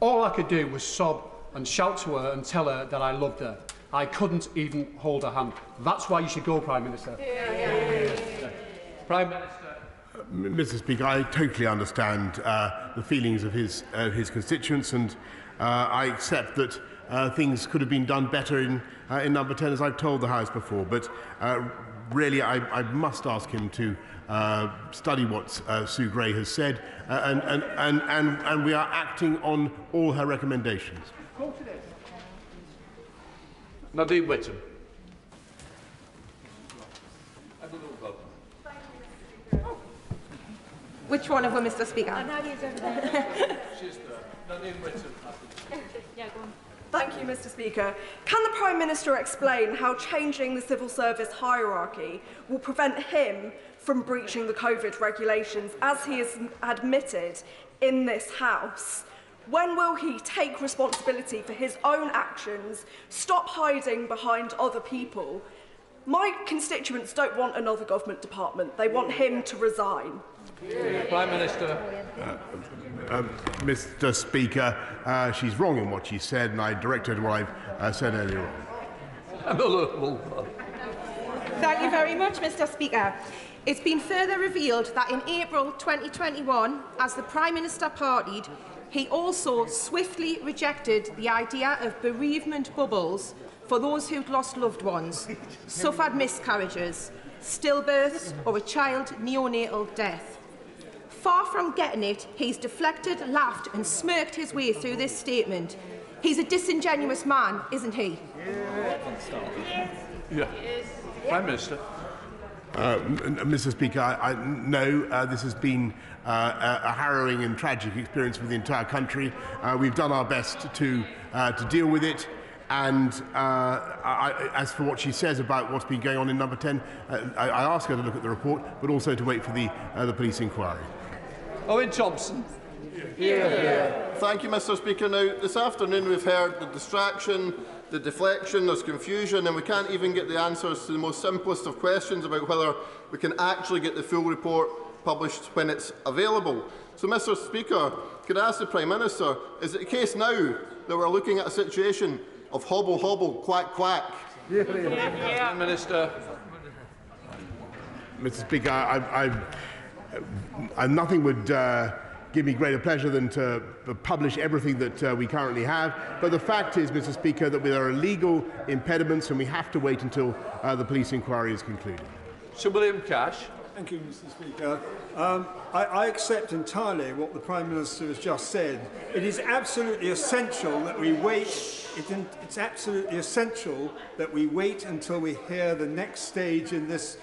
[SPEAKER 45] All I could do was sob and shout to her and tell her that I loved her. I couldn't even hold her hand. That's why you should go, Prime Minister.
[SPEAKER 1] Prime Minister.
[SPEAKER 2] Mr. Speaker, I totally understand uh, the feelings of his, uh, his constituents, and uh, I accept that uh, things could have been done better in, uh, in number 10, as I've told the House before. But uh, really, I, I must ask him to uh, study what uh, Sue Gray has said, uh, and, and, and, and, and we are acting on all her recommendations.
[SPEAKER 1] Nadia Whittome.
[SPEAKER 37] Which one of them, Mr. Speaker?
[SPEAKER 50] Nadia's over <laughs> there.
[SPEAKER 1] She's there. Nadia Whittome.
[SPEAKER 51] Yeah, go on.
[SPEAKER 37] Thank you, Mr Speaker. Can the Prime Minister explain how changing the civil service hierarchy will prevent him from breaching the COVID regulations, as he has admitted in this House? When will he take responsibility for his own actions, stop hiding behind other people? My constituents don't want another government department. They want him to resign.
[SPEAKER 1] Prime Minister.
[SPEAKER 2] Uh, Mr. Speaker, uh, she's wrong in what she said, and I direct her to what I've uh, said earlier on. <laughs>
[SPEAKER 37] Thank you very much, Mr. Speaker. It's been further revealed that in April 2021, as the Prime Minister partied, he also swiftly rejected the idea of bereavement bubbles for those who'd lost loved ones, suffered miscarriages, stillbirths, or a child neonatal death. Far from getting it, he's deflected, laughed, and smirked his way through this statement. He's a disingenuous man, isn't he?
[SPEAKER 1] Yeah. Prime Minister.
[SPEAKER 2] Uh, m- m- Mr. Speaker, I, I, no, uh, this has been uh, a, a harrowing and tragic experience for the entire country. Uh, we've done our best to, uh, to deal with it. And uh, I, as for what she says about what's been going on in number 10, uh, I, I ask her to look at the report, but also to wait for the, uh, the police inquiry.
[SPEAKER 1] Oh, Owen Thompson.
[SPEAKER 52] Thank you, Mr Speaker. Now, this afternoon we've heard the distraction, the deflection, there's confusion, and we can't even get the answers to the most simplest of questions about whether we can actually get the full report published when it's available. So, Mr Speaker, could I ask the Prime Minister, is it the case now that we're looking at a situation of hobble hobble, quack quack?
[SPEAKER 1] Prime Minister.
[SPEAKER 2] Mr. Speaker, I, I, I, nothing would uh, give me greater pleasure than to publish everything that uh, we currently have. But the fact is, Mr. Speaker, that there are legal impediments and we have to wait until uh, the police inquiry is concluded.
[SPEAKER 1] Sir William Cash.
[SPEAKER 35] Thank you, Mr. Speaker. Um, I, I accept entirely what the Prime Minister has just said. It is absolutely essential that we wait. It, it's absolutely essential that we wait until we hear the next stage in this,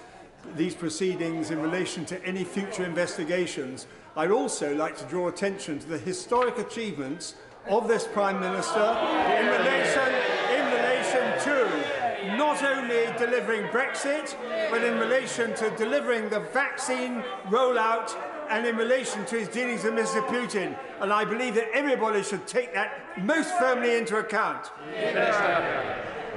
[SPEAKER 35] these proceedings in relation to any future investigations. I'd also like to draw attention to the historic achievements of this Prime Minister in relation, in relation to not only delivering Brexit, but in relation to delivering the vaccine rollout and in relation to his dealings with Mr Putin. And I believe that everybody should take that most firmly into account.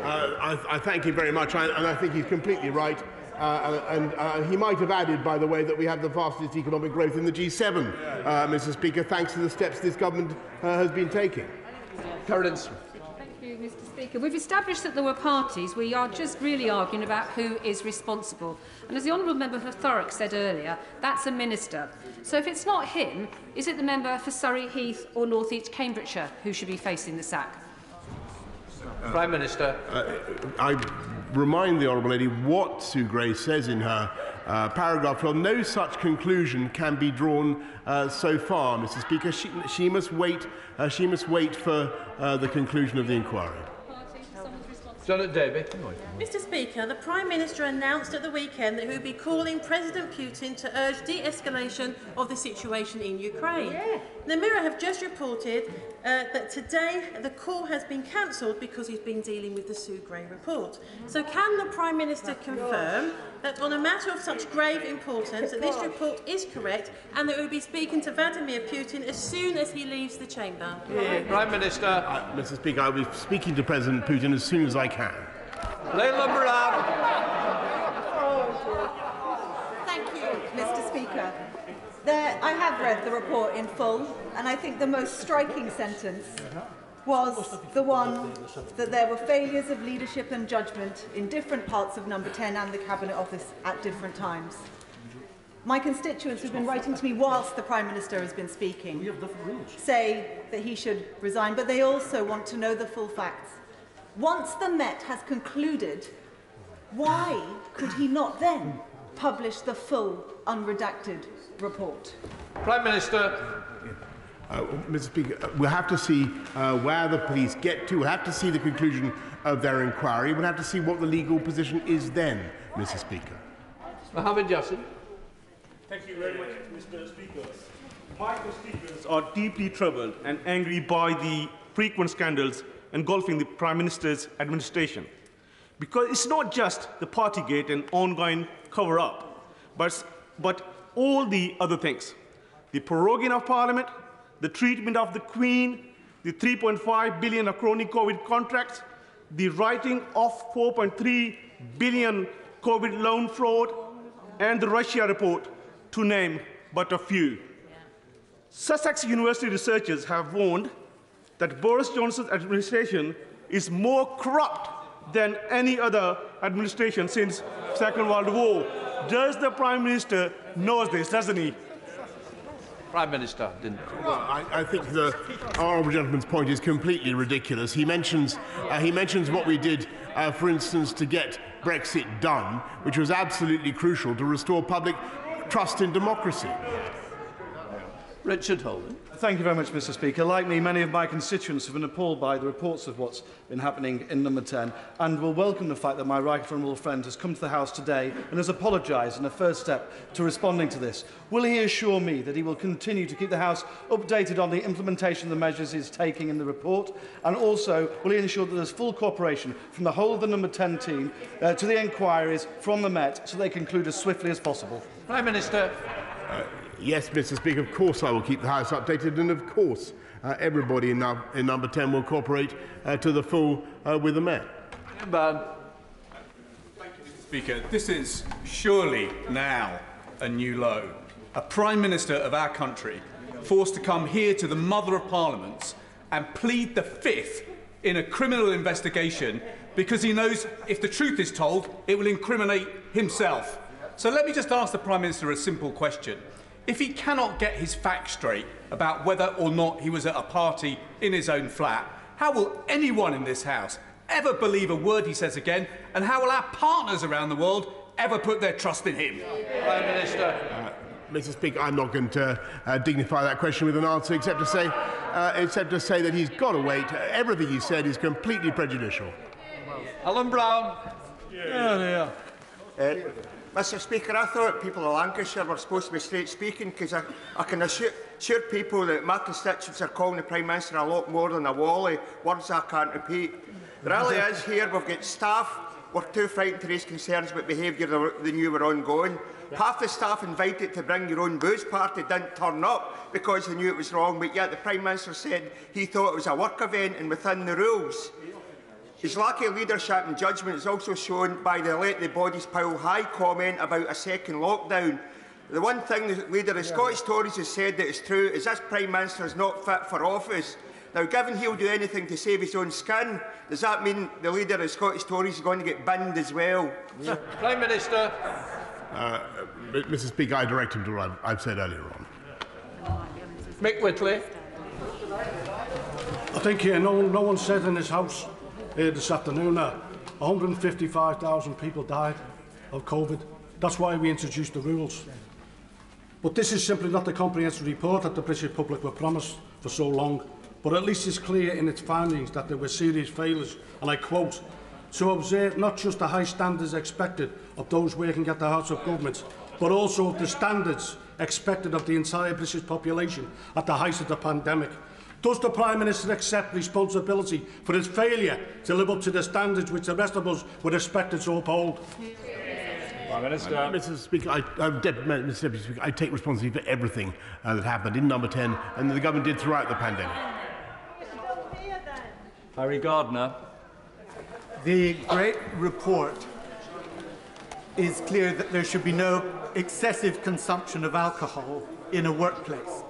[SPEAKER 2] Uh, I, I thank you very much, and and I think he's completely right. Uh, and uh, he might have added, by the way, that we have the fastest economic growth in the G7, uh, Mr. Speaker, thanks to the steps this government uh, has been taking.
[SPEAKER 1] Terence.
[SPEAKER 53] Thank you, Mr Speaker. We've established that there were parties. We are just really arguing about who is responsible. And as the Honourable Member for Thurrock said earlier, that's a minister. So if it's not him, is it the member for Surrey Heath or North East Cambridgeshire who should be facing the sack?
[SPEAKER 1] Prime Minister.
[SPEAKER 2] Uh, I remind the Honourable Lady what Sue Gray says in her uh, paragraph 12. No such conclusion can be drawn uh, so far, Mr. Speaker. She, she must wait. Uh, she must wait for uh, the conclusion of the inquiry.
[SPEAKER 1] Janet Daby.
[SPEAKER 54] Mr Speaker, the Prime Minister announced at the weekend that he would be calling President Putin to urge de-escalation of the situation in Ukraine. The Mirror have just reported uh, that today the call has been cancelled because he's been dealing with the Sue Gray report. So can the Prime Minister confirm that on a matter of such grave importance that this report is correct and that we will be speaking to Vladimir Putin as soon as he leaves the chamber?
[SPEAKER 1] Prime Minister.
[SPEAKER 2] Uh, Mr. Speaker, I will be speaking to President Putin as soon as I can.
[SPEAKER 1] Layla Moran.
[SPEAKER 55] Thank you, Mr. Speaker. There, I have read the report in full, and I think the most striking sentence was the one that there were failures of leadership and judgment in different parts of Number 10 and the Cabinet Office at different times. My constituents who've been writing to me whilst the Prime Minister has been speaking say that he should resign, but they also want to know the full facts. Once the Met has concluded, why could he not then publish the full unredacted report?
[SPEAKER 1] Prime Minister.
[SPEAKER 2] Uh, Mr. Speaker, uh, we'll have to see uh, where the police get to. We'll have to see the conclusion of their inquiry. We'll have to see what the legal position is then, Mr. Speaker.
[SPEAKER 1] Mohammad Yasin.
[SPEAKER 35] Thank you very much, Mr. Speaker. My constituents are deeply troubled and angry by the frequent scandals engulfing the Prime Minister's administration. Because it's not just the Partygate and ongoing cover up, but, but all the other things the proroguing of Parliament, the treatment of the Queen, the 3.5 billion chronic COVID contracts, the writing of 4.3 billion COVID loan fraud, and the Russia report, to name but a few. Sussex University researchers have warned that Boris Johnson's administration is more corrupt than any other administration since Second World War. Does the Prime Minister know this, doesn't he?
[SPEAKER 1] Prime Minister didn't.
[SPEAKER 2] Well, I, I think the honourable gentleman's point is completely ridiculous. He mentions, uh, he mentions what we did, uh, for instance, to get Brexit done, which was absolutely crucial to restore public trust in democracy.
[SPEAKER 1] Richard Holden.
[SPEAKER 56] Thank you very much, Mr Speaker. Like me, many of my constituents have been appalled by the reports of what's been happening in number 10 and will welcome the fact that my right honourable friend has come to the House today and has apologised in a first step to responding to this. Will he assure me that he will continue to keep the House updated on the implementation of the measures he is taking in the report? And also, will he ensure that there's full cooperation from the whole of the number 10 team uh, to the inquiries from the Met so they conclude as swiftly as possible?
[SPEAKER 1] Prime Minister.
[SPEAKER 2] Uh, Yes, Mr. Speaker, of course I will keep the House updated, and of course uh, everybody in, no in, number 10 will cooperate uh, to the full uh, with the Mayor. Member. Thank you, Mr.
[SPEAKER 57] Speaker, this is surely now a new low. A Prime Minister of our country forced to come here to the Mother of Parliaments and plead the fifth in a criminal investigation because he knows if the truth is told, it will incriminate himself. So let me just ask the Prime Minister a simple question. If he cannot get his facts straight about whether or not he was at a party in his own flat, how will anyone in this House ever believe a word he says again? And how will our partners around the world ever put their trust in him?
[SPEAKER 1] Prime Minister.
[SPEAKER 2] Uh, Mr. Speaker, I'm not going to uh, dignify that question with an answer except to say, uh, except to say that he's got to wait. Everything he said is completely prejudicial.
[SPEAKER 1] Alan Brown.
[SPEAKER 58] Yeah, yeah. Uh, Mr Speaker, I thought people of Lancashire were supposed to be straight speaking because I, I can assure, assure people that my constituents are calling the Prime Minister a lot more than a wally, words I can't repeat. The reality is here we've got staff were too frightened to raise concerns about behaviour they, knew were ongoing. Yeah. Half the staff invited to bring your own booze party didn't turn up because they knew it was wrong, but yet the Prime Minister said he thought it was a work event and within the rules. His lack of leadership and judgment is also shown by the let the bodies pile high comment about a second lockdown. The one thing the leader of the Scottish Tories has said that is true is this Prime Minister is not fit for office. Now, given he'll do anything to save his own skin, does that mean the leader of the Scottish Tories is going to get binned as well?
[SPEAKER 1] Yeah. Prime Minister.
[SPEAKER 2] Uh, Mr Speaker, I direct him to what I've, I've said earlier on.
[SPEAKER 1] Mick Whitley.
[SPEAKER 59] I think uh, no, no one said in this House here this afternoon uh, that 155,000 people died of COVID. That's why we introduced the rules. But this is simply not the comprehensive report that the British public were promised for so long. But at least it's clear in its findings that there were serious failures, and I quote, to observe not just the high standards expected of those working at the House of Government, but also of the standards expected of the entire British population at the height of the pandemic. Does the Prime Minister accept responsibility for his failure to live up to the standards which the rest of us were expected to uphold?
[SPEAKER 2] Prime Minister. Uh, Mr. Speaker, I, uh, Deputy, Mr. Deputy Speaker, I take responsibility for everything uh, that happened in Number 10 and that the government did throughout the pandemic.
[SPEAKER 60] Barry Gardiner.
[SPEAKER 61] The great report is clear that there should be no excessive consumption of alcohol in a workplace.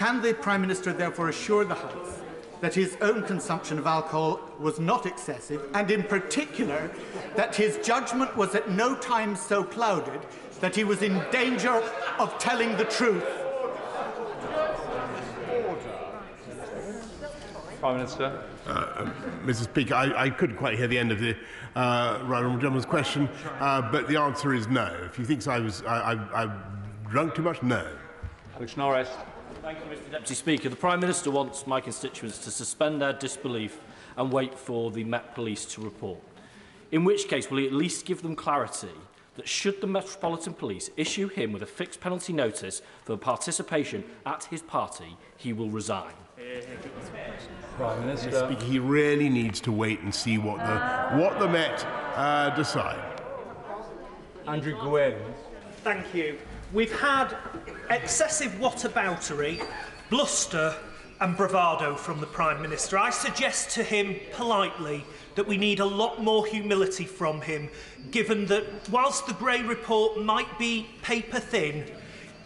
[SPEAKER 61] Can the Prime Minister therefore assure the House
[SPEAKER 35] that his own consumption of alcohol was not excessive, and in particular, that his judgment was at no time so clouded that he was in danger of telling the truth.
[SPEAKER 60] Prime Minister.
[SPEAKER 2] Uh, um, Mr. Speaker, I, I couldn't quite hear the end of the uh, right honourable gentleman's question, uh, but the answer is no. If he thinks I was I, I, I drunk too much, no.
[SPEAKER 60] Alex Norris.
[SPEAKER 62] Thank you, Mr Deputy Speaker. The Prime Minister wants my constituents to suspend their disbelief and wait for the Met Police to report. In which case, will he at least give them clarity that should the Metropolitan Police issue him with a fixed penalty notice for participation at his party, he will resign?
[SPEAKER 60] Prime Minister.
[SPEAKER 2] Mr. Speaker, he really needs to wait and see what the what the Met uh, decide.
[SPEAKER 60] Andrew Gwynne.
[SPEAKER 63] Thank you. We've had excessive whataboutery, bluster and bravado from the Prime Minister. I suggest to him politely that we need a lot more humility from him, given that whilst the Gray Report might be paper thin,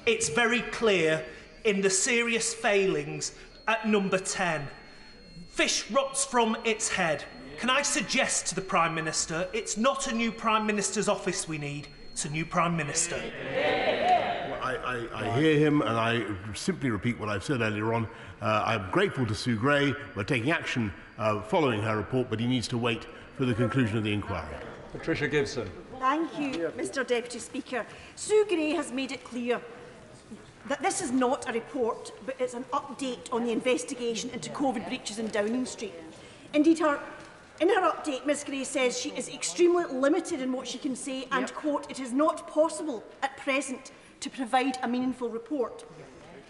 [SPEAKER 63] it's very clear in the serious failings at number 10. Fish rots from its head. Can I suggest to the Prime Minister it's not a new Prime Minister's office we need, it's a new Prime Minister.
[SPEAKER 2] Well, I, I, I hear him, and I simply repeat what I've said earlier on. Uh, I'm grateful to Sue Gray. We're taking action uh, following her report, but he needs to wait for the conclusion of the inquiry.
[SPEAKER 60] Patricia Gibson.
[SPEAKER 64] Thank you, Mr Deputy Speaker. Sue Gray has made it clear that this is not a report, but it's an update on the investigation into COVID breaches in Downing Street. Indeed, her, In her update, Ms Gray says she is extremely limited in what she can say and, yep. quote, it is not possible at present to provide a meaningful report.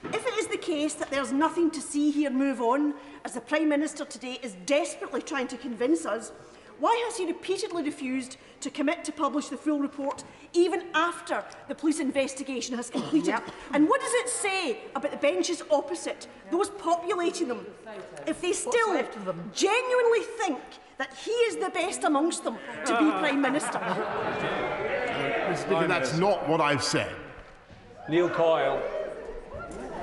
[SPEAKER 64] If it is the case that there's nothing to see here, move on, as the Prime Minister today is desperately trying to convince us, why has he repeatedly refused to commit to publish the full report even after the police investigation has completed? Yep. And what does it say about the benches opposite, those populating them, if they still them? genuinely think that he is the best amongst them to be <laughs> Prime Minister?
[SPEAKER 2] Mr. Speaker, that's not what I've said.
[SPEAKER 60] Neil Coyle.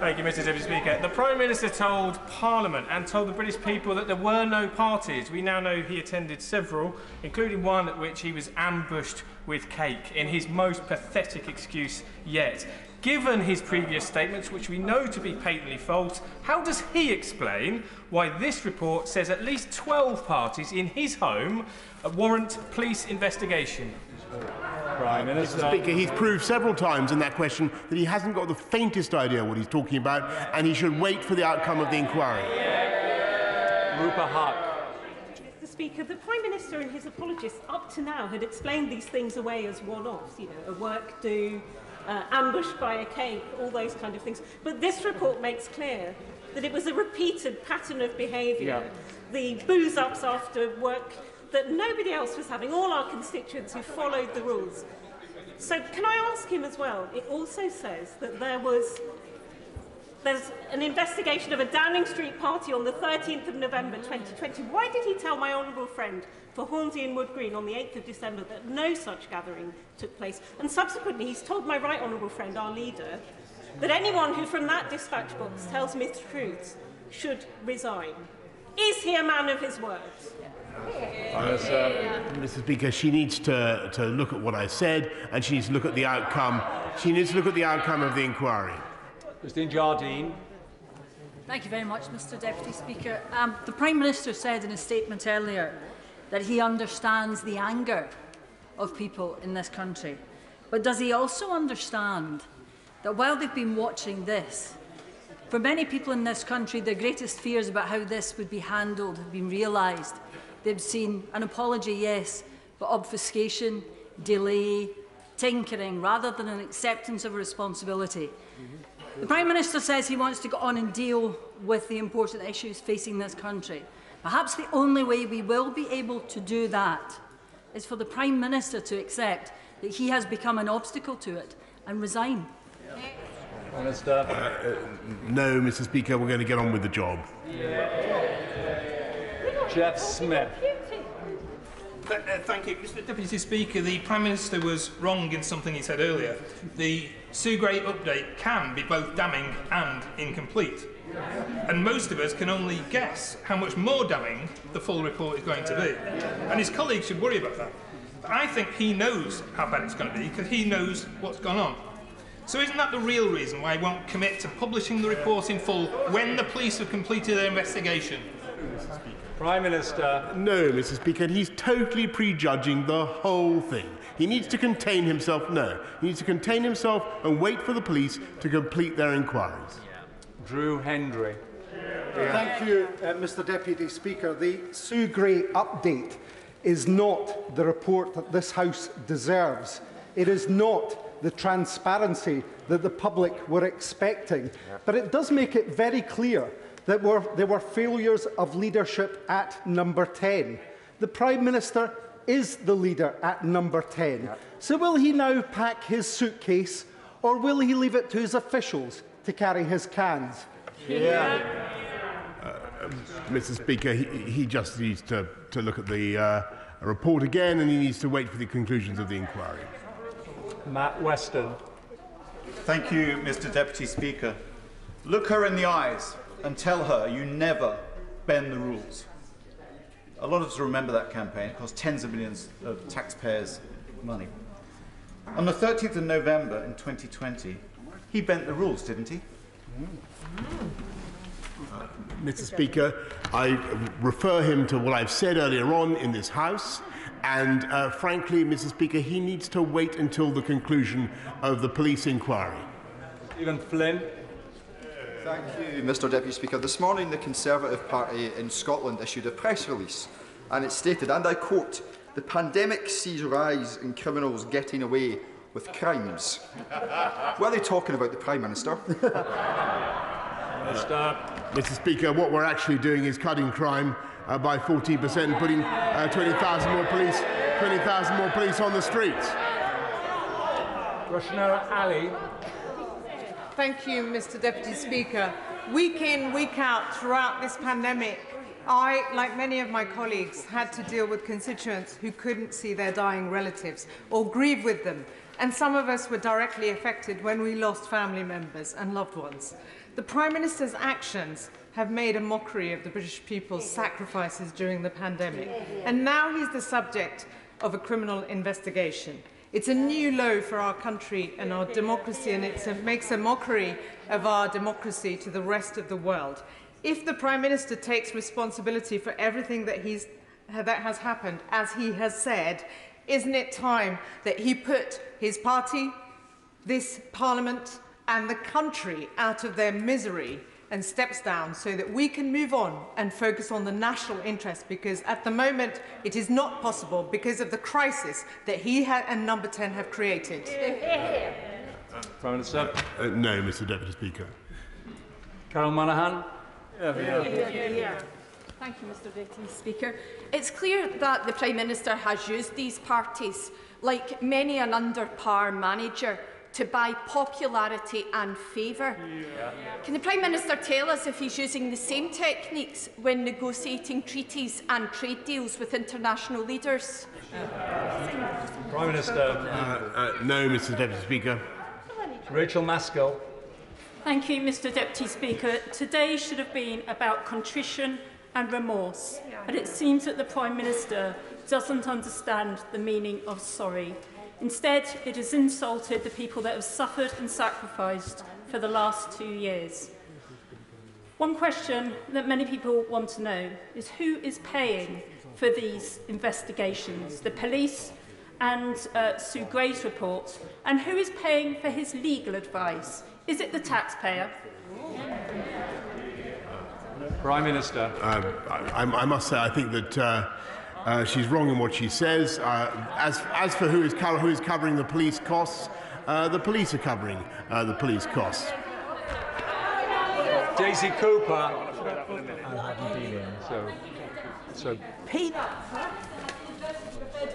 [SPEAKER 63] Thank you, Mr Deputy Speaker. The Prime Minister told Parliament and told the British people that there were no parties. We now know he attended several, including one at which he was ambushed with cake in his most pathetic excuse yet. Given his previous statements, which we know to be patently false, how does he explain why this report says at least 12 parties in his home warrant police investigation?
[SPEAKER 60] Prime Minister.
[SPEAKER 2] Mr. Speaker, he's proved several times in that question that he hasn't got the faintest idea what he's talking about, and he should wait for the outcome of the inquiry.
[SPEAKER 60] Rupa Huq.
[SPEAKER 58] Mr Speaker, the Prime Minister and his apologists up to now had explained these things away as one-offs, you know, a work do, uh, ambushed by a cake, all those kind of things. But this report makes clear that it was a repeated pattern of behaviour.
[SPEAKER 60] Yeah.
[SPEAKER 58] The booze-ups after work that nobody else was having, all our constituents who followed the rules. So can I ask him as well, it also says that there was there's an investigation of a Downing Street party on the 13th of November 2020. Why did he tell my honourable friend for Hornsey and Wood Green on the 8th of December that no such gathering took place? And subsequently, he's told my right honourable friend, our leader, that anyone who from that dispatch box tells mistruths should resign. Is he a man of his words?
[SPEAKER 2] Yes, uh, Mr. Speaker, she needs to, to look at what I said, and she needs to look at the outcome. She needs to look at the outcome of the inquiry.
[SPEAKER 60] Christine Jardine.
[SPEAKER 65] Thank you very much, Mr Deputy Speaker. Um, the Prime Minister said in a statement earlier that he understands the anger of people in this country. But does he also understand that while they've been watching this, for many people in this country, their greatest fears about how this would be handled have been realised. They've seen an apology, yes, but obfuscation, delay, tinkering, rather than an acceptance of a responsibility. The Prime Minister says he wants to go on and deal with the important issues facing this country. Perhaps the only way we will be able to do that is for the Prime Minister to accept that he has become an obstacle to it and resign.
[SPEAKER 2] Minister. Uh, no, Mr. Speaker, we're going to get on with the job.
[SPEAKER 60] Jeff Smith.
[SPEAKER 35] Uh, thank you. Mr Deputy Speaker, the Prime Minister was wrong in something he said earlier. The Sue Gray update can be both damning and incomplete. And most of us can only guess how much more damning the full report is going to be. And his colleagues should worry about that. But I think he knows how bad it's going to be because he knows what's gone on. So isn't that the real reason why he won't commit to publishing the report in full when the police have completed their investigation?
[SPEAKER 2] Prime Minister. No, Mr. Speaker, he's totally prejudging the whole thing. He needs to contain himself. No, he needs to contain himself and wait for the police to complete their inquiries.
[SPEAKER 60] Drew Hendry.
[SPEAKER 66] Thank you, uh, Mr Deputy Speaker. The Sue Gray update is not the report that this House deserves. It is not the transparency that the public were expecting. But it does make it very clear that were, there were failures of leadership at number 10. The Prime Minister is the leader at number 10. So will he now pack his suitcase or will he leave it to his officials to carry his cans?
[SPEAKER 2] Yeah. Uh, Mr. Speaker, he, he just needs to, to look at the uh, report again and he needs to wait for the conclusions of the inquiry.
[SPEAKER 60] Matt Western.
[SPEAKER 67] Thank you, Mr Deputy Speaker. Look her in the eyes and tell her you never bend the rules. A lot of us remember that campaign. It cost tens of millions of taxpayers' money. On the 30th of November in 2020, he bent the rules, didn't he?
[SPEAKER 2] Uh, Mr. Speaker, I refer him to what I've said earlier on in this House. And uh, frankly, Mr. Speaker, he needs to wait until the conclusion of the police inquiry.
[SPEAKER 60] Stephen Flynn.
[SPEAKER 31] Thank you, Mr Deputy Speaker. This morning, the Conservative Party in Scotland issued a press release, and it stated, and I quote, the pandemic sees rise in criminals getting away with crimes. <laughs> Were they talking about the Prime Minister? <laughs>
[SPEAKER 2] Mr. Mr. Speaker, what we're actually doing is cutting crime uh, by 14% and putting uh, 20,000 more police, 20,000 more police on the streets.
[SPEAKER 60] Rushanara Ali.
[SPEAKER 68] Thank you, Mr Deputy Speaker. Week in, week out, throughout this pandemic, I, like many of my colleagues, had to deal with constituents who couldn't see their dying relatives or grieve with them. And some of us were directly affected when we lost family members and loved ones. The Prime Minister's actions have made a mockery of the British people's sacrifices during the pandemic. And now he's the subject of a criminal investigation. It's a new low for our country and our democracy, and it makes a mockery of our democracy to the rest of the world. If the Prime Minister takes responsibility for everything that, that has happened, as he has said, isn't it time that he put his party, this Parliament, and the country out of their misery and steps down so that we can move on and focus on the national interest because at the moment it is not possible because of the crisis that he and Number 10 have created.
[SPEAKER 60] Prime Minister.
[SPEAKER 2] Uh, no, Mr Deputy Speaker.
[SPEAKER 60] Carol Monaghan.
[SPEAKER 37] Thank you, Mr Deputy Speaker. It's clear that the Prime Minister has used these parties, like many an under-par manager, to buy popularity and favour. Yeah. Can the Prime Minister tell us if he's using the same techniques when negotiating treaties and trade deals with international leaders?
[SPEAKER 60] Prime Minister.
[SPEAKER 2] Uh, uh, no, Mr Deputy Speaker.
[SPEAKER 60] Rachael Maskell.
[SPEAKER 69] Thank you, Mr Deputy Speaker. Today should have been about contrition and remorse, but it seems that the Prime Minister doesn't understand the meaning of sorry. Instead, it has insulted the people that have suffered and sacrificed for the last two years. One question that many people want to know is who is paying for these investigations? The police and uh, Sue Gray's report, and who is paying for his legal advice? Is it the taxpayer?
[SPEAKER 60] Prime Minister.
[SPEAKER 2] Uh, I, I, must say, I think that uh, uh, she's wrong in what she says. Uh, as, as for who is, co who is covering the police costs, uh, the police are covering uh, the police costs.
[SPEAKER 60] Daisy Cooper. So, so.
[SPEAKER 70] Pete.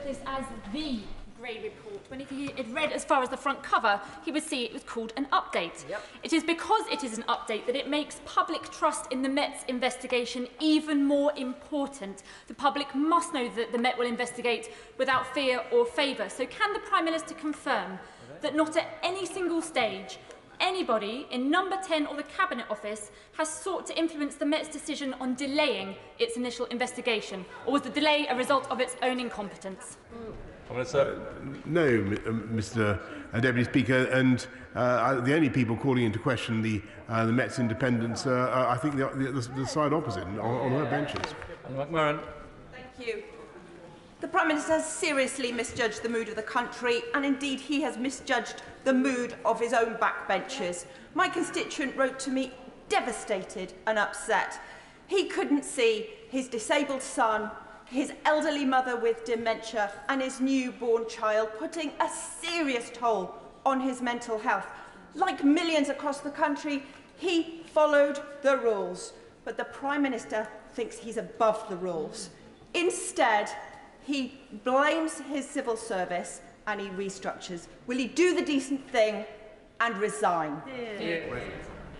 [SPEAKER 70] This as the Gray report, when he had read as far as the front cover, he would see it was called an update. Yep. It is because it is an update that it makes public trust in the Met's investigation even more important. The public must know that the Met will investigate without fear or favour. So can the Prime Minister confirm that not at any single stage anybody in number 10 or the Cabinet Office has sought to influence the Met's decision on delaying its initial investigation? Or was the delay a result of its own incompetence? Hmm.
[SPEAKER 2] Uh, no, Mr. Uh, Deputy Speaker, and uh, the only people calling into question the, uh, the Met's independence uh, are, I think, the, the, the side opposite on, on her benches.
[SPEAKER 60] McMurran.
[SPEAKER 71] Thank you. The Prime Minister has seriously misjudged the mood of the country, and indeed he has misjudged the mood of his own backbenchers. My constituent wrote to me devastated and upset. He couldn't see his disabled son, his elderly mother with dementia, and his newborn child putting a serious toll on his mental health. Like millions across the country, he followed the rules, but the Prime Minister thinks he's above the rules. Instead, he blames his civil service and he restructures. Will he do the decent thing and resign?
[SPEAKER 2] Yeah.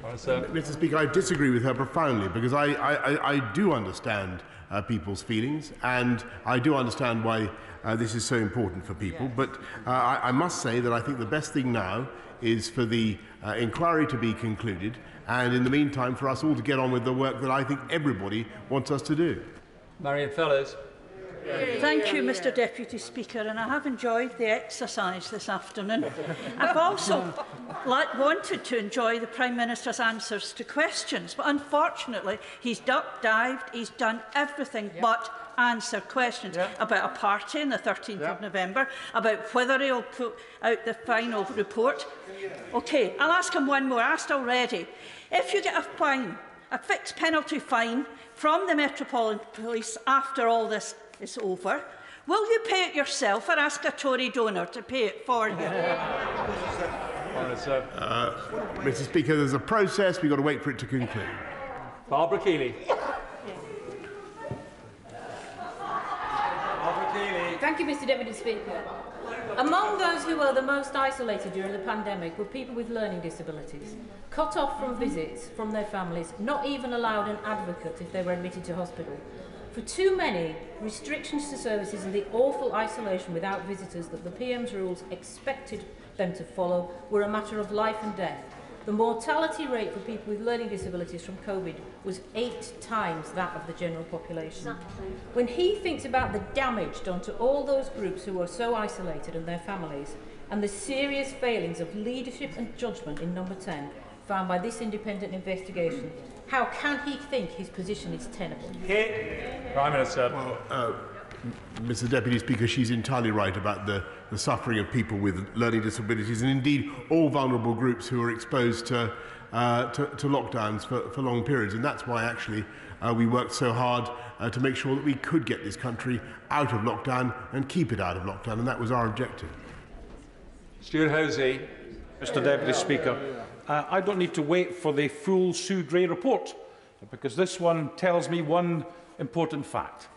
[SPEAKER 2] Mr. Speaker, I disagree with her profoundly because I, I, I do understand uh, people's feelings and I do understand why uh, this is so important for people. But uh, I, I must say that I think the best thing now is for the uh, inquiry to be concluded and in the meantime for us all to get on with the work that I think everybody wants us to do.
[SPEAKER 60] Marion Fellows.
[SPEAKER 68] Thank you, Mr Deputy Speaker, and I have enjoyed the exercise this afternoon. I've also like, wanted to enjoy the Prime Minister's answers to questions, but unfortunately he's duck dived, he's done everything yep. but answer questions yep. about a party on the 13th yep. of November, about whether he'll put out the final report. OK, I'll ask him one more, I asked already. If you get a fine, a fixed penalty fine from the Metropolitan Police after all this is over. Will you pay it yourself or ask a Tory donor to pay it for you?
[SPEAKER 2] Uh, Mr Speaker, there's a process. We've got to wait for it to conclude.
[SPEAKER 60] Barbara Keeley.
[SPEAKER 72] Thank you, Mr Deputy Speaker. Among those who were the most isolated during the pandemic were people with learning disabilities, cut off from visits from their families, not even allowed an advocate if they were admitted to hospital, For too many, restrictions to services and the awful isolation without visitors that the PM's rules expected them to follow were a matter of life and death. The mortality rate for people with learning disabilities from COVID was eight times that of the general population. Exactly. When he thinks about the damage done to all those groups who are so isolated and their families, and the serious failings of leadership and judgment in number 10 found by this independent investigation, how can he think his position is tenable? Here.
[SPEAKER 60] Prime Minister.
[SPEAKER 2] Well, uh, Mr Deputy Speaker, she's entirely right about the, the suffering of people with learning disabilities and indeed all vulnerable groups who are exposed to, uh, to, to lockdowns for, for long periods. And that's why actually uh, we worked so hard uh, to make sure that we could get this country out of lockdown and keep it out of lockdown. And that was our objective.
[SPEAKER 60] Stewart Hosie.
[SPEAKER 35] Mr Deputy Speaker uh, I don't need to wait for the full Sue Gray report, because this one tells me one important fact.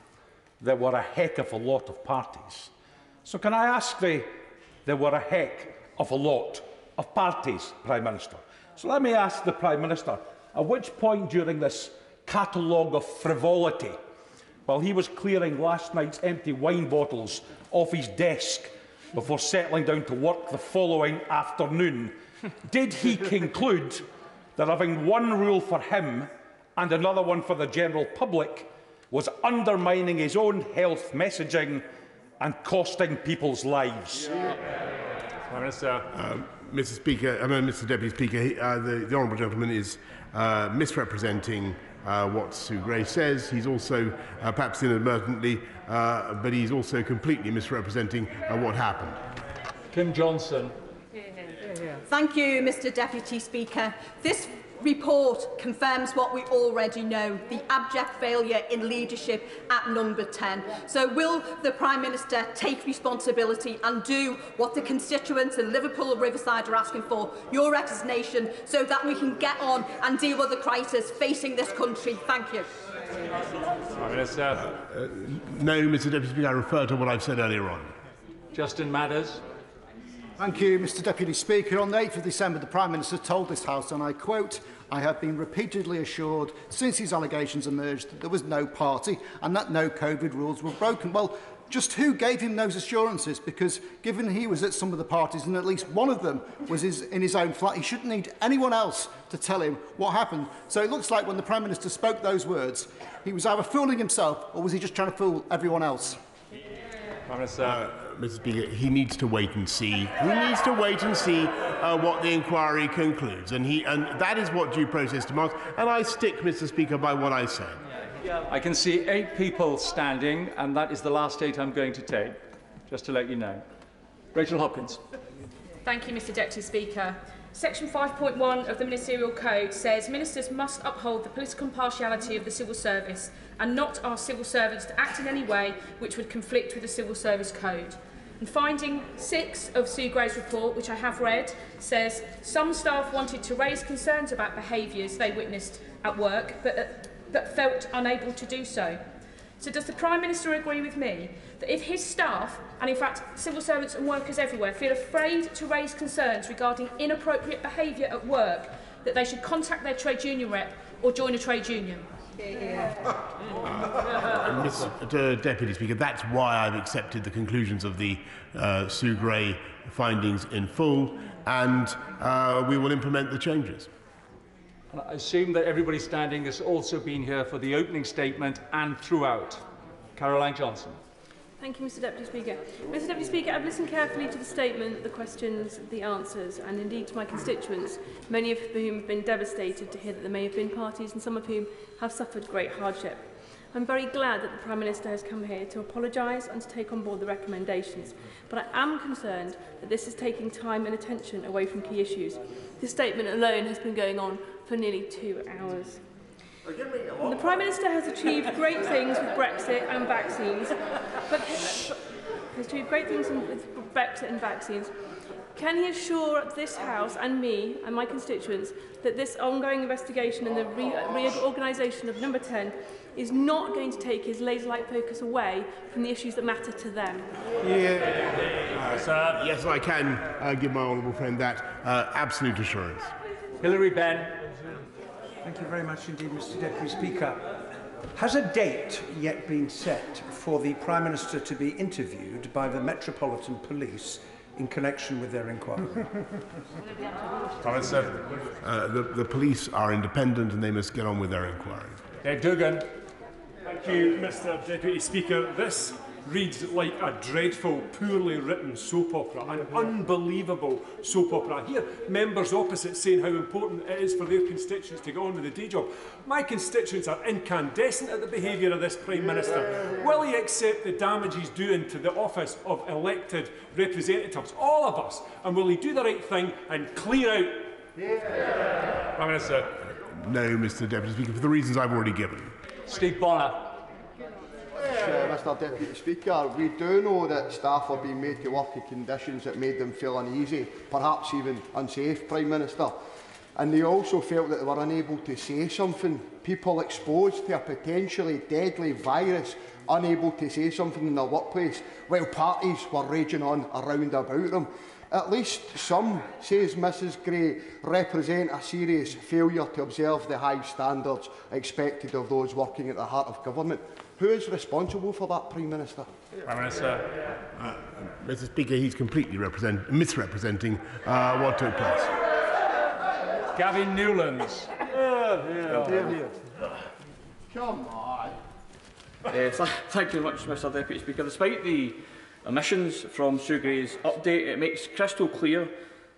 [SPEAKER 35] There were a heck of a lot of parties. So can I ask the, there were a heck of a lot of parties, Prime Minister. So let me ask the Prime Minister, at which point during this catalogue of frivolity, while he was clearing last night's empty wine bottles off his desk before settling down to work the following afternoon, Did he conclude that having one rule for him and another one for the general public was undermining his own health messaging and costing people's lives?
[SPEAKER 60] Prime Minister.
[SPEAKER 2] Uh, Mr. Speaker, I mean, Mr. Deputy Speaker, he, uh, the, the honourable gentleman is uh, misrepresenting uh, what Sue Gray says. He's also, uh, perhaps inadvertently, uh, but he's also completely misrepresenting uh, what happened.
[SPEAKER 60] Kim Johnson.
[SPEAKER 73] Thank you, Mr Deputy Speaker. This report confirms what we already know, the abject failure in leadership at number 10. So will the Prime Minister take responsibility and do what the constituents in Liverpool and Riverside are asking for, your resignation, so that we can get on and deal with the crisis facing this country? Thank you.
[SPEAKER 60] Prime Minister.
[SPEAKER 2] Uh, uh, no, Mr Deputy Speaker, I refer to what I've said earlier on.
[SPEAKER 60] Justin Matters.
[SPEAKER 74] Thank you, Mr Deputy Speaker. On the 8th of December, the Prime Minister told this House, and I quote, I have been repeatedly assured since these allegations emerged that there was no party and that no COVID rules were broken. Well, just who gave him those assurances? Because given he was at some of the parties and at least one of them was his, in his own flat, he shouldn't need anyone else to tell him what happened. So it looks like when the Prime Minister spoke those words, he was either fooling himself or was he just trying to fool everyone else?
[SPEAKER 60] Prime Minister.
[SPEAKER 2] Uh, Mr Speaker, he needs to wait and see. He needs to wait and see uh, what the inquiry concludes. And, he, and that is what due process demands. And I stick, Mr Speaker, by what I said.
[SPEAKER 60] I can see eight people standing, and that is the last eight I'm going to take, just to let you know. Rachel Hopkins.
[SPEAKER 75] Thank you, Mr Deputy Speaker. Section 5.1 of the Ministerial Code says ministers must uphold the political impartiality of the civil service and not ask civil servants to act in any way which would conflict with the Civil Service Code. And finding six of Sue Gray's report, which I have read, says some staff wanted to raise concerns about behaviours they witnessed at work, but, uh, but felt unable to do so. So does the Prime Minister agree with me that if his staff, and in fact civil servants and workers everywhere, feel afraid to raise concerns regarding inappropriate behaviour at work, that they should contact their trade union rep or join a trade union?
[SPEAKER 2] Uh, Mr. Deputy Speaker, that's why I've accepted the conclusions of the uh, Sue Gray findings in full, and uh, we will implement the changes.
[SPEAKER 60] And I assume that everybody standing has also been here for the opening statement and throughout. Caroline Johnson.
[SPEAKER 76] Thank you, Mr Deputy Speaker. Mr Deputy Speaker, I've listened carefully to the statement, the questions, the answers, and indeed to my constituents, many of whom have been devastated to hear that there may have been parties and some of whom have suffered great hardship. I'm very glad that the Prime Minister has come here to apologise and to take on board the recommendations, but I am concerned that this is taking time and attention away from key issues. This statement alone has been going on for nearly two hours. The Prime Minister has achieved great things with Brexit and vaccines, but has achieved great things with Brexit and vaccines, Can he assure this House and me and my constituents that this ongoing investigation and the re reorganisation of Number 10 is not going to take his laser-like focus away from the issues that matter to them?
[SPEAKER 2] Yeah. Uh, yes, I can uh, give my honourable friend that uh, absolute assurance.
[SPEAKER 60] Hilary Benn.
[SPEAKER 77] Thank you very much indeed, Mr Deputy Speaker. Has a date yet been set for the Prime Minister to be interviewed by the Metropolitan Police in connection with their inquiry? <laughs>
[SPEAKER 2] Comment, uh, the, the police are independent and they must get on with their inquiry.
[SPEAKER 60] Dave Doogan.
[SPEAKER 78] Thank you, Mr Deputy Speaker. This reads like a dreadful, poorly written soap opera, an mm-hmm. unbelievable soap opera. I hear members opposite saying how important it is for their constituents to get on with the day job. My constituents are incandescent at the behaviour of this Prime Minister. Mm-hmm. Will he accept the damage he's doing to the office of elected representatives, all of us? And will he do the right thing and clear out? Yeah. Prime Minister.
[SPEAKER 2] No, Mr Deputy Speaker, for the reasons I've already given.
[SPEAKER 60] Steve Bonnar.
[SPEAKER 35] Uh, Mr Deputy Speaker, we do know that staff are being made to work in conditions that made them feel uneasy, perhaps even unsafe, Prime Minister. And they also felt that they were unable to say something. People exposed to a potentially deadly virus unable to say something in their workplace while parties were raging on around about them. At least some, says Mrs Gray, represent a serious failure to observe the high standards expected of those working at the heart of government. Who is responsible for that, Prime Minister?
[SPEAKER 60] Prime Minister.
[SPEAKER 2] Uh, Mr Speaker, he's completely misrepresenting uh, what took place.
[SPEAKER 60] Gavin Newlands.
[SPEAKER 35] Come on.
[SPEAKER 68] Uh, th thank you very much, Mr Deputy Speaker. Despite the omissions from Sue Gray's update, it makes crystal clear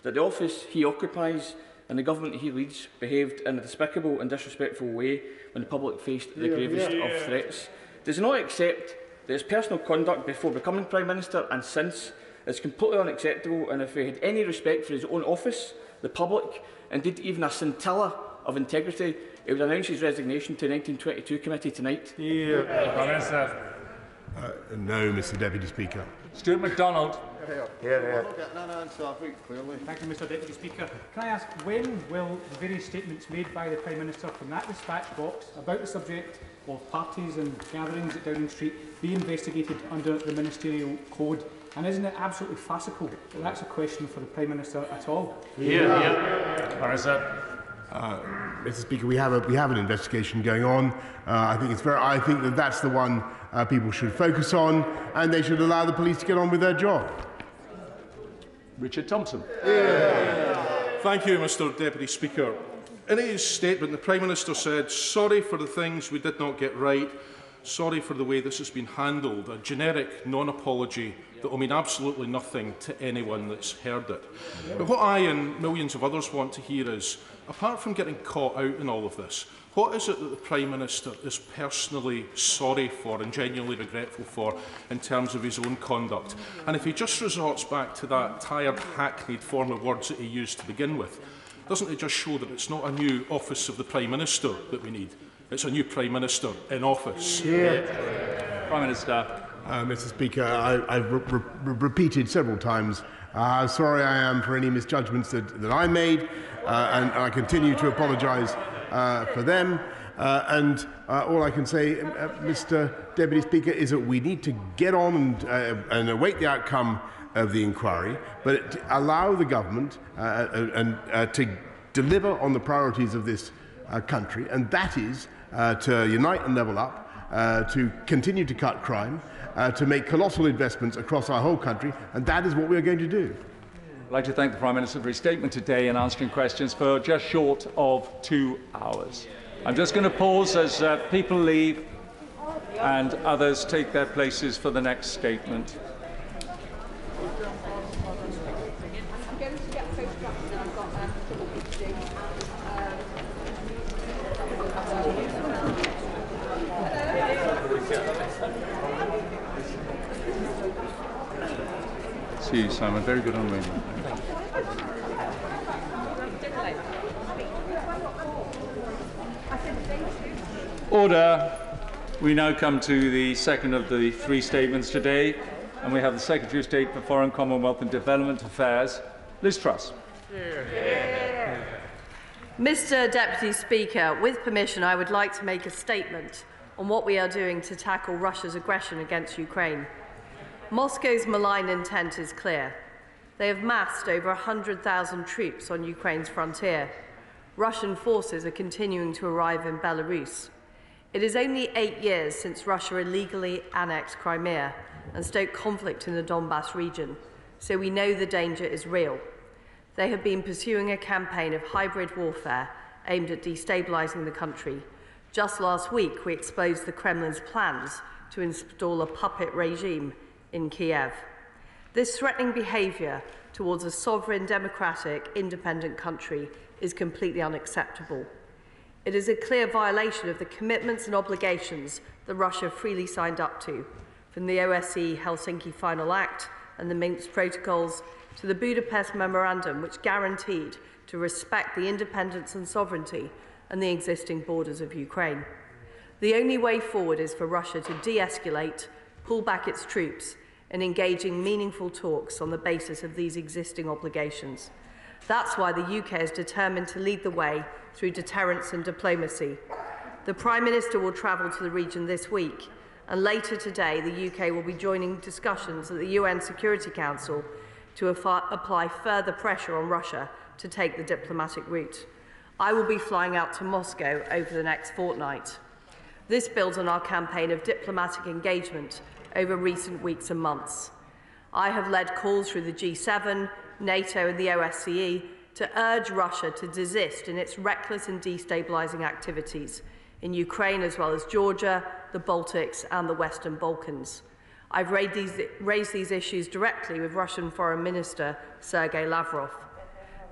[SPEAKER 68] that the office he occupies and the government he leads behaved in a despicable and disrespectful way when the public faced the
[SPEAKER 79] Yeah,
[SPEAKER 68] gravest
[SPEAKER 79] yeah.
[SPEAKER 68] of threats. Does not accept that his personal conduct before becoming Prime Minister and since is completely unacceptable and if he had any respect for his own office, the public, indeed even a scintilla of integrity, he would announce his resignation to the 1922 committee tonight?
[SPEAKER 60] Yeah. Prime Minister.
[SPEAKER 2] Uh, no, Mr Deputy Speaker.
[SPEAKER 60] Stuart McDonald.
[SPEAKER 80] Here, here.
[SPEAKER 35] Getting an answer clearly.
[SPEAKER 81] Thank you, Mr Deputy Speaker. Can I ask, when will the various statements made by the Prime Minister from that dispatch box about the subject
[SPEAKER 82] of parties and gatherings at Downing Street be investigated under the ministerial code? And isn't it absolutely farcical that that's a question for the Prime Minister at all?
[SPEAKER 2] Yeah, yeah. Uh, Mr. Speaker, we have a we have an investigation going on. Uh, I think it's very. I think that that's the one uh, people should focus on, and they should allow the police to get on with their job.
[SPEAKER 60] Richard Thomson.
[SPEAKER 83] Thank you, Mr Deputy Speaker. in his statement, the Prime Minister said, sorry for the things we did not get right, sorry for the way this has been handled, a generic non-apology that will mean absolutely nothing to anyone that's heard it. But what I and millions of others want to hear is, apart from getting caught out in all of this, what is it that the Prime Minister is personally sorry for and genuinely regretful for in terms of his own conduct? And if he just resorts back to that tired, hackneyed form of words that he used to begin with, doesn't it just show that it's not a new office of the Prime Minister that we need? It's a new Prime Minister in office.
[SPEAKER 60] Prime Minister.
[SPEAKER 2] Uh, Mr. Speaker, I, I've re re repeated several times uh, how sorry I am for any misjudgments that, that I made, uh, and I continue to apologise uh, for them. Uh, and uh, all I can say, uh, Mr. Deputy Speaker, is that we need to get on and, uh, and await the outcome of the inquiry, but allow the government uh, uh, and uh, to deliver on the priorities of this country, and that is to unite and level up, to continue to cut crime, to make colossal investments across our whole country, and that is what we are going to do.
[SPEAKER 60] I'd like to thank the Prime Minister for his statement today and answering questions for just short of two hours. I'm just going to pause as uh, people leave and others take their places for the next statement. See you, Simon. Very good on radio. Order. We now come to the second of the three statements today, and we have the Secretary of State for Foreign, Commonwealth and Development Affairs, Liz Truss.
[SPEAKER 84] Mr Deputy Speaker, with permission, I would like to make a statement on what we are doing to tackle Russia's aggression against Ukraine. Moscow's malign intent is clear. They have massed over 100,000 troops on Ukraine's frontier. Russian forces are continuing to arrive in Belarus. It is only eight years since Russia illegally annexed Crimea and stoke conflict in the Donbass region, so we know the danger is real. They have been pursuing a campaign of hybrid warfare aimed at destabilizing the country. Just last week, we exposed the Kremlin's plans to install a puppet regime in Kiev. This threatening behavior towards a sovereign, democratic, independent country is completely unacceptable. It is a clear violation of the commitments and obligations that Russia freely signed up to, from the OSCE Helsinki Final Act and the Minsk Protocols to the Budapest Memorandum, which guaranteed to respect the independence and sovereignty and the existing borders of Ukraine. The only way forward is for Russia to de escalate, pull back its troops, and engage in meaningful talks on the basis of these existing obligations. That's why the UK is determined to lead the way through deterrence and diplomacy. The Prime Minister will travel to the region this week, and later today, the UK will be joining discussions at the UN Security Council to apply further pressure on Russia to take the diplomatic route. I will be flying out to Moscow over the next fortnight. This builds on our campaign of diplomatic engagement over recent weeks and months. I have led calls through the G7, NATO, and the OSCE to urge Russia to desist in its reckless and destabilizing activities in Ukraine as well as Georgia, the Baltics, and the Western Balkans. I've raised these, raised these issues directly with Russian Foreign Minister Sergei Lavrov.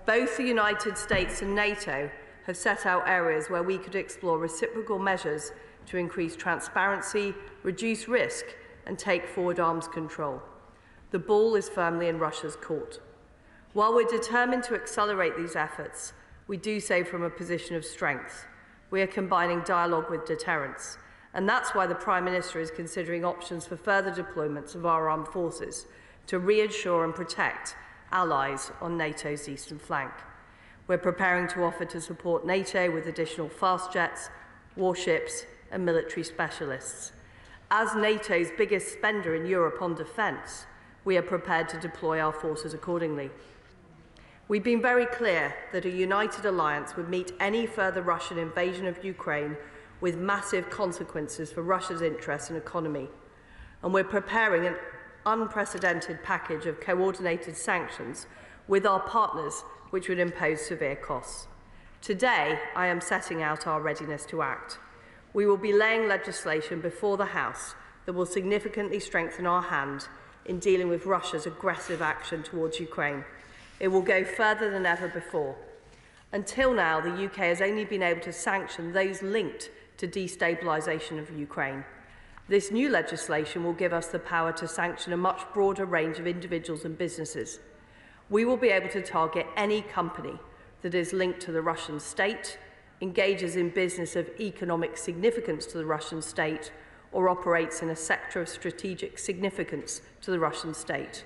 [SPEAKER 84] Both the United States and NATO have set out areas where we could explore reciprocal measures to increase transparency, reduce risk, and take forward arms control. The ball is firmly in Russia's court. While we're determined to accelerate these efforts, we do so from a position of strength. We are combining dialogue with deterrence, and that's why the Prime Minister is considering options for further deployments of our armed forces to reassure and protect allies on NATO's eastern flank. We're preparing to offer to support NATO with additional fast jets, warships, and military specialists. As NATO's biggest spender in Europe on defence, we are prepared to deploy our forces accordingly. We've been very clear that a united alliance would meet any further Russian invasion of Ukraine with massive consequences for Russia's interests and economy. And we're preparing an unprecedented package of coordinated sanctions with our partners, which would impose severe costs. Today, I am setting out our readiness to act. We will be laying legislation before the House that will significantly strengthen our hand in dealing with Russia's aggressive action towards Ukraine. It will go further than ever before. Until now, the UK has only been able to sanction those linked to destabilisation of Ukraine. This new legislation will give us the power to sanction a much broader range of individuals and businesses. We will be able to target any company that is linked to the Russian state, engages in business of economic significance to the Russian state, or operates in a sector of strategic significance to the Russian state.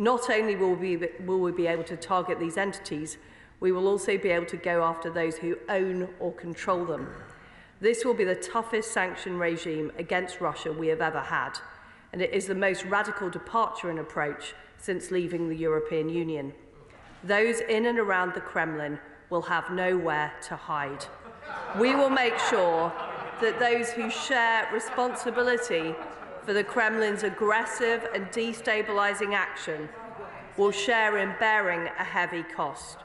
[SPEAKER 84] Not only will we, will we be able to target these entities, we will also be able to go after those who own or control them. This will be the toughest sanction regime against Russia we have ever had, and it is the most radical departure in approach since leaving the European Union. Those in and around the Kremlin will have nowhere to hide. We will make sure that those who share responsibility for the Kremlin's aggressive and destabilising action will share in bearing a heavy cost.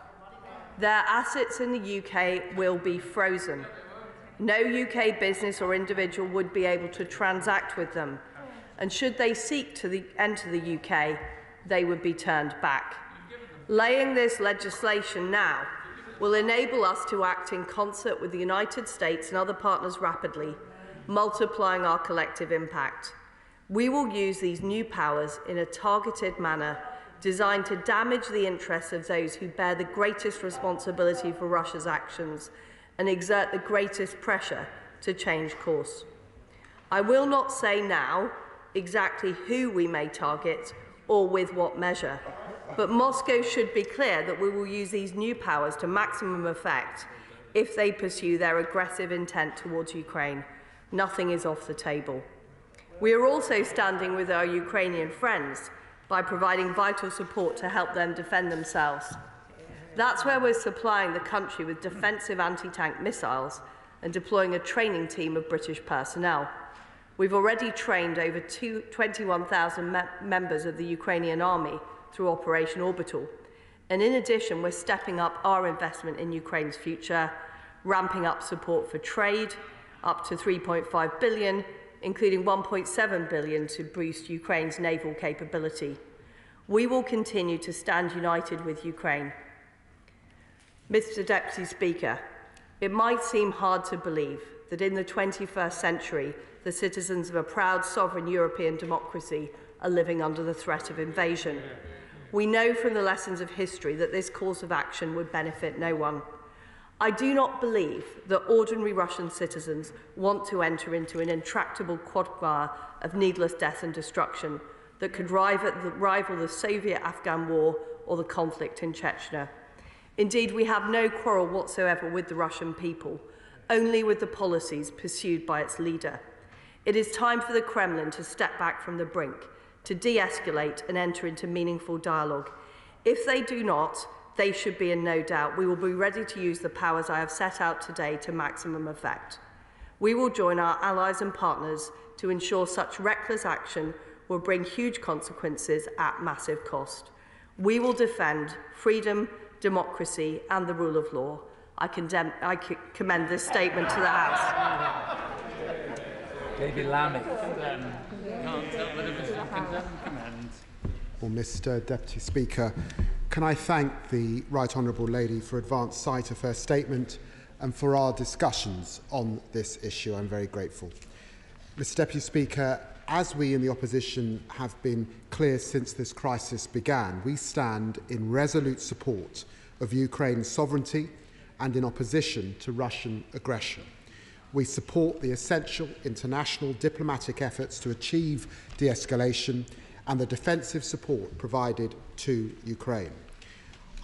[SPEAKER 84] Their assets in the UK will be frozen no UK business or individual would be able to transact with them, and should they seek to the, enter the UK, they would be turned back. Laying this legislation now will enable us to act in concert with the United States and other partners rapidly, multiplying our collective impact. We will use these new powers in a targeted manner designed to damage the interests of those who bear the greatest responsibility for Russia's actions and exert the greatest pressure to change course. I will not say now exactly who we may target or with what measure, but Moscow should be clear that we will use these new powers to maximum effect if they pursue their aggressive intent towards Ukraine. Nothing is off the table. We are also standing with our Ukrainian friends by providing vital support to help them defend themselves. That's where we're supplying the country with defensive anti-tank missiles and deploying a training team of British personnel. We've already trained over 21,000 me members of the Ukrainian army through Operation Orbital. And in addition, we're stepping up our investment in Ukraine's future, ramping up support for trade, up to 3.5 billion, including 1.7 billion to boost Ukraine's naval capability. We will continue to stand united with Ukraine Mr Deputy Speaker, it might seem hard to believe that in the 21st century, the citizens of a proud sovereign European democracy are living under the threat of invasion. We know from the lessons of history that this course of action would benefit no one. I do not believe that ordinary Russian citizens want to enter into an intractable quagmire of needless death and destruction that could rival the Soviet-Afghan war or the conflict in Chechnya. Indeed, we have no quarrel whatsoever with the Russian people, only with the policies pursued by its leader. It is time for the Kremlin to step back from the brink, to de-escalate and enter into meaningful dialogue. If they do not, they should be in no doubt. We will be ready to use the powers I have set out today to maximum effect. We will join our allies and partners to ensure such reckless action will bring huge consequences at massive cost. We will defend freedom, democracy and the rule of law. I, condemn, I commend this statement to the House.
[SPEAKER 60] David Lammy.
[SPEAKER 66] Well, Mr Deputy Speaker, can I thank the Right Honourable Lady for advance sight of her statement and for our discussions on this issue. I'm very grateful. Mr Deputy Speaker, as we in the opposition have been clear since this crisis began, we stand in resolute support of Ukraine's sovereignty and in opposition to Russian aggression. We support the essential international diplomatic efforts to achieve de escalation and the defensive support provided to Ukraine.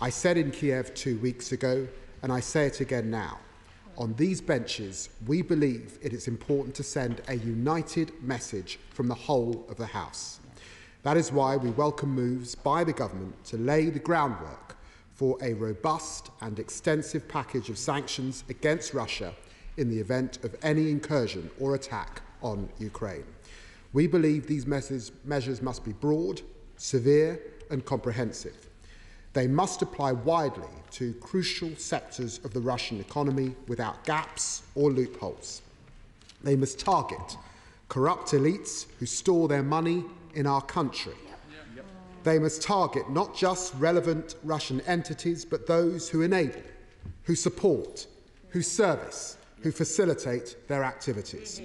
[SPEAKER 66] I said in Kiev two weeks ago, and I say it again now on these benches, we believe it is important to send a united message from the whole of the House. That is why we welcome moves by the government to lay the groundwork for a robust and extensive package of sanctions against Russia in the event of any incursion or attack on Ukraine. We believe these measures, must be broad, severe and comprehensive. They must apply widely to crucial sectors of the Russian economy without gaps or loopholes. They must target corrupt elites who store their money in our country. They must target not just relevant Russian entities, but those who enable, who support, who service, who facilitate their activities.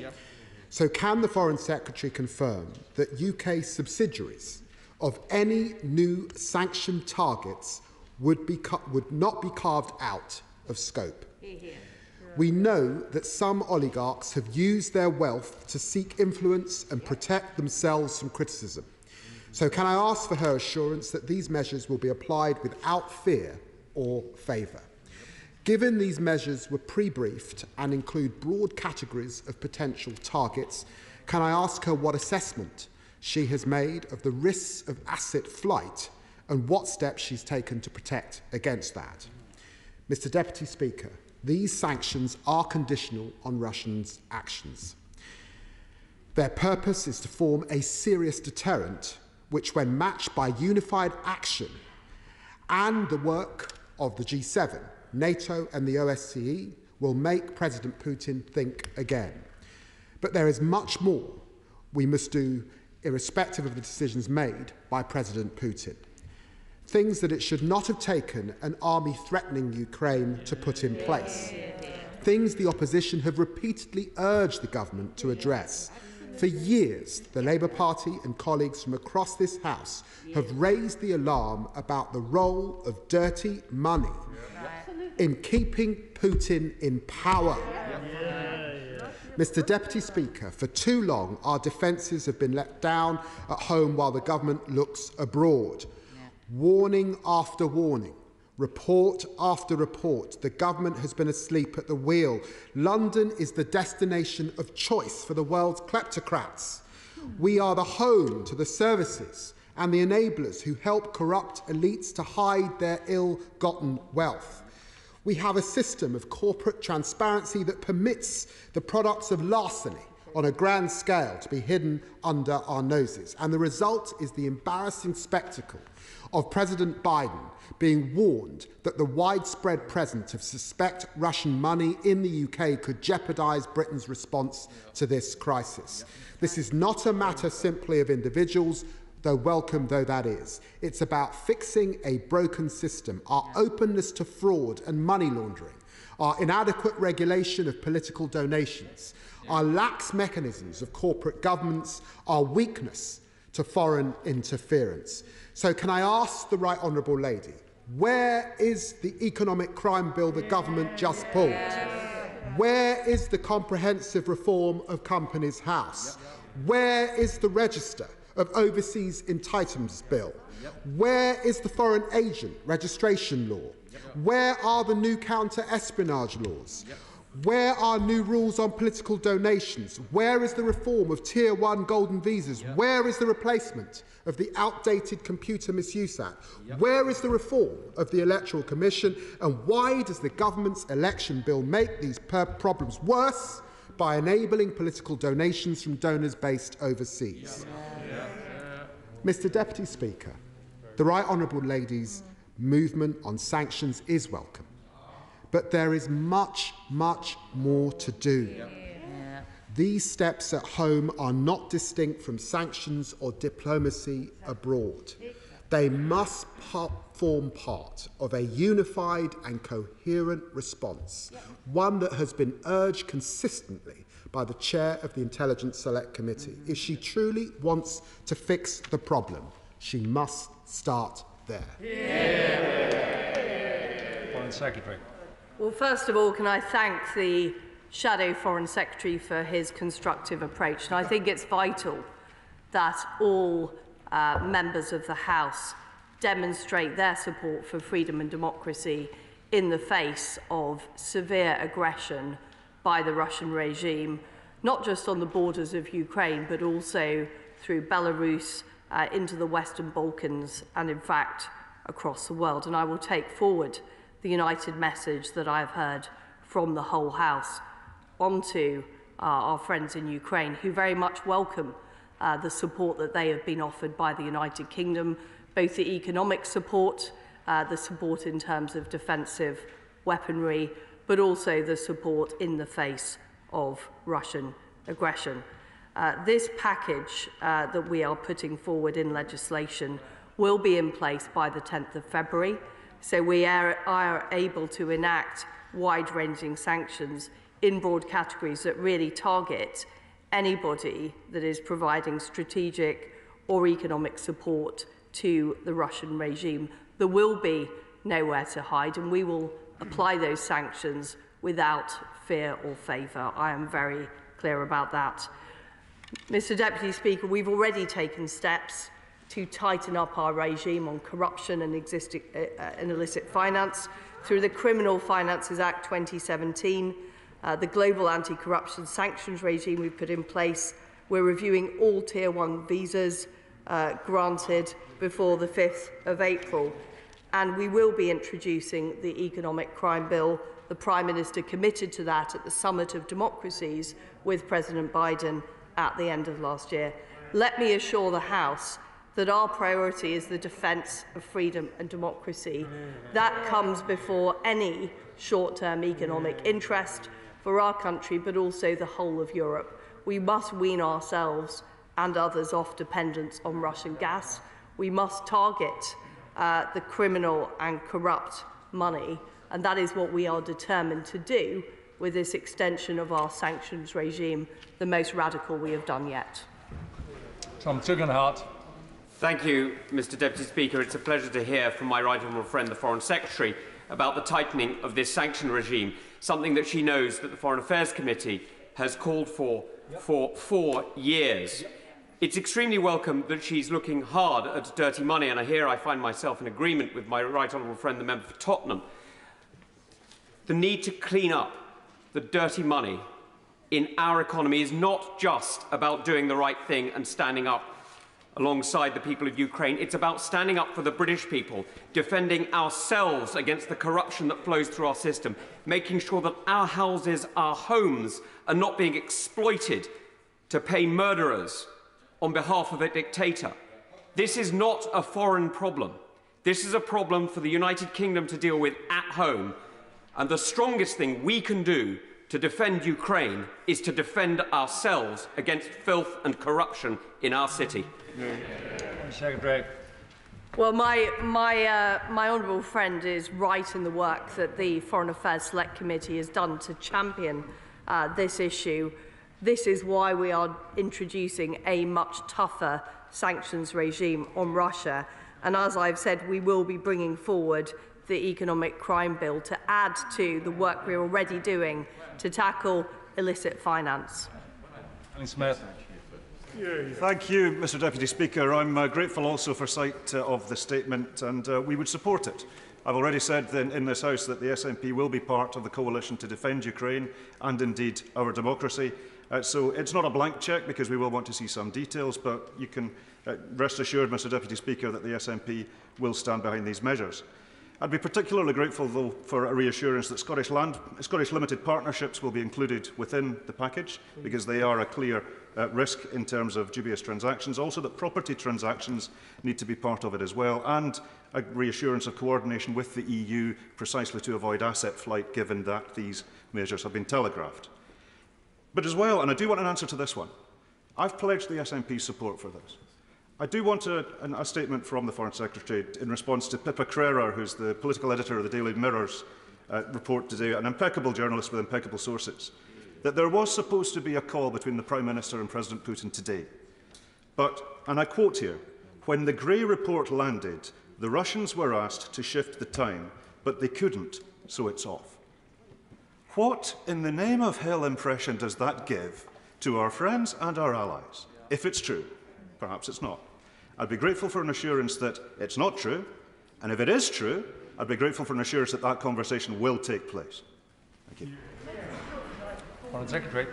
[SPEAKER 66] So, can the Foreign Secretary confirm that UK subsidiaries of any new sanctioned targets would, be would not be carved out of scope. We know that some oligarchs have used their wealth to seek influence and protect themselves from criticism. So, can I ask for her assurance that these measures will be applied without fear or favour? Given these measures were pre briefed and include broad categories of potential targets, can I ask her what assessment she has made of the risks of asset flight and what steps she's taken to protect against that. Mr Deputy Speaker, these sanctions are conditional on Russians' actions. Their purpose is to form a serious deterrent which, when matched by unified action and the work of the G7, NATO and the OSCE, will make President Putin think again. But there is much more we must do irrespective of the decisions made by President Putin. Things that it should not have taken an army threatening Ukraine to put in place. Things the opposition have repeatedly urged the government to address. For years, the Labour Party and colleagues from across this House have raised the alarm about the role of dirty money in keeping Putin in power. Mr Deputy Speaker, for too long our defences have been let down at home while the government looks abroad. Yeah. Warning after warning, report after report, the government has been asleep at the wheel. London is the destination of choice for the world's kleptocrats. We are the home to the services and the enablers who help corrupt elites to hide their ill-gotten wealth. We have a system of corporate transparency that permits the products of larceny on a grand scale to be hidden under our noses. And the result is the embarrassing spectacle of President Biden being warned that the widespread presence of suspect Russian money in the UK could jeopardise Britain's response to this crisis. This is not a matter simply of individuals though welcome though that is. It's about fixing a broken system, our openness to fraud and money laundering, our inadequate regulation of political donations, our lax mechanisms of corporate governments, our weakness to foreign interference. So, can I ask the Right Honourable Lady, where is the economic crime bill the government just pulled? Where is the comprehensive reform of Companies House? Where is the register? Of Overseas Entitlements Bill? Where is the foreign agent registration law? Where are the new counter-espionage laws? Where are new rules on political donations? Where is the reform of Tier 1 golden visas? Where is the replacement of the outdated Computer Misuse Act? Where is the reform of the Electoral Commission? And why does the government's election bill make these problems worse by enabling political donations from donors based overseas? Mr Deputy Speaker, the Right Honourable Lady's movement on sanctions is welcome, but there is much, much more to do. These steps at home are not distinct from sanctions or diplomacy abroad. They must form part of a unified and coherent response, one that has been urged consistently by the chair of the Intelligence Select Committee. If she truly wants to fix the problem, she must start there.
[SPEAKER 60] Yeah. Foreign Secretary.
[SPEAKER 84] Well, first of all, can I thank the Shadow Foreign Secretary for his constructive approach. And I think it's vital that all uh, members of the House demonstrate their support for freedom and democracy in the face of severe aggression by the Russian regime, not just on the borders of Ukraine, but also through Belarus, uh, into the Western Balkans, and in fact, across the world. And I will take forward the united message that I've heard from the whole House onto uh, our friends in Ukraine, who very much welcome uh, the support that they have been offered by the United Kingdom, both the economic support, uh, the support in terms of defensive weaponry, but also the support in the face of Russian aggression. Uh, this package uh, that we are putting forward in legislation will be in place by the 10th of February, so we are, are able to enact wide-ranging sanctions in broad categories that really target anybody that is providing strategic or economic support to the Russian regime. There will be nowhere to hide, and we will apply those sanctions without fear or favour. I am very clear about that. Mr Deputy Speaker, we've already taken steps to tighten up our regime on corruption and, existing, uh, uh, and illicit finance through the Criminal Finances Act 2017, uh, the global anti-corruption sanctions regime we've put in place. We're reviewing all Tier 1 visas uh, granted before the 5th of April. And we will be introducing the Economic Crime Bill. The Prime Minister committed to that at the Summit of Democracies with President Biden at the end of last year. Let me assure the House that our priority is the defence of freedom and democracy. That comes before any short-term economic interest for our country, but also the whole of Europe. We must wean ourselves and others off dependence on Russian gas. We must target uh, the criminal and corrupt money, and that is what we are determined to do with this extension of our sanctions regime, the most radical we have done yet.
[SPEAKER 60] Tom Tugendhat.
[SPEAKER 85] Thank you, Mr Deputy Speaker. It's a pleasure to hear from my right honourable friend, the Foreign Secretary, about the tightening of this sanction regime, something that she knows that the Foreign Affairs Committee has called for for four years. It's extremely welcome that she's looking hard at dirty money, and here I find myself in agreement with my right honourable friend, the member for Tottenham. The need to clean up the dirty money in our economy is not just about doing the right thing and standing up alongside the people of Ukraine. It's about standing up for the British people, defending ourselves against the corruption that flows through our system, making sure that our houses, our homes, are not being exploited to pay murderers on behalf of a dictator. This is not a foreign problem. This is a problem for the United Kingdom to deal with at home. And the strongest thing we can do to defend Ukraine is to defend ourselves against filth and corruption in our city.
[SPEAKER 60] Secretary.
[SPEAKER 84] Well, my, my, uh, my honourable friend is right in the work that the Foreign Affairs Select Committee has done to champion uh, this issue. This is why we are introducing a much tougher sanctions regime on Russia. And as I've said, we will be bringing forward the economic crime bill to add to the work we're already doing to tackle illicit finance.
[SPEAKER 60] Alan Smith.
[SPEAKER 86] Thank you, Mr Deputy Speaker. I'm uh, grateful also for sight uh, of the statement and uh, we would support it. I've already said in, in this House that the SNP will be part of the coalition to defend Ukraine and indeed our democracy. Uh, so it's not a blank cheque because we will want to see some details, but you can uh, rest assured, Mr Deputy Speaker, that the SNP will stand behind these measures. I'd be particularly grateful, though, for a reassurance that Scottish, land, Scottish limited partnerships will be included within the package, because they are a clear uh, risk in terms of dubious transactions. Also, that property transactions need to be part of it as well, and a reassurance of coordination with the EU, precisely to avoid asset flight, given that these measures have been telegraphed. But as well, and I do want an answer to this one, I've pledged the SNP's support for this. I do want a, an, a statement from the Foreign Secretary in response to Pippa Crerar, who's the political editor of the Daily Mirror's uh, report today, an impeccable journalist with impeccable sources, that there was supposed to be a call between the Prime Minister and President Putin today. But, and I quote here, when the Grey report landed, the Russians were asked to shift the time, but they couldn't, so it's off. What, in the name of hell impression, does that give to our friends and our allies? If it's true, perhaps it's not. I'd be grateful for an assurance that it's not true, and if it is true,
[SPEAKER 87] I'd be grateful for an assurance that that conversation will take place. Thank you.
[SPEAKER 60] Foreign Secretary.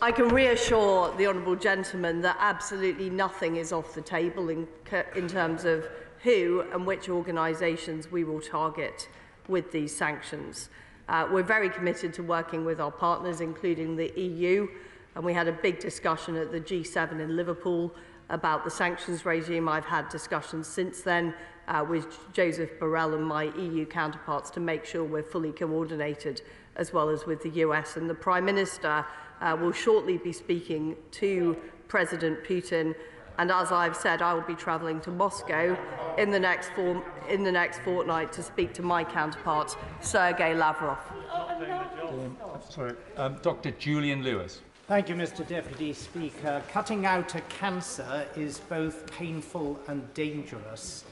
[SPEAKER 84] I can reassure the honourable gentleman that absolutely nothing is off the table in, in terms of who and which organisations we will target with these sanctions. Uh, we're very committed to working with our partners, including the EU, and we had a big discussion at the G7 in Liverpool about the sanctions regime. I've had discussions since then uh, with Joseph Borrell and my EU counterparts to make sure we're fully coordinated, as well as with the US. And the Prime Minister uh, will shortly be speaking to President Putin And as I've said, I will be travelling to Moscow in the next form, in the next fortnight to speak to my counterpart, Sergei Lavrov.
[SPEAKER 60] Um, sorry, um, Dr. Julian Lewis.
[SPEAKER 88] Thank you, Mr. Deputy Speaker. Cutting out a cancer is both painful and dangerous.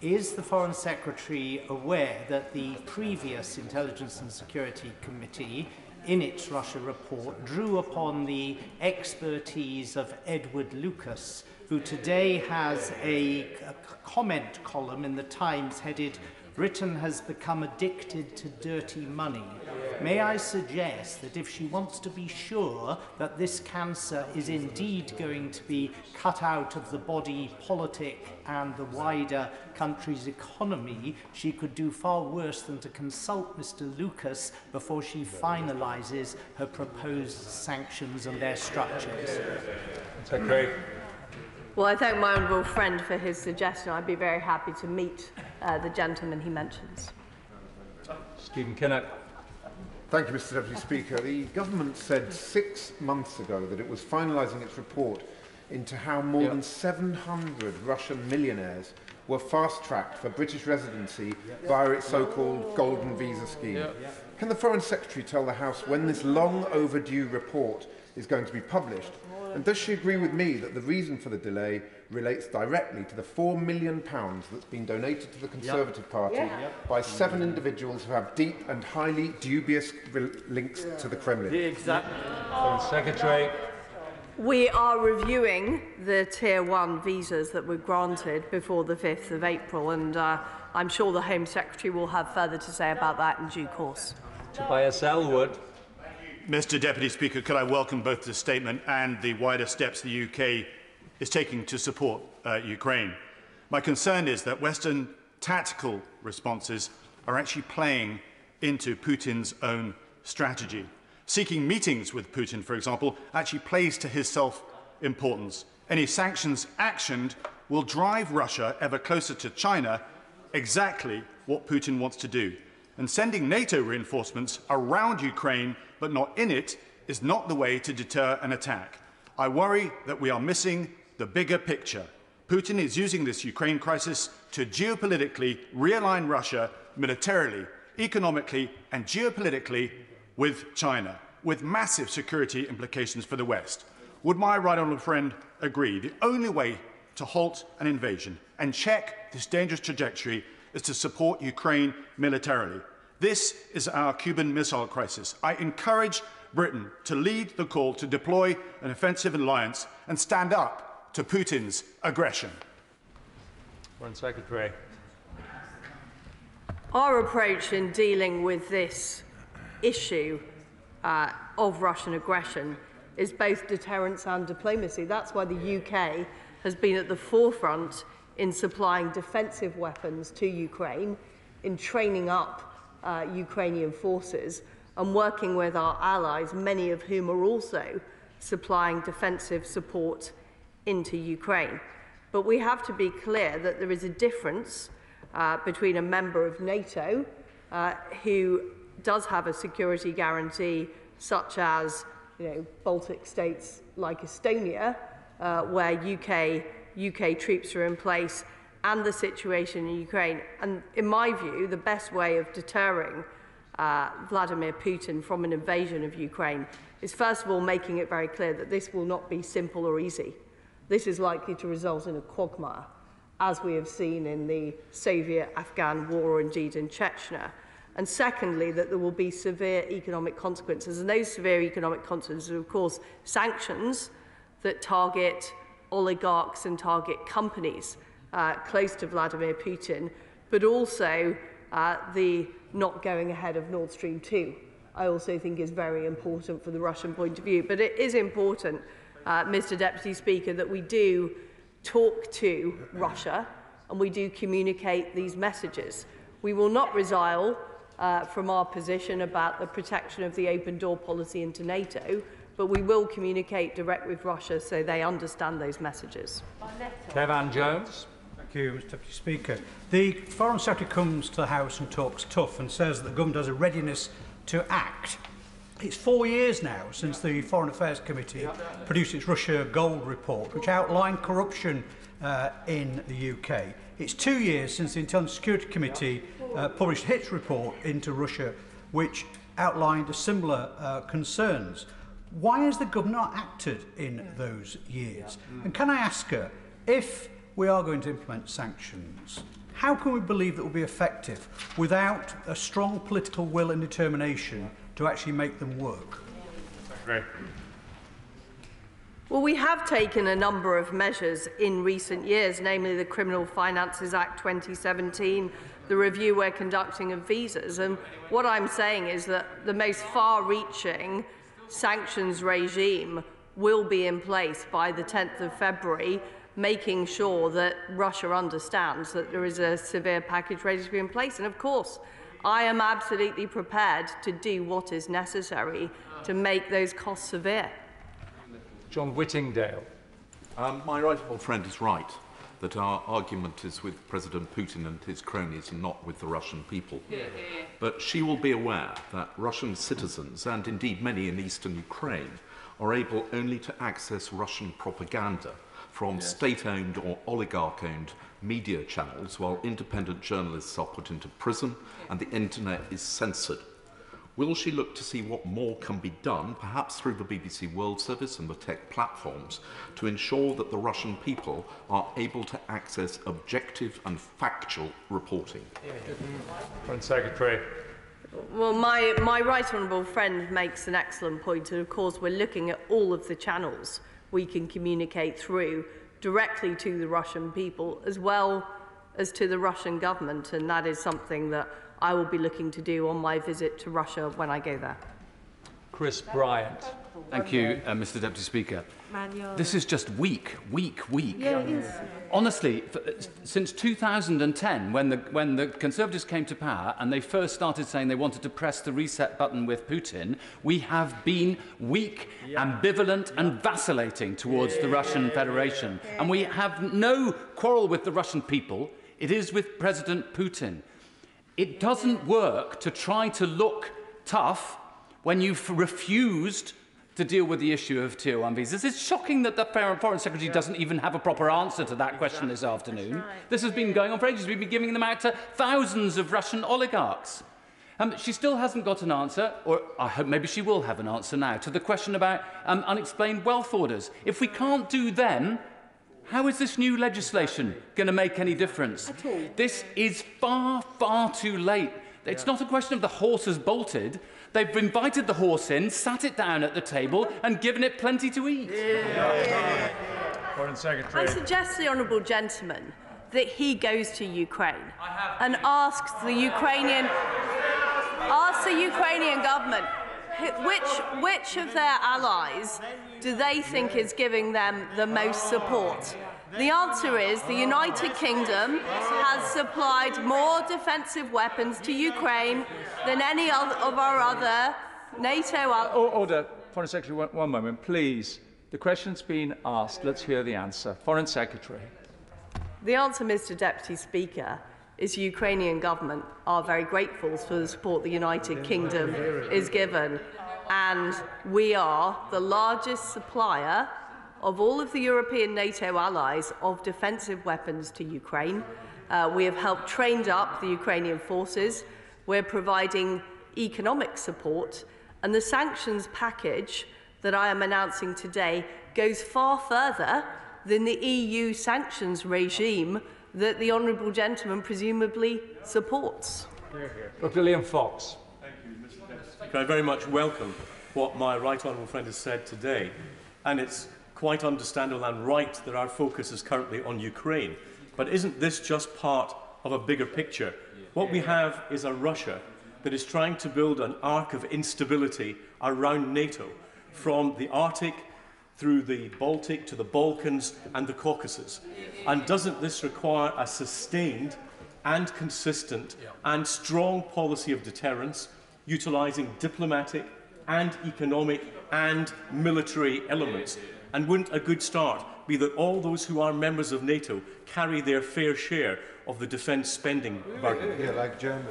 [SPEAKER 88] Is the Foreign Secretary aware that the previous Intelligence and Security Committee in its Russia report drew upon the expertise of Edward Lucas, who today has a, a comment column in the Times headed Britain has become addicted to dirty money. May I suggest that if she wants to be sure that this cancer is indeed going to be cut out of the body politic and the wider country's economy, she could do far worse than to consult Mr. Lucas before she finalises her proposed sanctions and their structures.
[SPEAKER 60] Secretary.
[SPEAKER 84] Well, I thank my honourable friend for his suggestion. I'd be very happy to meet uh, the gentleman he mentions.
[SPEAKER 60] Stephen Kinnock.
[SPEAKER 89] Thank you, Mr Deputy Speaker. The government said six months ago that it was finalising its report into how more yep. than 700 Russian millionaires were fast-tracked for British residency yep. via its so-called golden visa scheme. Yep. Can the Foreign Secretary tell the House when this long overdue report is going to be published And does she agree with me that the reason for the delay relates directly to the £4 million that's been donated to the Conservative yep. Party yep. by seven individuals who have deep and highly dubious links yeah. to the Kremlin?
[SPEAKER 90] Exactly.
[SPEAKER 60] Secretary.
[SPEAKER 84] We are reviewing the Tier 1 visas that were granted before the 5th of April, and uh, I'm sure the Home Secretary will have further to say about that in due course.
[SPEAKER 60] Tobias Ellwood.
[SPEAKER 86] Mr Deputy Speaker, could I welcome both the statement and the wider steps the UK is taking to support uh, Ukraine. My concern is that Western tactical responses are actually playing into Putin's own strategy. Seeking meetings with Putin, for example, actually plays to his self-importance. Any sanctions actioned will drive Russia ever closer to China, exactly what Putin wants to do. And sending NATO reinforcements around Ukraine but not in it, is not the way to deter an attack. I worry that we are missing the bigger picture. Putin is using this Ukraine crisis to geopolitically realign Russia militarily, economically, and geopolitically with China, with massive security implications for the West. Would my right honourable friend agree the only way to halt an invasion and check this dangerous trajectory is to support Ukraine militarily? This is our Cuban Missile Crisis. I encourage Britain to lead the call to deploy an offensive alliance and stand up to Putin's aggression.
[SPEAKER 60] Foreign Secretary.
[SPEAKER 84] Our approach in dealing with this issue uh, of Russian aggression is both deterrence and diplomacy. That's why the UK has been at the forefront in supplying defensive weapons to Ukraine, in training up uh, Ukrainian forces and working with our allies, many of whom are also supplying defensive support into Ukraine. But we have to be clear that there is a difference uh, between a member of NATO uh, who does have a security guarantee, such as you know, Baltic states like Estonia, uh, where UK, UK troops are in place, and the situation in Ukraine. And in my view, the best way of deterring uh, Vladimir Putin from an invasion of Ukraine is first of all making it very clear that this will not be simple or easy. This is likely to result in a quagmire, as we have seen in the Soviet-Afghan war or indeed in Chechnya. And secondly, that there will be severe economic consequences. And those severe economic consequences are, of course, sanctions that target oligarchs and target companies uh, close to Vladimir Putin, but also uh, the not going ahead of Nord Stream 2. I also think is very important for the Russian point of view. But it is important, uh, Mr Deputy Speaker, that we do talk to Russia and we do communicate these messages. We will not resile uh, from our position about the protection of the open door policy into NATO, but we will communicate direct with Russia so they understand those messages.
[SPEAKER 60] Kevan Jones.
[SPEAKER 91] Thank you, Mr Deputy Speaker. The Foreign Secretary comes to the House and talks tough and says that the government has a readiness to act. It's four years now since the Foreign Affairs Committee produced its Russia Gold report, which outlined corruption uh, in the UK. It's two years since the Intelligence Security Committee uh, published its report into Russia, which outlined similar uh, concerns. Why has the government not acted in those years? And can I ask her, if we are going to implement sanctions, how can we believe that will be effective without a strong political will and determination to actually make them work?
[SPEAKER 60] Great.
[SPEAKER 84] Well, we have taken a number of measures in recent years, namely the Criminal Finances Act 2017, the review we're conducting of visas. And what I'm saying is that the most far reaching sanctions regime will be in place by the 10th of February, making sure that Russia understands that there is a severe package ready to be in place. And of course, I am absolutely prepared to do what is necessary to make those costs severe.
[SPEAKER 60] John Whittingdale.
[SPEAKER 89] Um, my right honourable friend is right that our argument is with President Putin and his cronies and not with the Russian people. But she will be aware that Russian citizens, and indeed many in eastern Ukraine, are able only to access Russian propaganda from yes. state-owned or oligarch-owned media channels, while independent journalists are put into prison and the internet is censored. Will she look to see what more can be done, perhaps through the BBC World Service and the tech platforms, to ensure that the Russian people are able to access objective and factual reporting?
[SPEAKER 60] Foreign Secretary.
[SPEAKER 84] Well, my, my right honourable friend makes an excellent point, and of course we're looking at all of the channels we can communicate through directly to the Russian people as well as to the Russian government. And that is something that I will be looking to do on my visit to Russia when I go there.
[SPEAKER 60] Chris Bryant.
[SPEAKER 20] Thank you, uh, Mr Deputy Speaker. This is just weak, weak, weak.
[SPEAKER 76] Yeah, it is.
[SPEAKER 20] Honestly, uh, since 2010, when the, when the Conservatives came to power and they first started saying they wanted to press the reset button with Putin, we have been weak, yeah. ambivalent yeah. and vacillating towards yeah. the Russian Federation. And we have no quarrel with the Russian people. It is with President Putin. It doesn't work to try to look tough when you've refused to deal with the issue of Tier 1 visas. It's shocking that the Foreign Secretary yeah. doesn't even have a proper answer to that question this afternoon. Right. This has been going on for ages. We've been giving them out to thousands of Russian oligarchs. Um, she still hasn't got an answer, or I hope maybe she will have an answer now, to the question about um, unexplained wealth orders. If we can't do them, how is this new legislation going to make any difference? At all. This is far, far too late. It's yeah. not a question of the horse has bolted. They've invited the horse in, sat it down at the table, and given it plenty to eat. Yeah.
[SPEAKER 60] Yeah. Foreign Secretary.
[SPEAKER 84] I suggest the honourable gentleman that he goes to Ukraine and asks the Ukrainian asks the Ukrainian government which which of their allies do they think is giving them the most support? The answer is the United Kingdom has supplied more defensive weapons to Ukraine than any of our other NATO allies.
[SPEAKER 60] Uh, order. Foreign Secretary, one, one moment, please. The question's been asked. Let's hear the answer. Foreign Secretary.
[SPEAKER 84] The answer, Mr Deputy Speaker, is the Ukrainian government are very grateful for the support the United Kingdom is given and we are the largest supplier of all of the European NATO allies of defensive weapons to Ukraine. Uh, we have helped train up the Ukrainian forces. We're providing economic support. And the sanctions package that I am announcing today goes far further than the EU sanctions regime that the Honourable Gentleman presumably supports.
[SPEAKER 60] Dr Liam Fox.
[SPEAKER 92] I very much welcome what my right honourable friend has said today. And it's quite understandable and right that our focus is currently on Ukraine. But isn't this just part of a bigger picture. What we have is a Russia that is trying to build an arc of instability around NATO, from the Arctic through the Baltic to the Balkans and the Caucasus. And doesn't this require a sustained and consistent and strong policy of deterrence, utilising diplomatic and economic and military elements? And wouldn't a good start be that all those who are members of NATO carry their fair share of the defence spending burden?
[SPEAKER 93] Yeah, like Germany.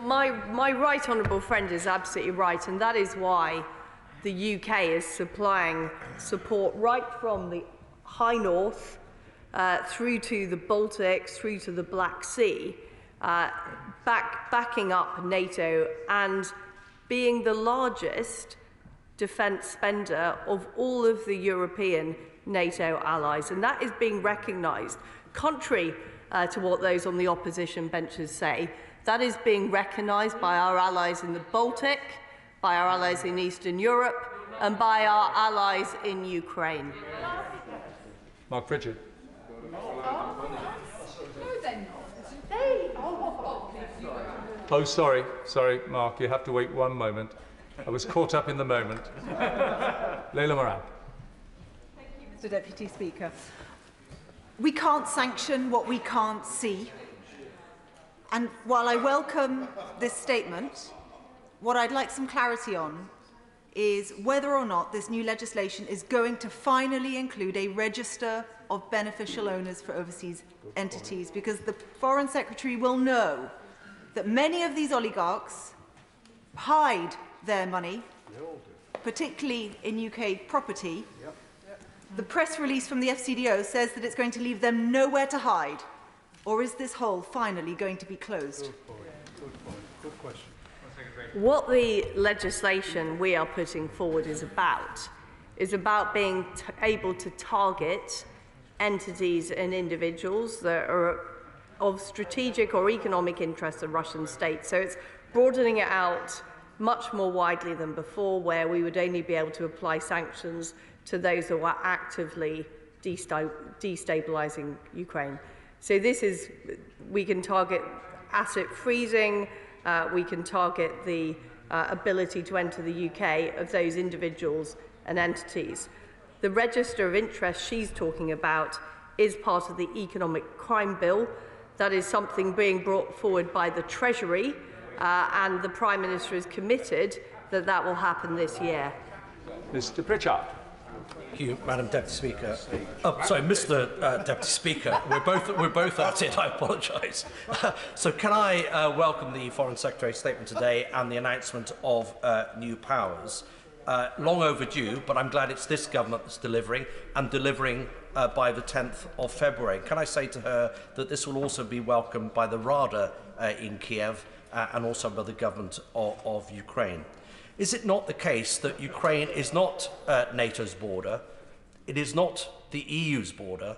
[SPEAKER 84] My, my right honourable friend is absolutely right, and that is why the UK is supplying support right from the high north uh, through to the Baltics, through to the Black Sea, uh, back, backing up NATO and being the largest defence spender of all of the European NATO allies. And that is being recognised, contrary uh, to what those on the opposition benches say. That is being recognised by our allies in the Baltic, by our allies in Eastern Europe, and by our allies in Ukraine.
[SPEAKER 60] Mark Pritchard. Oh, sorry, sorry, Mark, you have to wait one moment. I was caught up in the moment. Layla Moran.
[SPEAKER 94] Thank you, Mr Deputy Speaker. We can't sanction what we can't see. And while I welcome this statement, what I'd like some clarity on is whether or not this new legislation is going to finally include a register of beneficial owners for overseas entities, because the Foreign Secretary will know that many of these oligarchs hide their money, particularly in UK property. The press release from the FCDO says that it's going to leave them nowhere to hide. Or is this hole finally going to be closed?
[SPEAKER 83] Good point. Good question.
[SPEAKER 84] What the legislation we are putting forward is about is about being able to target entities and individuals that are of strategic or economic interest to the Russian state. So it's broadening it out much more widely than before, where we would only be able to apply sanctions to those who are actively destabilizing Ukraine. So this is, we can target asset freezing, uh, we can target the uh, ability to enter the UK of those individuals and entities. The register of interest she's talking about is part of the economic crime bill. That is something being brought forward by the Treasury, uh, and the Prime Minister is committed that that will happen this year.
[SPEAKER 60] Mr Pritchard.
[SPEAKER 95] Thank you, Madam Deputy Speaker. Oh, sorry, Mr. Uh, Deputy Speaker. We're both we're both at it. I apologise. <laughs> So, can I uh, welcome the Foreign Secretary's statement today and the announcement of uh, new powers? Uh, long overdue, but I'm glad it's this government that's delivering and delivering uh, by the 10th of February. Can I say to her that this will also be welcomed by the Rada uh, in Kiev uh, and also by the government of, of Ukraine. Is it not the case that Ukraine is not uh, NATO's border, it is not the EU's border,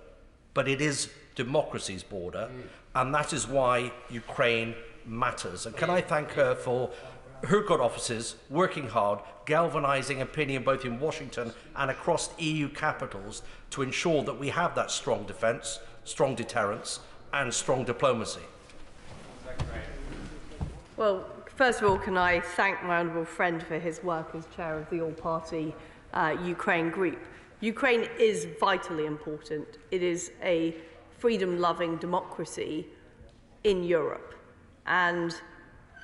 [SPEAKER 95] but it is democracy's border, mm. and that is why Ukraine matters. And can I thank her for her good offices working hard, galvanising opinion both in Washington and across EU capitals to ensure that we have that strong defence, strong deterrence, and strong diplomacy.
[SPEAKER 84] Well, First of all, can I thank my honourable friend for his work as chair of the all-party uh, Ukraine group. Ukraine is vitally important. It is a freedom-loving democracy in Europe. And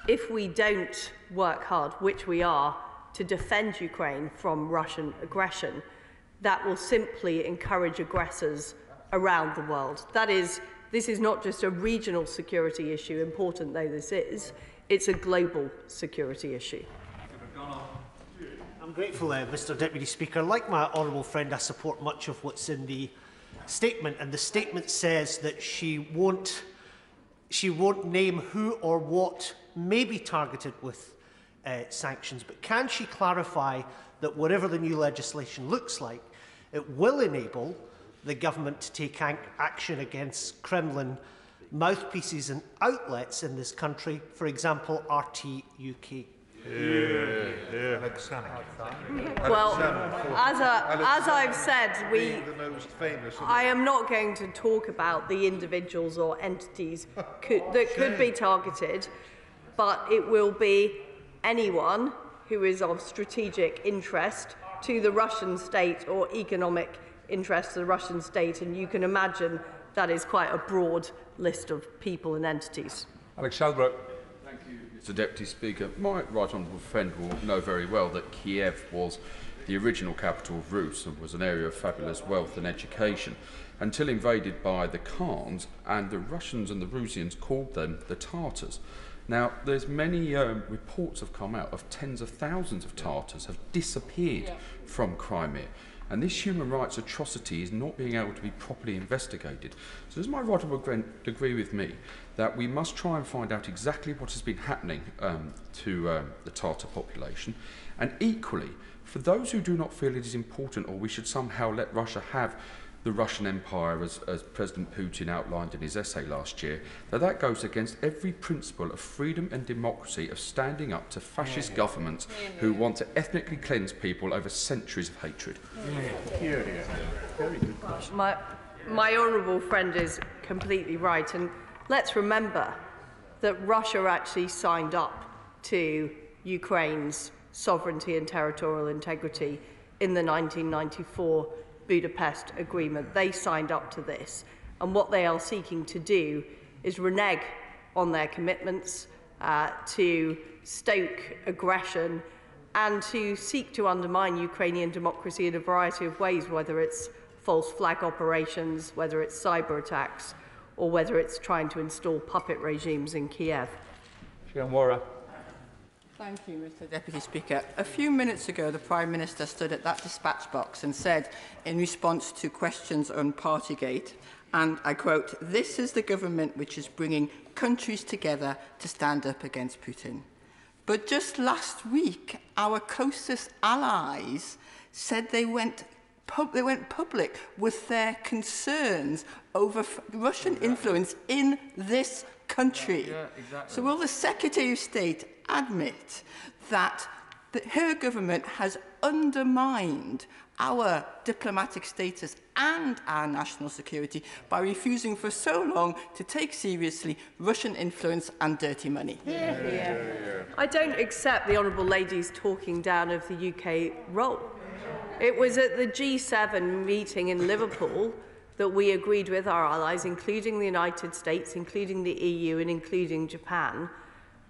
[SPEAKER 84] if we don't work hard, which we are, to defend Ukraine from Russian aggression, that will simply encourage aggressors around the world. That is, this is not just a regional security issue, important though this is, it's a global security issue.
[SPEAKER 88] I'm grateful, uh, Mr Deputy Speaker. Like my honourable friend, I support much of what's in the statement, and the statement says that she won't, she won't name who or what may be targeted with uh, sanctions, but can she clarify that whatever the new legislation looks like, it will enable the government to take action against Kremlin mouthpieces and outlets in this country, for example, RT UK.
[SPEAKER 96] Yeah, yeah.
[SPEAKER 84] Well, as, a, as I've said, we,
[SPEAKER 97] the most famous,
[SPEAKER 84] I am not going to talk about the individuals or entities could, that could be targeted, but it will be anyone who is of strategic interest to the Russian state or economic interest to the Russian state, and you can imagine that is quite a broad list of people and entities.
[SPEAKER 98] Alex Shelbrooke.
[SPEAKER 60] Mr Deputy Speaker, my right honourable friend will know very well that Kiev was the original capital of Rus and was an area of fabulous wealth and education until invaded by the Khans and the Russians and the Rusians called them the Tartars. Now, there's many um, reports have come out of tens of thousands of Tartars have disappeared
[SPEAKER 99] Yeah.
[SPEAKER 60] from Crimea. And this human rights atrocity is not being able to be properly investigated. So does my friend agree with me that we must try and find out exactly what has been happening um, to um, the Tartar population? And equally, for those who do not feel it is important or we should somehow let Russia have the Russian Empire, as, as President Putin outlined in his essay last year, that that goes against every principle of freedom and democracy of standing up to fascist governments who want to ethnically cleanse people over centuries of hatred.
[SPEAKER 96] Very good question.
[SPEAKER 84] My, my honourable friend is completely right, and let's remember that Russia actually signed up to Ukraine's sovereignty and territorial integrity in the 1994 Budapest Agreement. They signed up to this, and what they are seeking to do is renege on their commitments uh, to stoke aggression and to seek to undermine Ukrainian democracy in a variety of ways, whether it's false flag operations, whether it's cyber attacks, or whether it's trying to install puppet regimes in Kiev.
[SPEAKER 99] Thank you, Mr Deputy Speaker. A few minutes ago, the Prime Minister stood at that dispatch box and said, in response to questions on Partygate, and I quote, this is the government which is bringing countries together to stand up against Putin. But just last week, our closest allies said they went they went public with their concerns over Russian influence in this country.
[SPEAKER 60] Yeah, exactly.
[SPEAKER 99] So will the Secretary of State admit that that her government has undermined our diplomatic status and our national security by refusing for so long to take seriously Russian influence and dirty money. Yeah, yeah.
[SPEAKER 84] Yeah, I don't accept the Honourable Lady's talking down of the UK role. It was at the G7 meeting in Liverpool that we agreed with our allies, including the United States, including the EU and including Japan,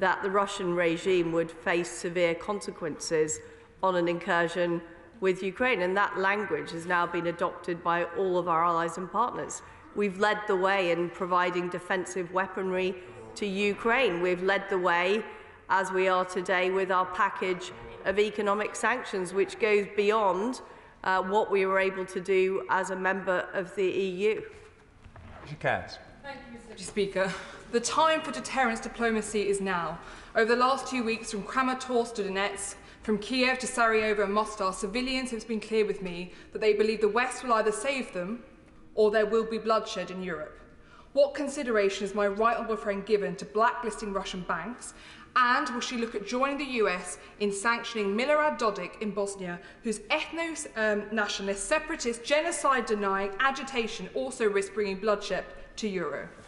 [SPEAKER 84] that the Russian regime would face severe consequences on an incursion with Ukraine. And that language has now been adopted by all of our allies and partners. We've led the way in providing defensive weaponry to Ukraine. We've led the way, as we are today, with our package of economic sanctions, which goes beyond uh, what we were able to do as a member of the EU.
[SPEAKER 98] Kaz.
[SPEAKER 100] Thank you, Mr. Speaker. The time for deterrence diplomacy is now. Over the last two weeks, from Kramatorsk to Donetsk, from Kiev to Sarajevo and Mostar, civilians have been clear with me that they believe the West will either save them or there will be bloodshed in Europe. What consideration is my right honourable friend given to blacklisting Russian banks? And will she look at joining the US in sanctioning Milorad Dodik in Bosnia, whose ethno-nationalist, um, separatist, genocide-denying agitation also risks bringing bloodshed to Europe?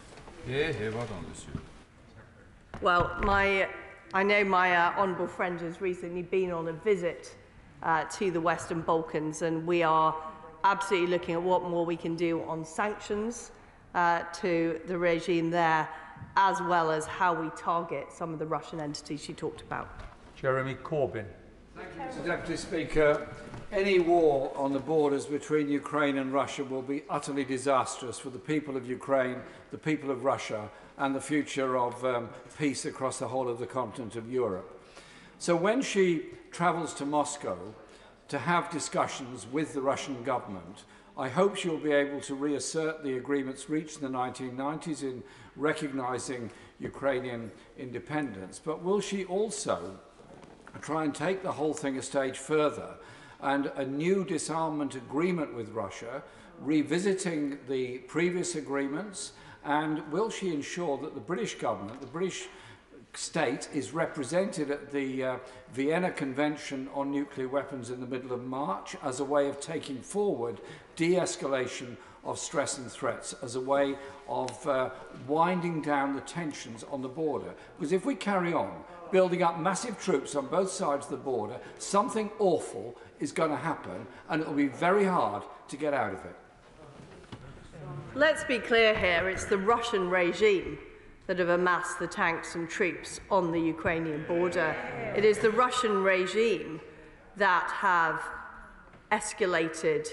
[SPEAKER 60] Yeah, yeah, well done, monsieur.
[SPEAKER 84] Well, my, I know my uh, honourable friend has recently been on a visit uh, to the Western Balkans, and we are absolutely looking at what more we can do on sanctions uh, to the regime there, as well as how we target some of the Russian entities she talked about.
[SPEAKER 98] Jeremy Corbyn.
[SPEAKER 101] Mr Deputy Speaker, any war on the borders between Ukraine and Russia will be utterly disastrous for the people of Ukraine, the people of Russia, and the future of um, peace across the whole of the continent of Europe. So when she travels to Moscow to have discussions with the Russian government, I hope she'll be able to reassert the agreements reached in the 1990s in recognising Ukrainian independence. But will she also try and take the whole thing a stage further and a new disarmament agreement with Russia, revisiting the previous agreements, and will she ensure that the British government, the British state is represented at the uh, Vienna Convention on Nuclear Weapons in the middle of March as a way of taking forward de-escalation of stress and threats, as a way of uh, winding down the tensions on the border. Because if we carry on, building up massive troops on both sides of the border, something awful is going to happen and it will be very hard to get out of it.
[SPEAKER 84] Let's be clear here, it's the Russian regime that have amassed the tanks and troops on the Ukrainian border. It is the Russian regime that have escalated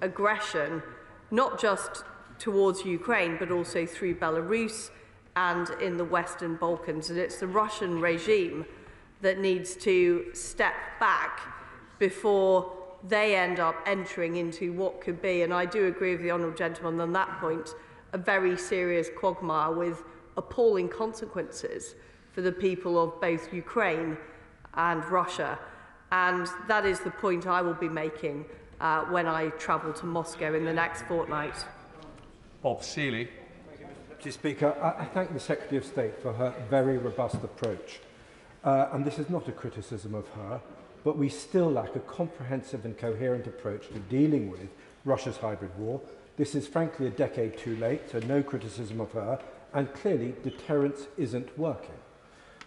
[SPEAKER 84] aggression, not just towards Ukraine, but also through Belarus and in the Western Balkans. And it's the Russian regime that needs to step back before they end up entering into what could be, and I do agree with the Honourable Gentleman on that point, a very serious quagmire with appalling consequences for the people of both Ukraine and Russia. And that is the point I will be making uh, when I travel to Moscow in the next fortnight.
[SPEAKER 60] Bob Seeley.
[SPEAKER 91] Deputy Speaker, I, I thank the Secretary of State for her very robust approach. Uh, and this is not a criticism of her, but we still lack a comprehensive and coherent approach to dealing with Russia's hybrid war. This is frankly a decade too late, so no criticism of her, and clearly deterrence isn't working.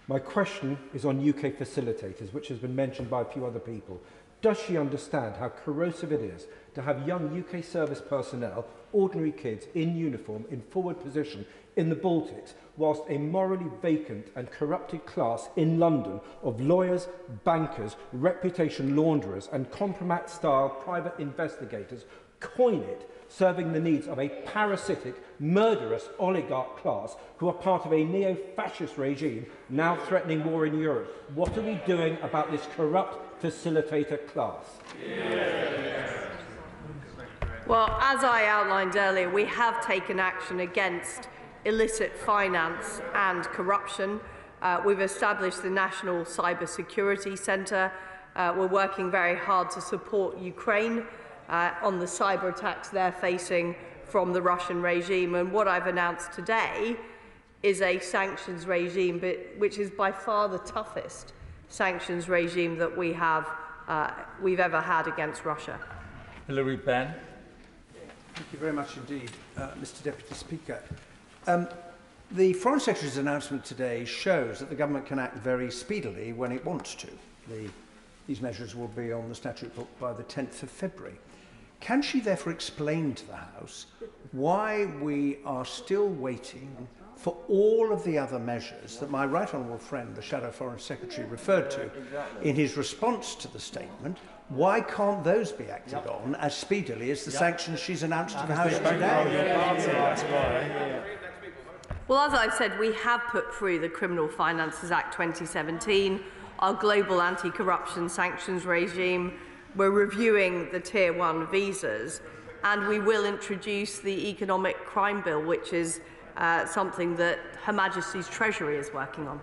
[SPEAKER 91] My question is on UK facilitators, which has been mentioned by a few other people. Does she understand how corrosive it is to have young UK service personnel ordinary kids in uniform in forward position in the Baltics, whilst a morally vacant and corrupted class in London of lawyers, bankers, reputation launderers and compromat-style private investigators coin it, serving the needs of a parasitic, murderous oligarch class who are part of a neo-fascist regime now threatening war in Europe. What are we doing about this corrupt facilitator class? Yeah.
[SPEAKER 84] Well, as I outlined earlier, we have taken action against illicit finance and corruption. Uh, we've established the National Cyber Security Centre. Uh, we're working very hard to support Ukraine uh, on the cyber attacks they're facing from the Russian regime. And what I've announced today is a sanctions regime, but, which is by far the toughest sanctions regime that we have, uh, we've ever had against Russia.
[SPEAKER 60] Hilary Benn.
[SPEAKER 91] Thank you very much indeed, uh, Mr Deputy Speaker. Um, the Foreign Secretary's announcement today shows that the government can act very speedily when it wants to. The, these measures will be on the statute book by the 10th of February. Can she therefore explain to the House why we are still waiting for all of the other measures that my right honourable friend, the Shadow Foreign Secretary, referred to in his response to the statement Why can't those be acted on as speedily as the sanctions she's announced to the House today?
[SPEAKER 84] Well, as I've said, we have put through the Criminal Finances Act 2017, our global anti-corruption sanctions regime. We're reviewing the Tier 1 visas, and we will introduce the Economic Crime Bill, which is uh, something that Her Majesty's Treasury is working on.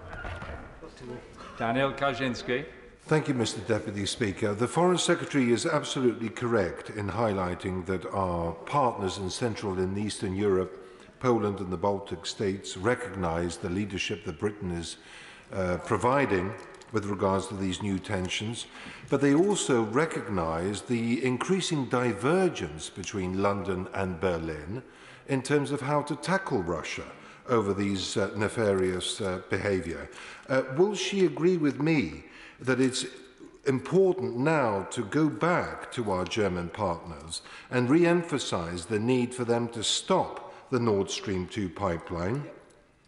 [SPEAKER 60] Daniel Kawczynski.
[SPEAKER 102] Thank you, Mr Deputy Speaker. The Foreign Secretary is absolutely correct in highlighting that our partners in Central and Eastern Europe, Poland and the Baltic states, recognise the leadership that Britain is uh, providing with regards to these new tensions, but they also recognise the increasing divergence between London and Berlin in terms of how to tackle Russia over these uh, nefarious uh, behaviour. Uh, will she agree with me that it's important now to go back to our German partners and re-emphasize the need for them to stop the Nord Stream 2 pipeline.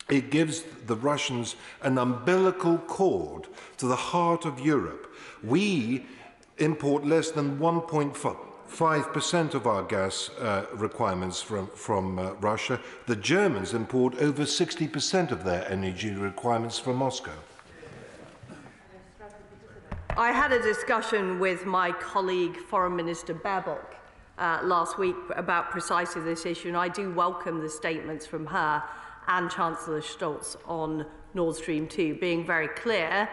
[SPEAKER 102] It gives the Russians an umbilical cord to the heart of Europe. We import less than 1.5% of our gas uh, requirements from, from uh, Russia. The Germans import over 60% of their energy requirements from Moscow.
[SPEAKER 84] I had a discussion with my colleague, Foreign Minister Baerbock, uh, last week about precisely this issue, and I do welcome the statements from her and Chancellor Scholz on Nord Stream 2, being very clear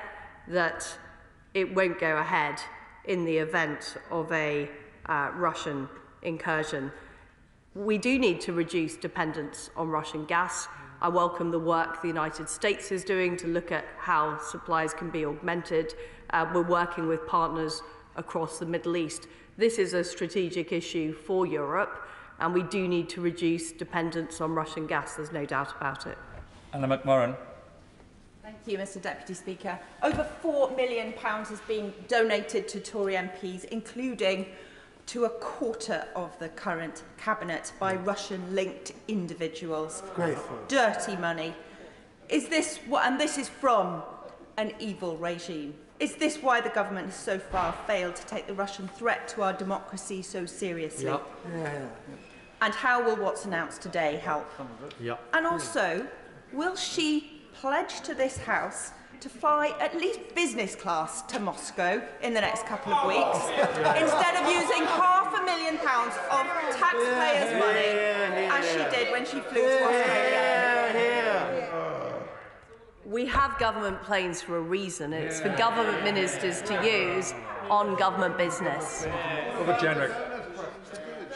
[SPEAKER 84] that it won't go ahead in the event of a uh, Russian incursion. We do need to reduce dependence on Russian gas. I welcome the work the United States is doing to look at how supplies can be augmented. Uh, we're working with partners across the Middle East. This is a strategic issue for Europe, and we do need to reduce dependence on Russian gas. There's no doubt about it.
[SPEAKER 60] Anna McMorrin.
[SPEAKER 71] Thank you, Mr Deputy Speaker. Over £4 million has been donated to Tory MPs, including to a quarter of the current cabinet by Russian-linked individuals.
[SPEAKER 103] Grateful.
[SPEAKER 71] Dirty money. Is this what, and this is from an evil regime. Is this why the government has so far failed to take the Russian threat to our democracy so seriously?
[SPEAKER 103] Yep. Yeah, yeah.
[SPEAKER 71] And how will what's announced today help?
[SPEAKER 103] Yep.
[SPEAKER 71] And also, will she pledge to this House to fly at least business class to Moscow in the next couple of weeks instead of using half a million pounds of taxpayers' money as she did when she flew to Australia.
[SPEAKER 84] We have government planes for a reason. It's for government ministers to use on government business.
[SPEAKER 60] Robert Jenrick.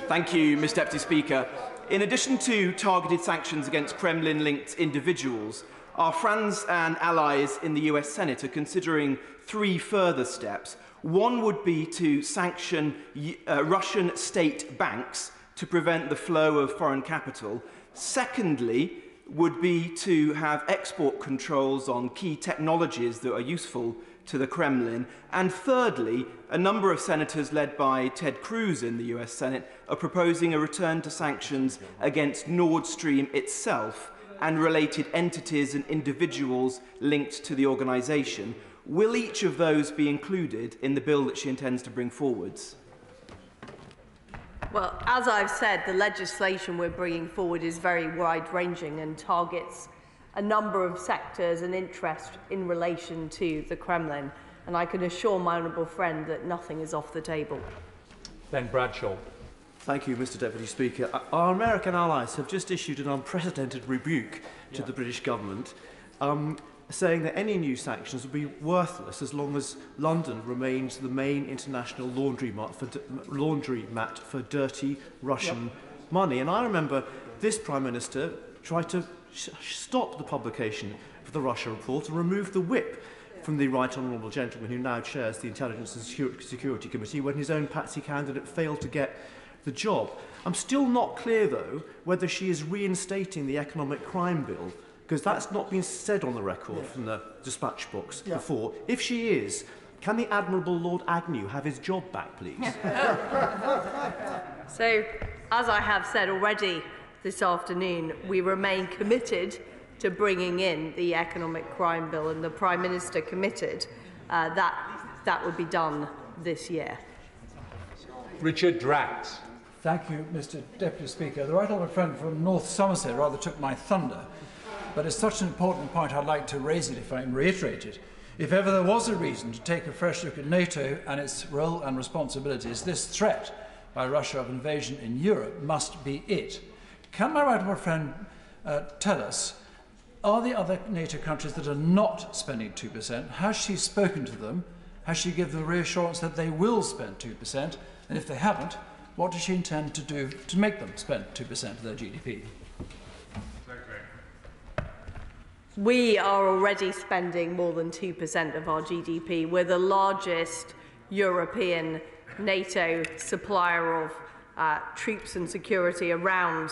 [SPEAKER 104] Thank you, Mr Deputy Speaker. In addition to targeted sanctions against Kremlin-linked individuals, our friends and allies in the US Senate are considering three further steps. One would be to sanction uh, Russian state banks to prevent the flow of foreign capital. Secondly, would be to have export controls on key technologies that are useful to the Kremlin. And thirdly, a number of senators led by Ted Cruz in the US Senate are proposing a return to sanctions against Nord Stream itself and related entities and individuals linked to the organisation. Will each of those be included in the bill that she intends to bring forwards?
[SPEAKER 84] Well, as I've said, the legislation we're bringing forward is very wide-ranging and targets a number of sectors and interests in relation to the Kremlin. And I can assure my honourable friend that nothing is off the table.
[SPEAKER 60] Ben Bradshaw.
[SPEAKER 105] Thank you, Mr Deputy Speaker. Uh, our American allies have just issued an unprecedented rebuke to yeah. the British government. Um, saying that any new sanctions would be worthless as long as London remains the main international laundry mat for, laundry mat for dirty Russian yep. money. And I remember this Prime Minister tried to stop the publication of the Russia report and remove the whip from the right honourable gentleman who now chairs the Intelligence and Security Committee when his own Patsy candidate failed to get the job. I'm still not clear, though, whether she is reinstating the economic crime bill because that's not been said on the record yeah. from the dispatch box yeah. before. If she is, can the Admirable Lord Agnew have his job back, please? <laughs>
[SPEAKER 84] so, as I have said already this afternoon, we remain committed to bringing in the economic crime bill, and the Prime Minister committed uh, that that would be done this year.
[SPEAKER 60] Richard Drax.
[SPEAKER 101] Thank you, Mr Deputy Speaker. The right honourable friend from North Somerset rather took my thunder, but it's such an important point I'd like to raise it if I can reiterate it. If ever there was a reason to take a fresh look at NATO and its role and responsibilities, this threat by Russia of invasion in Europe must be it. Can my right honourable friend uh, tell us, are the other NATO countries that are not spending 2%, has she spoken to them? Has she given the reassurance that they will spend 2%? And if they haven't, what does she intend to do to make them spend 2% of their GDP?
[SPEAKER 84] We are already spending more than 2% of our GDP. We're the largest European NATO supplier of uh, troops and security around,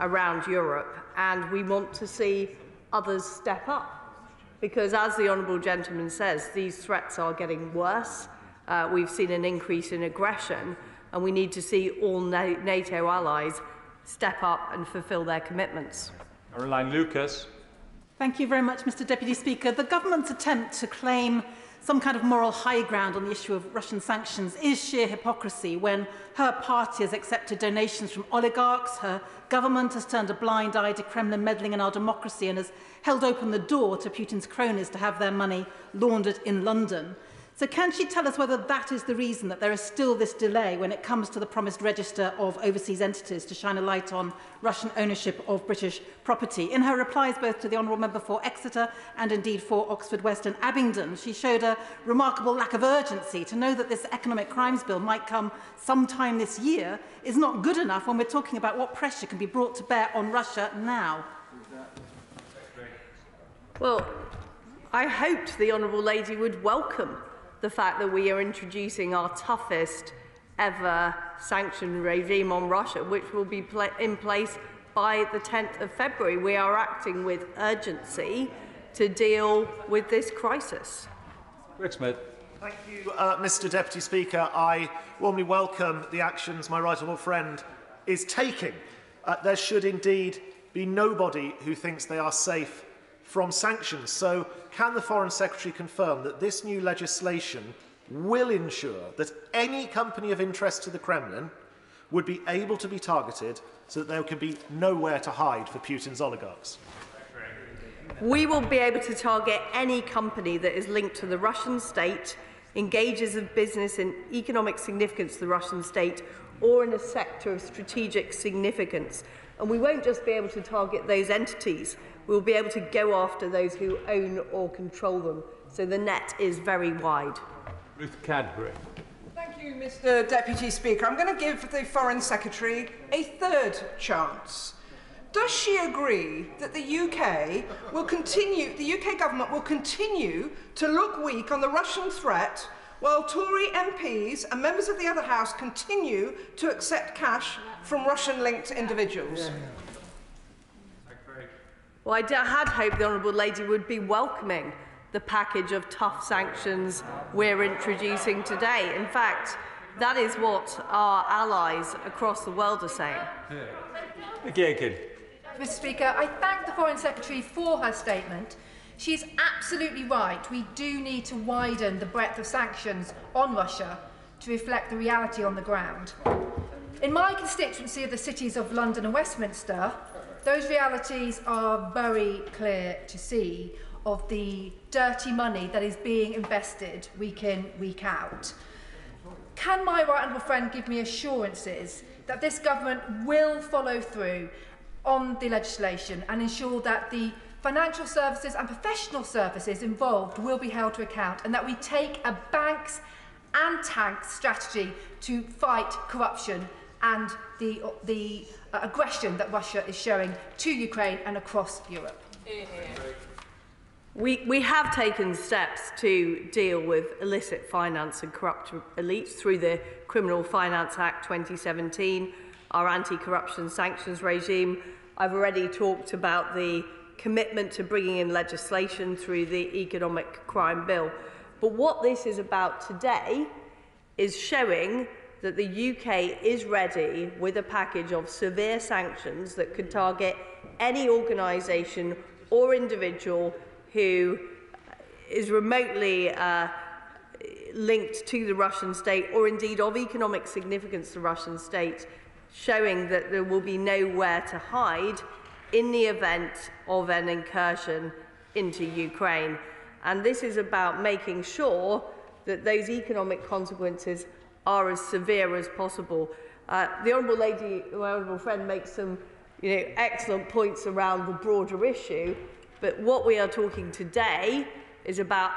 [SPEAKER 84] around Europe, and we want to see others step up. Because, as the Honourable Gentleman says, these threats are getting worse. Uh, we've seen an increase in aggression, and we need to see all NATO allies step up and fulfil their commitments.
[SPEAKER 60] Caroline Lucas.
[SPEAKER 94] Thank you very much, Mr Deputy Speaker. The government's attempt to claim some kind of moral high ground on the issue of Russian sanctions is sheer hypocrisy when her party has accepted donations from oligarchs, her government has turned a blind eye to Kremlin meddling in our democracy and has held open the door to Putin's cronies to have their money laundered in London. So can she tell us whether that is the reason that there is still this delay when it comes to the promised register of overseas entities to shine a light on Russian ownership of British property? In her replies both to the Honourable Member for Exeter and indeed for Oxford West and Abingdon, she showed a remarkable lack of urgency to know that this economic crimes bill might come sometime this year is not good enough when we're talking about what pressure can be brought to bear on Russia now.
[SPEAKER 84] Well, I hoped the Honourable Lady would welcome the fact that we are introducing our toughest ever sanction regime on Russia, which will be pla in place by the 10th of February. We are acting with urgency to deal with this crisis.
[SPEAKER 60] Rick Smith.
[SPEAKER 106] Thank you, uh, Mr Deputy Speaker. I warmly welcome the actions my right honourable friend is taking. Uh, there should indeed be nobody who thinks they are safe from sanctions. So can the Foreign Secretary confirm that this new legislation will ensure that any company of interest to the Kremlin would be able to be targeted so that there can be nowhere to hide for Putin's oligarchs?
[SPEAKER 84] We will be able to target any company that is linked to the Russian state, engages in business in economic significance to the Russian state, or in a sector of strategic significance. And we won't just be able to target those entities, we'll be able to go after those who own or control them. So the net is very wide.
[SPEAKER 60] Ruth Cadbury.
[SPEAKER 107] Thank you, Mr Deputy Speaker. I'm going to give the Foreign Secretary a third chance. Does she agree that the UK will continue, the UK government will continue to look weak on the Russian threat while Tory MPs and members of the other House continue to accept cash from Russian-linked individuals?
[SPEAKER 84] Well, I had hoped the Honourable Lady would be welcoming the package of tough sanctions we're introducing today. In fact, that is what our allies across the world are saying.
[SPEAKER 60] Nickie Aiken.
[SPEAKER 108] Mr Speaker, I thank the Foreign Secretary for her statement. She is absolutely right. We do need to widen the breadth of sanctions on Russia to reflect the reality on the ground. In my constituency of the cities of London and Westminster, those realities are very clear to see of the dirty money that is being invested week in, week out. Can my right honourable friend give me assurances that this government will follow through on the legislation and ensure that the financial services and professional services involved will be held to account and that we take a banks and tanks strategy to fight corruption and the, the uh, aggression that Russia is showing to Ukraine and across Europe.
[SPEAKER 84] We, we have taken steps to deal with illicit finance and corrupt elites through the Criminal Finance Act 2017, our anti-corruption sanctions regime. I've already talked about the commitment to bringing in legislation through the Economic Crime Bill. But what this is about today is showing that the UK is ready with a package of severe sanctions that could target any organisation or individual who is remotely uh, linked to the Russian state or indeed of economic significance to the Russian state, showing that there will be nowhere to hide in the event of an incursion into Ukraine. And this is about making sure that those economic consequences are as severe as possible. Uh, the Honourable Lady, my Honourable friend, makes some you know, excellent points around the broader issue, but what we are talking today is about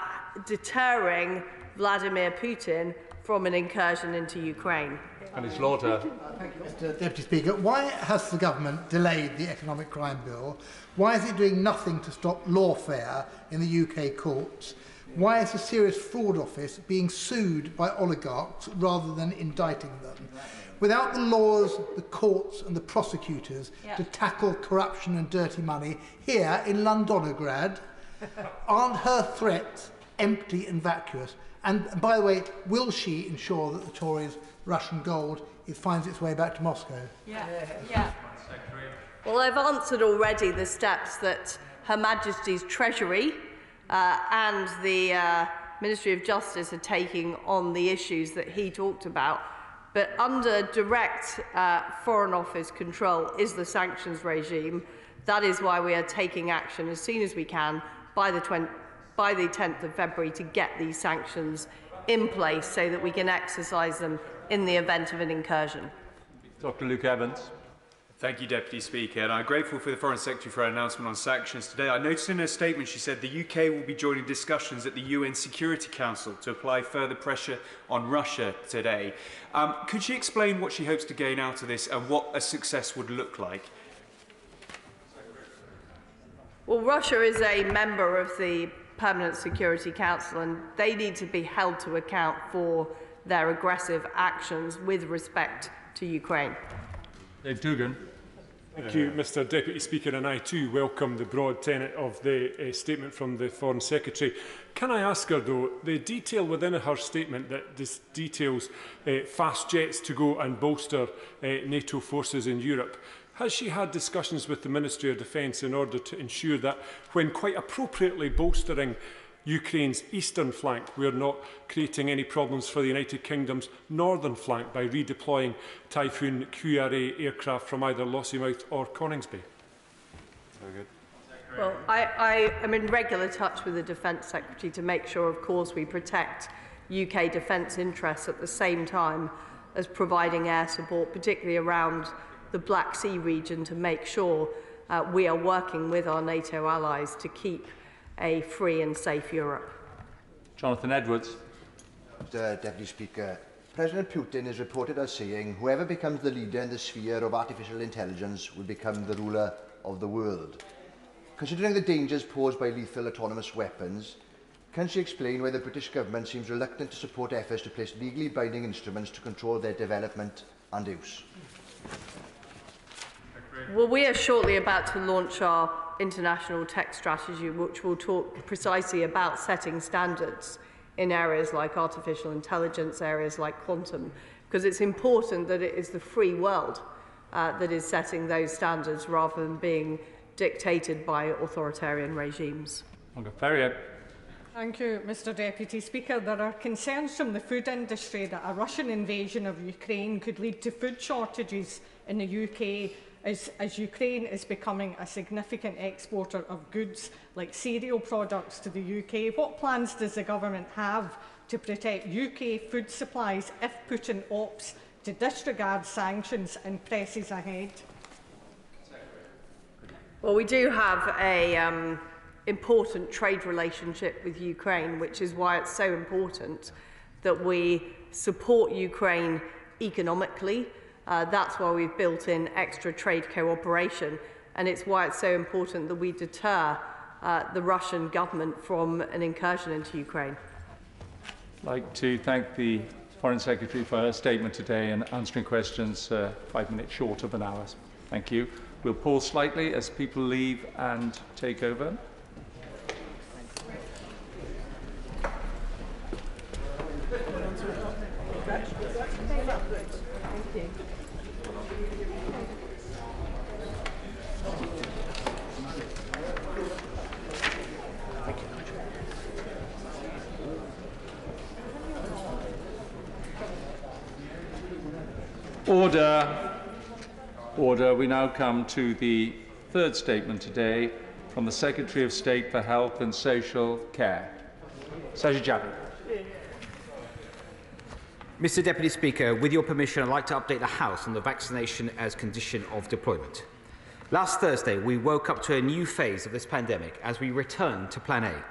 [SPEAKER 84] deterring Vladimir Putin from an incursion into Ukraine.
[SPEAKER 60] Andy Slaughter.
[SPEAKER 105] Thank you, Mr Deputy Speaker. Why has the government delayed the Economic Crime Bill? Why is it doing nothing to stop lawfare in the UK courts? Why is the Serious Fraud Office being sued by oligarchs rather than indicting them? Without the laws, the courts and the prosecutors
[SPEAKER 84] Yeah.
[SPEAKER 105] to tackle corruption and dirty money here in Londonograd, <laughs> aren't her threats empty and vacuous? And by the way, will she ensure that the Tories' Russian gold it finds its way back to Moscow?
[SPEAKER 84] Yeah, yeah. Well, I've answered already the steps that Her Majesty's Treasury uh, and the uh, Ministry of Justice are taking on the issues that he talked about. But under direct uh, Foreign Office control is the sanctions regime. That is why we are taking action as soon as we can by the, 20, by the 10th of February to get these sanctions in place so that we can exercise them in the event of an incursion.
[SPEAKER 60] Dr Luke Evans.
[SPEAKER 109] Thank you, Deputy Speaker. And I'm grateful for the Foreign Secretary for her announcement on sanctions today. I noticed in her statement she said the UK will be joining discussions at the UN Security Council to apply further pressure on Russia today. Um, could she explain what she hopes to gain out of this and what a success would look like?
[SPEAKER 84] Well, Russia is a member of the Permanent Security Council and they need to be held to account for their aggressive actions with respect to Ukraine.
[SPEAKER 60] Dave Dugan.
[SPEAKER 110] Thank you, Mr Deputy Speaker, and I too welcome the broad tenet of the uh, statement from the Foreign Secretary. Can I ask her, though, the detail within her statement that this details uh, fast jets to go and bolster uh, NATO forces in Europe, has she had discussions with the Ministry of Defence in order to ensure that, when quite appropriately bolstering Ukraine's eastern flank, we are not creating any problems for the United Kingdom's northern flank by redeploying Typhoon QRA aircraft from either Lossiemouth or Coningsby.
[SPEAKER 84] Very good. Well, I, I am in regular touch with the Defence Secretary to make sure, of course, we protect UK defence interests at the same time as providing air support, particularly around the Black Sea region, to make sure uh, we are working with our NATO allies to keep a free and safe Europe.
[SPEAKER 60] Jonathan Edwards.
[SPEAKER 111] Mr uh, Deputy Speaker, President Putin is reported as saying whoever becomes the leader in the sphere of artificial intelligence will become the ruler of the world. Considering the dangers posed by lethal autonomous weapons, can she explain why the British government seems reluctant to support efforts to place legally binding instruments to control their development and use?
[SPEAKER 84] Well, we are shortly about to launch our international tech strategy, which will talk precisely about setting standards in areas like artificial intelligence, areas like quantum, because it's important that it is the free world uh, that is setting those standards rather than being dictated by authoritarian regimes.
[SPEAKER 112] Thank you, Mr Deputy Speaker. There are concerns from the food industry that a Russian invasion of Ukraine could lead to food shortages in the UK as, as Ukraine is becoming a significant exporter of goods like cereal products to the UK, what plans does the government have to protect UK food supplies if Putin opts to disregard sanctions and presses ahead?
[SPEAKER 84] Well, we do have a um, important trade relationship with Ukraine, which is why it's so important that we support Ukraine economically, Uh, that's why we've built in extra trade cooperation, and it's why it's so important that we deter uh, the Russian government from an incursion into Ukraine.
[SPEAKER 60] I'd like to thank the Foreign Secretary for her statement today and answering questions uh, five minutes short of an hour. Thank you. We'll pause slightly as people leave and take over. Order. Order. We now come to the third statement today from the Secretary of State for Health and Social Care. Sajid Javid.
[SPEAKER 58] Mr Deputy Speaker, with your permission, I'd like to update the House on the vaccination as condition of deployment. Last Thursday, we woke up to a new phase of this pandemic as we return to Plan A.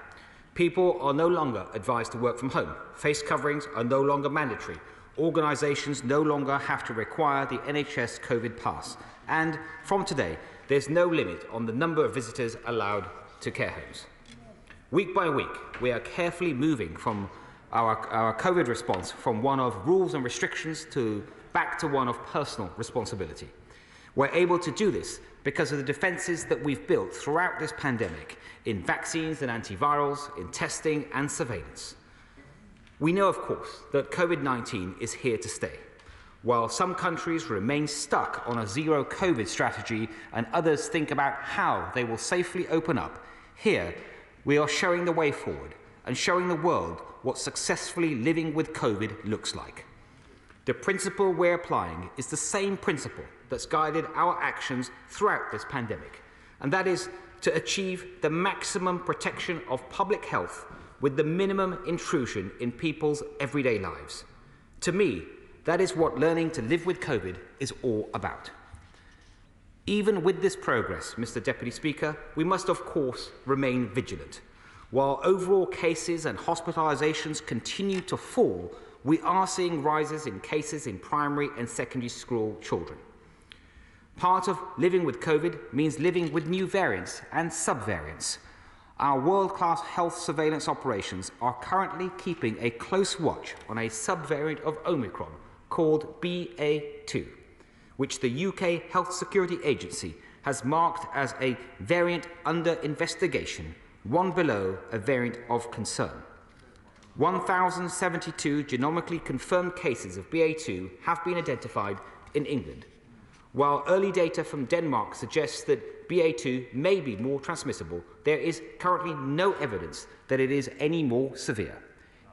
[SPEAKER 58] People are no longer advised to work from home. Face coverings are no longer mandatory organisations no longer have to require the NHS COVID pass. And from today, there's no limit on the number of visitors allowed to care homes. Week by week, we are carefully moving from our, our COVID response from one of rules and restrictions to back to one of personal responsibility. We're able to do this because of the defences that we've built throughout this pandemic in vaccines and antivirals, in testing and surveillance. We know, of course, that COVID 19 is here to stay. While some countries remain stuck on a zero COVID strategy and others think about how they will safely open up, here we are showing the way forward and showing the world what successfully living with COVID looks like. The principle we're applying is the same principle that's guided our actions throughout this pandemic, and that is to achieve the maximum protection of public health with the minimum intrusion in people's everyday lives. To me, that is what learning to live with COVID is all about. Even with this progress, Mr. Deputy Speaker, we must of course remain vigilant. While overall cases and hospitalisations continue to fall, we are seeing rises in cases in primary and secondary school children. Part of living with COVID means living with new variants and subvariants. Our world-class health surveillance operations are currently keeping a close watch on a subvariant of Omicron called BA2, which the UK Health Security Agency has marked as a variant under investigation, one below a variant of concern. 1,072 genomically confirmed cases of BA2 have been identified in England, while early data from Denmark suggests that BA2 may be more transmissible, there is currently no evidence that it is any more severe.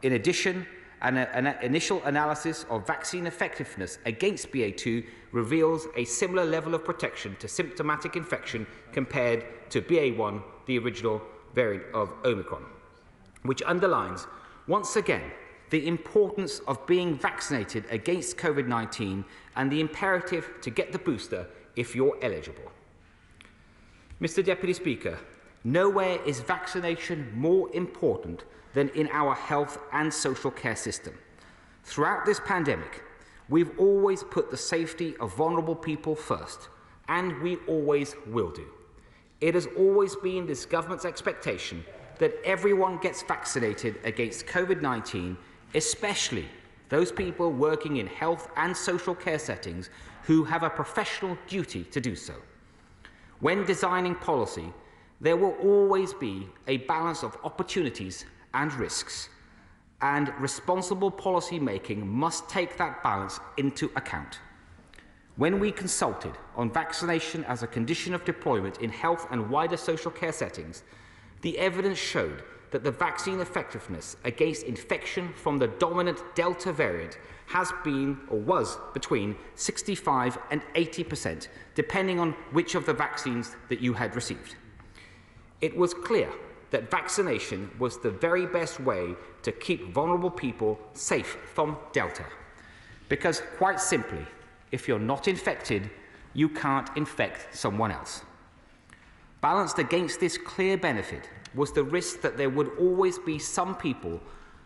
[SPEAKER 58] In addition, an, an, initial analysis of vaccine effectiveness against BA2 reveals a similar level of protection to symptomatic infection compared to BA1, the original variant of Omicron, which underlines once again the importance of being vaccinated against COVID 19 and the imperative to get the booster if you're eligible. Mr. Deputy Speaker, nowhere is vaccination more important than in our health and social care system. Throughout this pandemic, we've always put the safety of vulnerable people first, and we always will do. It has always been this government's expectation that everyone gets vaccinated against COVID 19, especially those people working in health and social care settings who have a professional duty to do so. When designing policy, there will always be a balance of opportunities and risks, and responsible policy making must take that balance into account. When we consulted on vaccination as a condition of deployment in health and wider social care settings, the evidence showed that the vaccine effectiveness against infection from the dominant Delta variant has been or was between 65 and 80%, depending on which of the vaccines that you had received. It was clear that vaccination was the very best way to keep vulnerable people safe from Delta. Because, quite simply, if you're not infected, you can't infect someone else. Balanced against this clear benefit was the risk that there would always be some people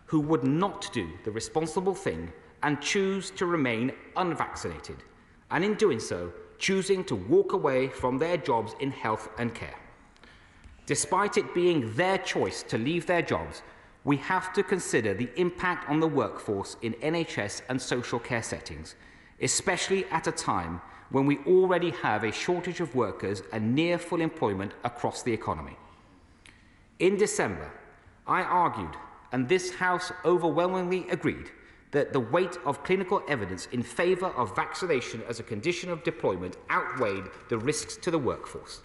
[SPEAKER 58] who would not do the responsible thing and choose to remain unvaccinated, and in doing so, choosing to walk away from their jobs in health and care. Despite it being their choice to leave their jobs, we have to consider the impact on the workforce in NHS and social care settings, especially at a time when we already have a shortage of workers and near full employment across the economy. In December, I argued, and this House overwhelmingly agreed, that the weight of clinical evidence in favour of vaccination as a condition of deployment outweighed the risks to the workforce.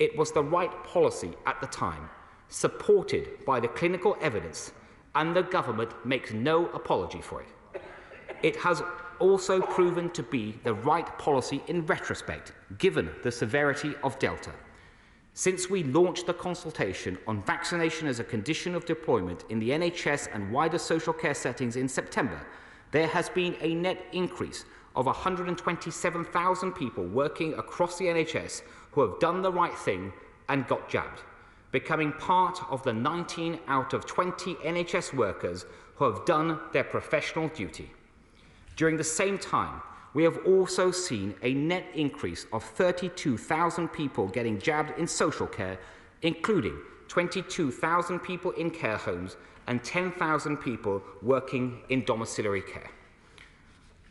[SPEAKER 58] It was the right policy at the time, supported by the clinical evidence, and the government makes no apology for it. It has also proven to be the right policy in retrospect, given the severity of Delta. Since we launched the consultation on vaccination as a condition of deployment in the NHS and wider social care settings in September, there has been a net increase of 127,000 people working across the NHS who have done the right thing and got jabbed, becoming part of the 19 out of 20 NHS workers who have done their professional duty. During the same time, we have also seen a net increase of 32,000 people getting jabbed in social care, including 22,000 people in care homes and 10,000 people working in domiciliary care.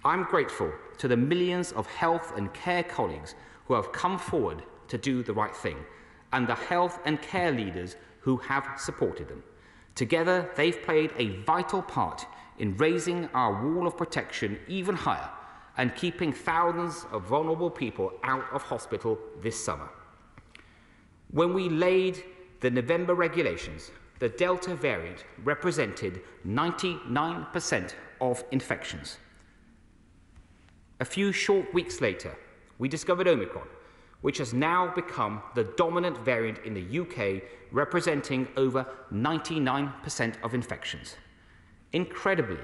[SPEAKER 58] I'm grateful to the millions of health and care colleagues who have come forward to do the right thing, and the health and care leaders who have supported them. Together, they've played a vital part in raising our wall of protection even higher and keeping thousands of vulnerable people out of hospital this summer. When we laid the November regulations, the Delta variant represented 99% of infections. A few short weeks later, we discovered Omicron, which has now become the dominant variant in the UK, representing over 99% of infections. Incredibly,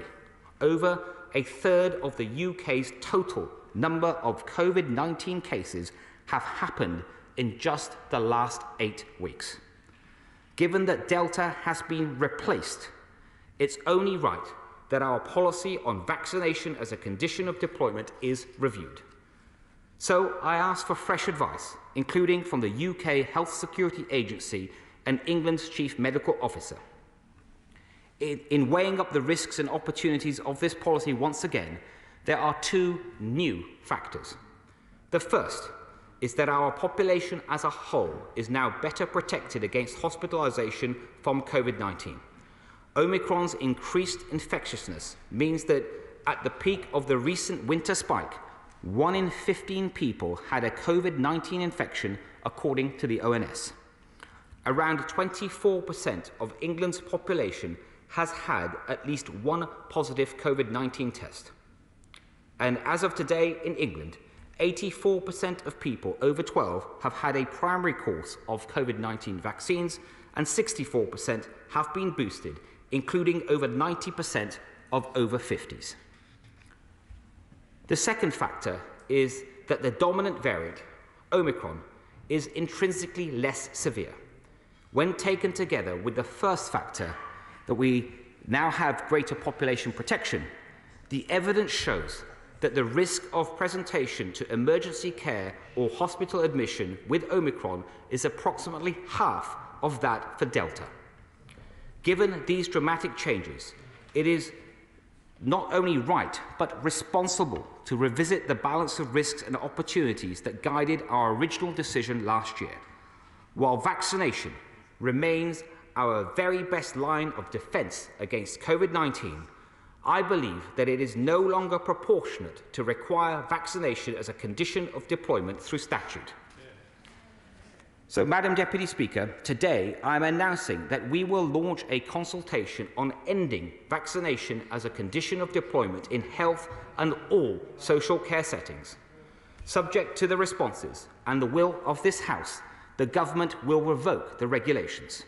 [SPEAKER 58] over a third of the UK's total number of COVID 19 cases have happened in just the last eight weeks. Given that Delta has been replaced, it's only right that our policy on vaccination as a condition of deployment is reviewed. So I ask for fresh advice, including from the UK Health Security Agency and England's Chief Medical Officer. In, in weighing up the risks and opportunities of this policy once again, there are two new factors. The first is that our population as a whole is now better protected against hospitalisation from COVID 19. Omicron's increased infectiousness means that at the peak of the recent winter spike, 1 in 15 people had a COVID 19 infection, according to the ONS. Around 24% of England's population has had at least one positive COVID 19 test. And as of today in England, 84% of people over 12 have had a primary course of COVID 19 vaccines, and 64% have been boosted, including over 90% of over 50s. The second factor is that the dominant variant, Omicron, is intrinsically less severe. When taken together with the first factor, that we now have greater population protection, the evidence shows that the risk of presentation to emergency care or hospital admission with Omicron is approximately half of that for Delta. Given these dramatic changes, it is not only right but responsible to revisit the balance of risks and opportunities that guided our original decision last year. While vaccination remains our very best line of defence against COVID 19, I believe that it is no longer proportionate to require vaccination as a condition of deployment through statute. So, Madam Deputy Speaker, today I am announcing that we will launch a consultation on ending vaccination as a condition of deployment in health and all social care settings. Subject to the responses and the will of this House, the Government will revoke the regulations.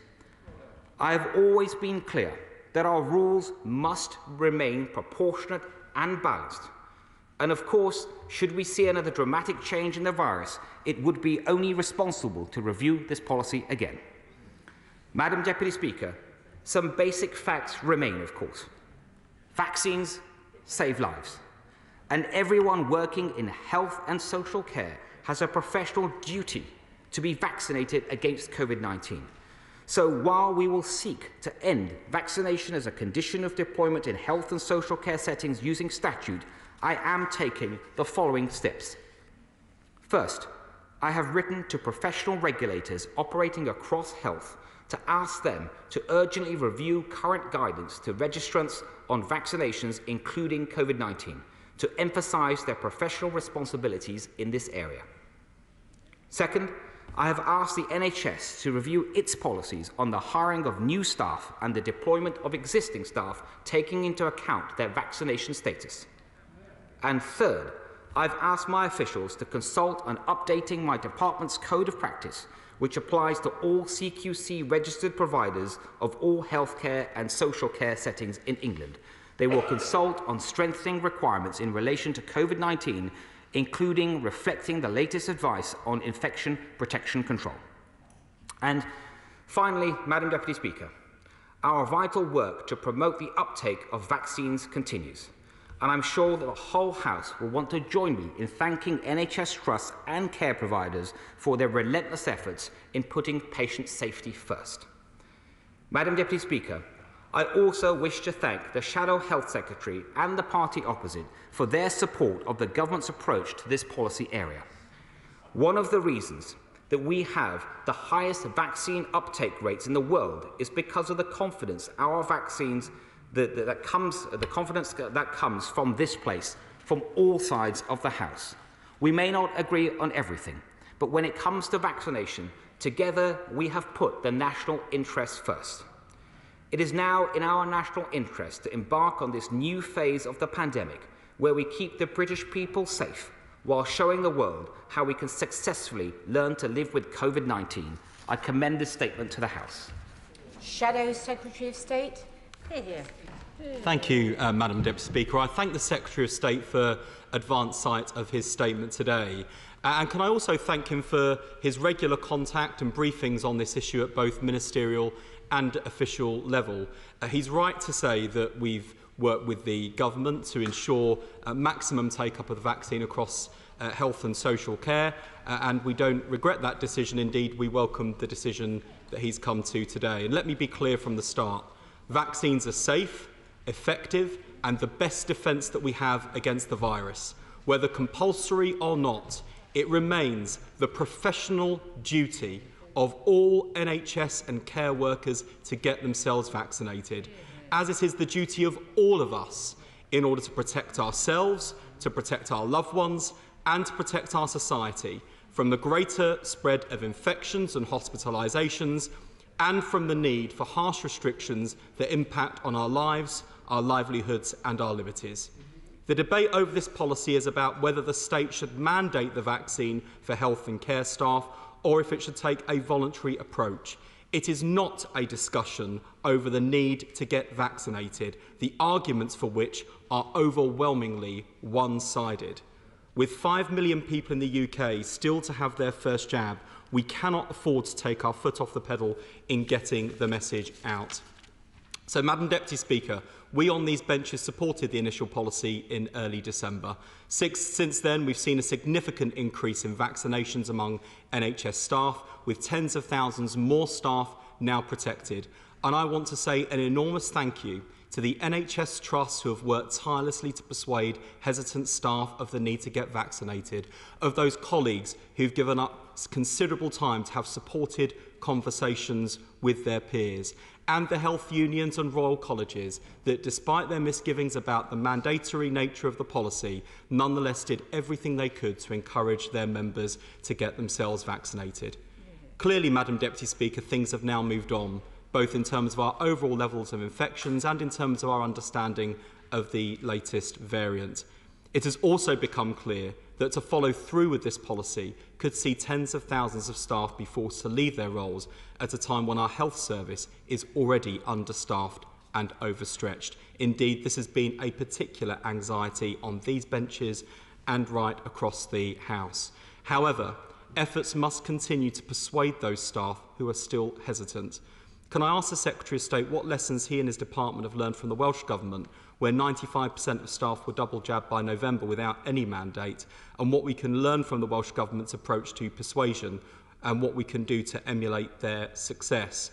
[SPEAKER 58] I have always been clear that our rules must remain proportionate and balanced. And of course, should we see another dramatic change in the virus, it would be only responsible to review this policy again. Madam Deputy Speaker, some basic facts remain, of course. Vaccines save lives, and everyone working in health and social care has a professional duty to be vaccinated against COVID 19. So while we will seek to end vaccination as a condition of deployment in health and social care settings using statute, I am taking the following steps. First, I have written to professional regulators operating across health to ask them to urgently review current guidance to registrants on vaccinations, including COVID 19, to emphasise their professional responsibilities in this area. Second, I have asked the NHS to review its policies on the hiring of new staff and the deployment of existing staff, taking into account their vaccination status. And third, I've asked my officials to consult on updating my department's code of practice, which applies to all CQC registered providers of all healthcare and social care settings in England. They will consult on strengthening requirements in relation to COVID 19 including reflecting the latest advice on infection protection control. And finally, Madam Deputy Speaker, our vital work to promote the uptake of vaccines continues. And I'm sure that the whole House will want to join me in thanking NHS trusts and care providers for their relentless efforts in putting patient safety first. Madam Deputy Speaker, I also wish to thank the Shadow Health Secretary and the party opposite for their support of the government's approach to this policy area. One of the reasons that we have the highest vaccine uptake rates in the world is because of the confidence our vaccines that, that, that comes the confidence that comes from this place from all sides of the house. We may not agree on everything, but when it comes to vaccination, together we have put the national interest first. It is now in our national interest to embark on this new phase of the pandemic where we keep the British people safe while showing the world how we can successfully learn to live with COVID 19. I commend this statement to the House.
[SPEAKER 113] Shadow Secretary of State. Hear, hear.
[SPEAKER 114] Thank you, uh, Madam Deputy Speaker. I thank the Secretary of State for advance sight of his statement today. Uh, and can I also thank him for his regular contact and briefings on this issue at both ministerial and official level. Uh, he's right to say that we've worked with the government to ensure uh, maximum take-up of the vaccine across uh, health and social care, uh, and we don't regret that decision. Indeed, we welcome the decision that he's come to today. And let me be clear from the start vaccines are safe, effective, and the best defence that we have against the virus. Whether compulsory or not, it remains the professional duty of all NHS and care workers to get themselves vaccinated, as it is the duty of all of us in order to protect ourselves, to protect our loved ones, and to protect our society from the greater spread of infections and hospitalisations, and from the need for harsh restrictions that impact on our lives, our livelihoods, and our liberties. The debate over this policy is about whether the state should mandate the vaccine for health and care staff or if it should take a voluntary approach. It is not a discussion over the need to get vaccinated, the arguments for which are overwhelmingly one sided. With 5 million people in the UK still to have their first jab, we cannot afford to take our foot off the pedal in getting the message out. So, Madam Deputy Speaker, we on these benches supported the initial policy in early December. Six, since then, we've seen a significant increase in vaccinations among NHS staff, with tens of thousands more staff now protected. And I want to say an enormous thank you to the NHS trusts who have worked tirelessly to persuade hesitant staff of the need to get vaccinated, of those colleagues who've given up considerable time to have supported conversations with their peers, and the health unions and royal colleges that, despite their misgivings about the mandatory nature of the policy, nonetheless did everything they could to encourage their members to get themselves vaccinated. Clearly, Madam Deputy Speaker, things have now moved on both in terms of our overall levels of infections and in terms of our understanding of the latest variant. It has also become clear that to follow through with this policy could see tens of thousands of staff be forced to leave their roles at a time when our health service is already understaffed and overstretched. Indeed, this has been a particular anxiety on these benches and right across the House. However, efforts must continue to persuade those staff who are still hesitant. Can I ask the Secretary of State what lessons he and his department have learned from the Welsh Government, where 95% of staff were double jabbed by November without any mandate, and what we can learn from the Welsh Government's approach to persuasion and what we can do to emulate their success?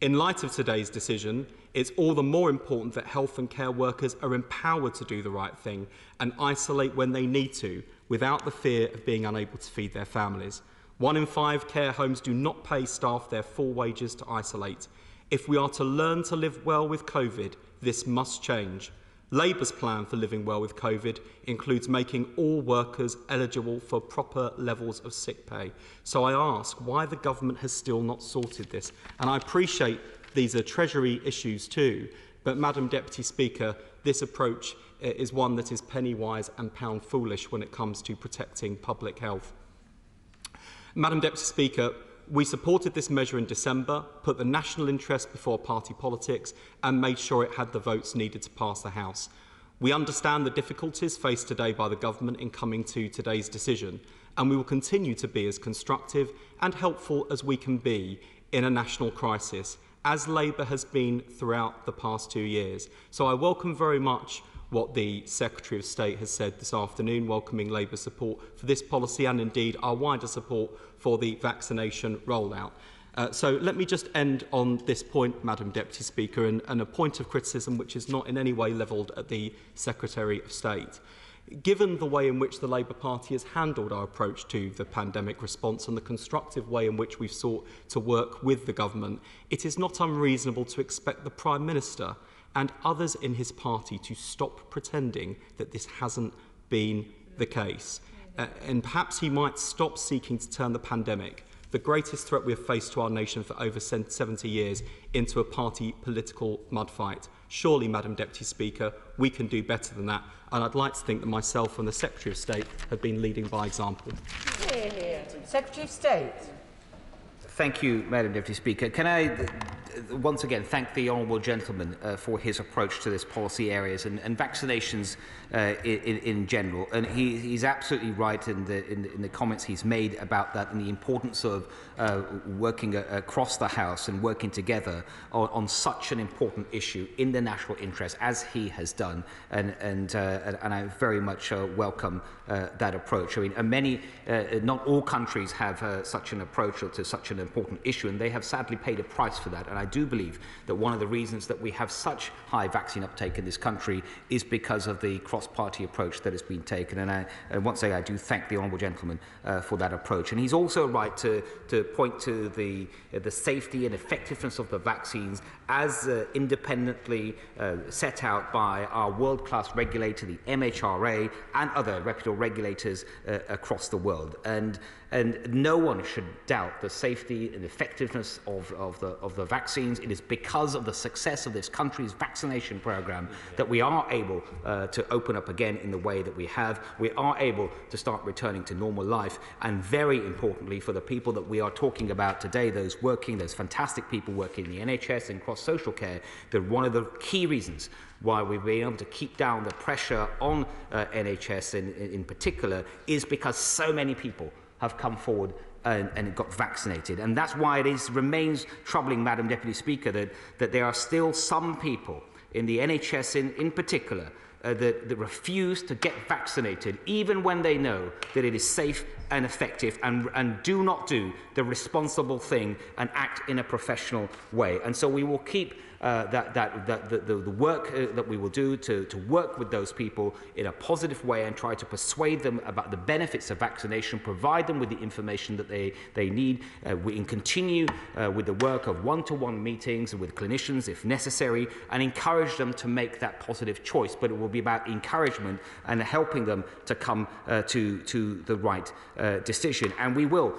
[SPEAKER 114] In light of today's decision, it's all the more important that health and care workers are empowered to do the right thing and isolate when they need to without the fear of being unable to feed their families. One in five care homes do not pay staff their full wages to isolate. If we are to learn to live well with COVID, this must change. Labour's plan for living well with COVID includes making all workers eligible for proper levels of sick pay. So I ask why the government has still not sorted this. And I appreciate these are Treasury issues too, but Madam Deputy Speaker, this approach eh, is one that is penny wise and pound foolish when it comes to protecting public health. Madam Deputy Speaker, we supported this measure in December, put the national interest before party politics and made sure it had the votes needed to pass the House. We understand the difficulties faced today by the government in coming to today's decision and we will continue to be as constructive and helpful as we can be in a national crisis, as Labour has been throughout the past two years. So I welcome very much what the Secretary of State has said this afternoon, welcoming Labour support for this policy and indeed our wider support for the vaccination rollout. Uh, so let me just end on this point, Madam Deputy Speaker, and, and a point of criticism which is not in any way levelled at the Secretary of State. Given the way in which the Labour Party has handled our approach to the pandemic response and the constructive way in which we've sought to work with the government, it is not unreasonable to expect the Prime Minister and others in his party to stop pretending that this hasn't been the case. And perhaps he might stop seeking to turn the pandemic, the greatest threat we have faced to our nation for over 70 years, into a party political mudfight. Surely, Madam Deputy Speaker, we can do better than that. And I'd like to think that myself and the Secretary of State have been leading by example.
[SPEAKER 108] Secretary of State.
[SPEAKER 58] Thank you, Madam Deputy Speaker. Can I once again thank the honourable gentleman uh, for his approach to this policy areas and, and vaccinations uh, in, in general. And he, he's absolutely right in the, in, in the comments he's made about that and the importance of uh, working a, across the House and working together on, on such an important issue in the national interest, as he has done. And, and, uh, and I very much uh, welcome uh, that approach. I mean, uh, many, uh, not all countries have uh, such an approach to such an important issue, and they have sadly paid a price for that. And I do believe that one of the reasons that we have such high vaccine uptake in this country is because of the cross-party approach that has been taken. And I, uh, once again, I do thank the honourable gentleman uh, for that approach. And he's also right to, to point to the, uh, the safety and effectiveness of the vaccines as uh, independently uh, set out by our world-class regulator, the MHRA, and other reputable regulators uh, across the world. And and no one should doubt the safety and effectiveness of, of, the, of the vaccines. It is because of the success of this country's vaccination program that we are able uh, to open up again in the way that we have. We are able to start returning to normal life. And very importantly, for the people that we are talking about today, those working, those fantastic people working in the NHS and cross social care, that one of the key reasons why we've been able to keep down the pressure on uh, NHS in, in particular is because so many people have come forward and, and got vaccinated. And that's why it is, remains troubling, Madam Deputy Speaker, that, that there are still some people in the NHS in, in particular uh, that, that refuse to get vaccinated, even when they know that it is safe and effective, and, and do not do the responsible thing and act in a professional way. And so we will keep uh, that, that, that the, the, work uh, that we will do to, to work with those people in a positive way and try to persuade them about the benefits of vaccination, provide them with the information that they, they need. Uh, we can continue uh, with the work of one-to-one -one meetings with clinicians if necessary and encourage them to make that positive choice. But it will be about encouragement and helping them to come uh, to, to the right decision. And we will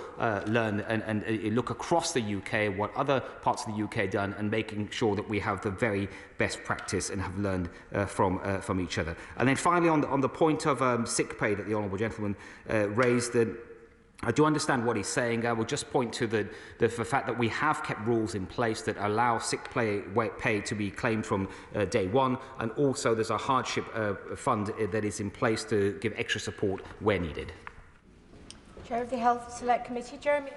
[SPEAKER 58] learn and, and look across the UK what other parts of the UK done and making sure that we have the very best practice and have learned uh, from, uh, from each other. And then finally, on the, on the point of um, sick pay that the Honourable Gentleman uh, raised, that I do understand what he's saying. I will just point to the, the, the fact that we have kept rules in place that allow sick pay, pay to be claimed from uh, day one, and also there's a hardship uh, fund that is in place to give extra support where needed.
[SPEAKER 113] Chair of the Health Select Committee, Jeremy.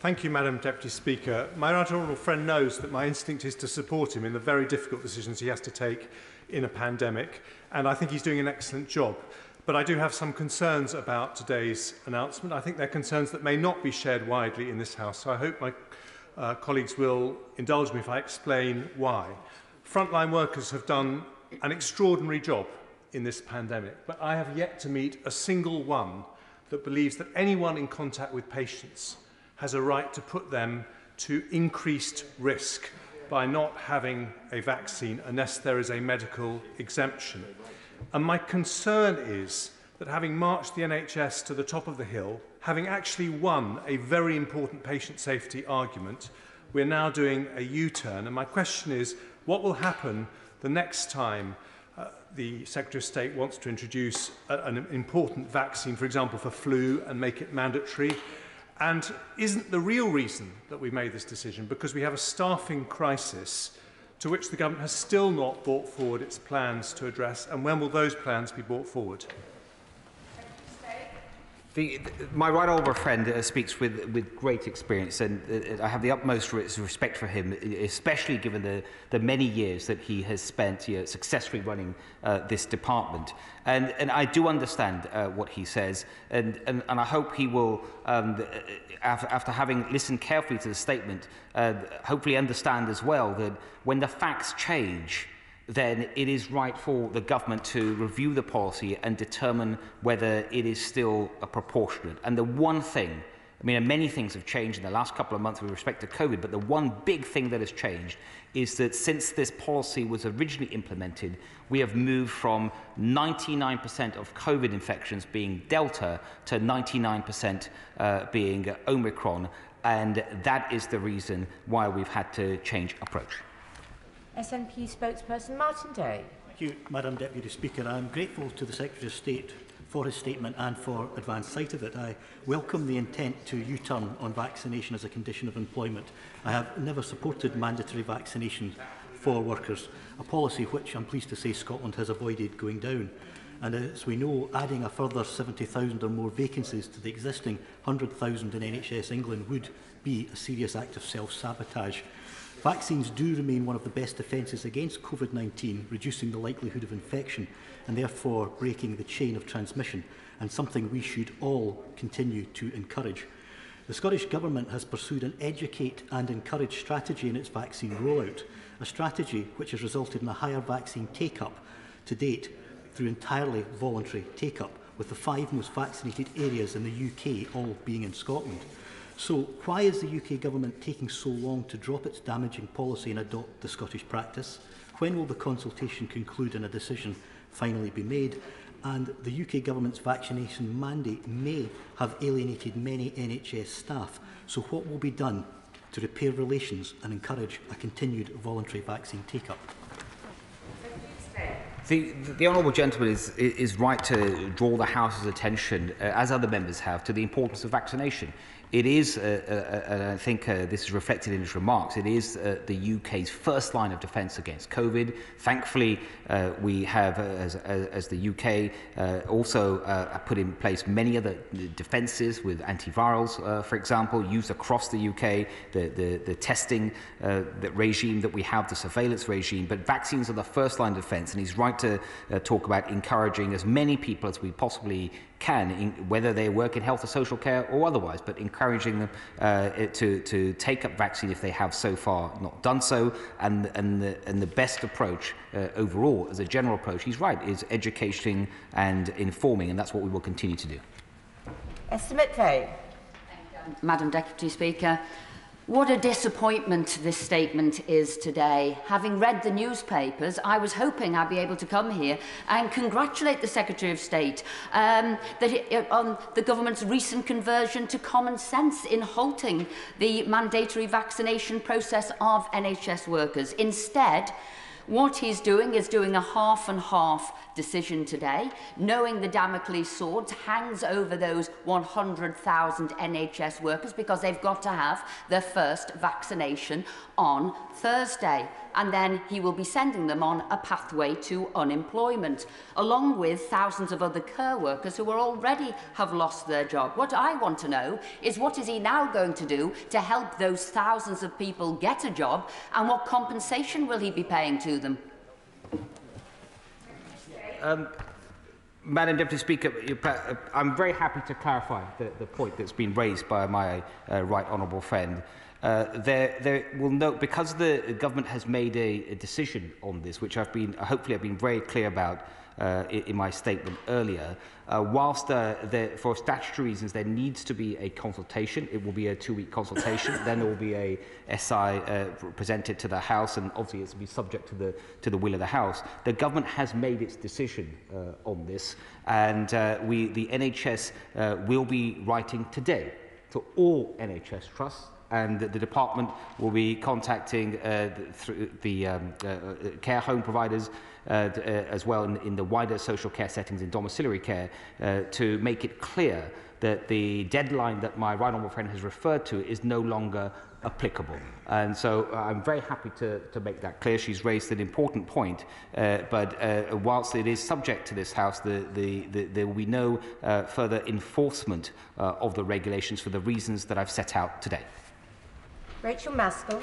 [SPEAKER 115] Thank you, Madam Deputy Speaker. My right honourable friend knows that my instinct is to support him in the very difficult decisions he has to take in a pandemic, and I think he's doing an excellent job. But I do have some concerns about today's announcement. I think they're concerns that may not be shared widely in this House, so I hope my uh, colleagues will indulge me if I explain why. Frontline workers have done an extraordinary job in this pandemic, but I have yet to meet a single one that believes that anyone in contact with patients – has a right to put them to increased risk by not having a vaccine unless there is a medical exemption. And my concern is that having marched the NHS to the top of the hill, having actually won a very important patient safety argument, we're now doing a U-turn. And my question is, what will happen the next time uh, the Secretary of State wants to introduce a, an important vaccine, for example, for flu and make it mandatory? And isn't the real reason that we made this decision because we have a staffing crisis to which the government has still not brought forward its plans to address, and when will those plans be brought forward?
[SPEAKER 58] The, the, my right honourable friend uh, speaks with, with great experience, and uh, I have the utmost respect for him, especially given the, the many years that he has spent you know, successfully running uh, this department. And, and I do understand uh, what he says, and, and, and I hope he will, um, after, after having listened carefully to the statement, uh, hopefully understand as well that when the facts change, then it is right for the government to review the policy and determine whether it is still proportionate. And the one thing, I mean, many things have changed in the last couple of months with respect to COVID, but the one big thing that has changed is that since this policy was originally implemented, we have moved from 99% of COVID infections being Delta to 99% uh, being Omicron. And that is the reason why we've had to change approach.
[SPEAKER 113] SNP spokesperson Martyn Day.
[SPEAKER 116] Thank you, Madam Deputy Speaker. I am grateful to the Secretary of State
[SPEAKER 117] for his statement and for advance sight of it. I welcome the intent to U-turn on vaccination as a condition of employment. I have never supported mandatory vaccination for workers, a policy which I'm pleased to say Scotland has avoided going down. And as we know, adding a further 70,000 or more vacancies to the existing 100,000 in NHS England would be a serious act of self-sabotage. Vaccines do remain one of the best defences against COVID-19, reducing the likelihood of infection and therefore breaking the chain of transmission, and something we should all continue to encourage. The Scottish Government has pursued an educate and encourage strategy in its vaccine rollout, a strategy which has resulted in a higher vaccine take-up to date through entirely voluntary take-up, with the five most vaccinated areas in the UK all being in Scotland. So why is the UK Government taking so long to drop its damaging policy and adopt the Scottish practice? When will the consultation conclude and a decision finally be made? And the UK Government's vaccination mandate may have alienated many NHS staff. So what will be done to repair relations and encourage a continued voluntary vaccine take-up?
[SPEAKER 58] The, the Honourable Gentleman is, is right to draw the House's attention, uh, as other members have, to the importance of vaccination. It is, uh, uh, and I think uh, this is reflected in his remarks, it is uh, the UK's first line of defence against COVID. Thankfully, uh, we have, uh, as, as the UK, uh, also uh, put in place many other defences with antivirals, uh, for example, used across the UK, the, the, the testing uh, the regime that we have, the surveillance regime. But vaccines are the first line of defence, and he's right to uh, talk about encouraging as many people as we possibly can, in, whether they work in health or social care or otherwise, but encouraging them uh, to, to take up vaccine if they have so far not done so. And, and, the, and the best approach uh, overall, as a general approach, he's right, is educating and informing, and that's what we will continue to do.
[SPEAKER 116] Esther McVey.
[SPEAKER 118] Madam Deputy Speaker. What a disappointment this statement is today. Having read the newspapers, I was hoping I'd be able to come here and congratulate the Secretary of State um, that it, on the government's recent conversion to common sense in halting the mandatory vaccination process of NHS workers. Instead, what he's doing is doing a half and half decision today, knowing the Damocles sword hangs over those 100,000 NHS workers because they've got to have their first vaccination on Thursday. And then he will be sending them on a pathway to unemployment, along with thousands of other care workers who will already have lost their job. What I want to know is what is he now going to do to help those thousands of people get a job and what compensation will he be paying to them?
[SPEAKER 58] Um, Madam Deputy Speaker, uh, I'm very happy to clarify the, the point that's been raised by my uh, right honourable friend. Uh, there, there will note because the government has made a, a decision on this, which I've been hopefully I've been very clear about uh, in, in my statement earlier. Uh, whilst uh, there, for statutory reasons there needs to be a consultation, it will be a two-week consultation. <laughs> then there will be a SI uh, presented to the House, and obviously it's to be subject to the to the will of the House. The government has made its decision uh, on this, and uh, we the NHS uh, will be writing today to all NHS trusts and the department will be contacting uh, the, the um, uh, care home providers as well in, in the wider social care settings in domiciliary care uh, to make it clear that the deadline that my right honourable friend has referred to is no longer applicable. And so uh, I'm very happy to, to make that clear. She's raised an important point, uh, but uh, whilst it is subject to this House, the, the, the, there will be no uh, further enforcement uh, of the regulations for the reasons that I've set out today.
[SPEAKER 116] Rachael Maskell.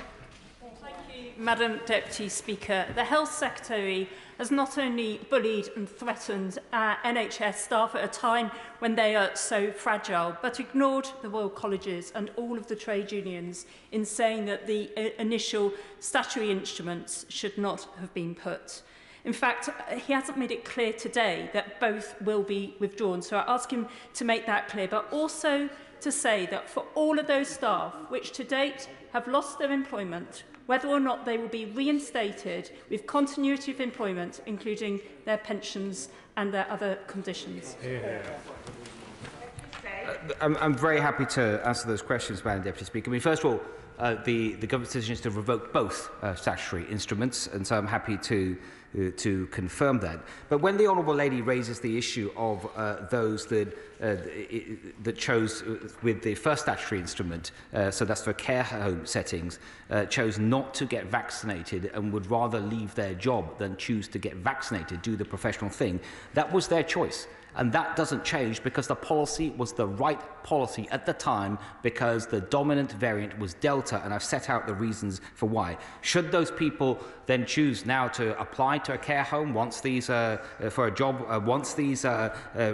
[SPEAKER 119] Madam Deputy Speaker. The Health Secretary has not only bullied and threatened uh, NHS staff at a time when they are so fragile, but ignored the Royal Colleges and all of the trade unions in saying that the uh, initial statutory instruments should not have been put. In fact, he hasn't made it clear today that both will be withdrawn, so I ask him to make that clear, but also to say that for all of those staff which to date have lost their employment whether or not they will be reinstated with continuity of employment, including their pensions and their other conditions. Yeah.
[SPEAKER 58] I'm, I'm very happy to answer those questions, Madam Deputy Speaker. I mean, first of all, uh, the, the government's decision is to revoke both uh, statutory instruments, and so I'm happy to uh, to confirm that. But when the Honourable Lady raises the issue of uh, those that, uh, that chose uh, with the first statutory instrument, uh, so that's for care home settings, uh, chose not to get vaccinated and would rather leave their job than choose to get vaccinated, do the professional thing, that was their choice. And that doesn't change because the policy was the right policy at the time because the dominant variant was Delta, and I've set out the reasons for why. Should those people then choose now to apply to a care home once these, uh, uh for a job, uh, once these uh, uh,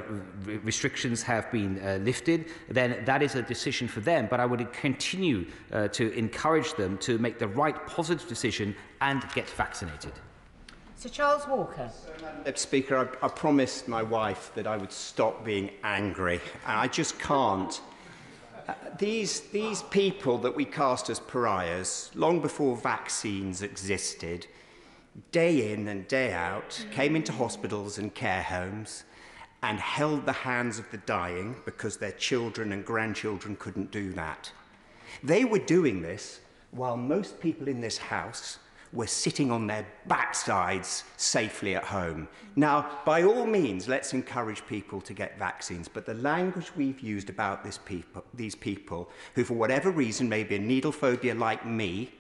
[SPEAKER 58] restrictions have been uh, lifted, then that is a decision for them. But I would continue to encourage them to make the right positive decision and get vaccinated.
[SPEAKER 116] Sir Charles Walker.
[SPEAKER 120] Speaker, I, I promised my wife that I would stop being angry, and I just can't. Uh, these, these people that we cast as pariahs, long before vaccines existed, day in and day out, came into hospitals and care homes and held the hands of the dying because their children and grandchildren couldn't do that. They were doing this while most people in this House were sitting on their backsides safely at home. Now, by all means, let's encourage people to get vaccines, but the language we've used about this people, these people who, for whatever reason, may be a needle phobia like me,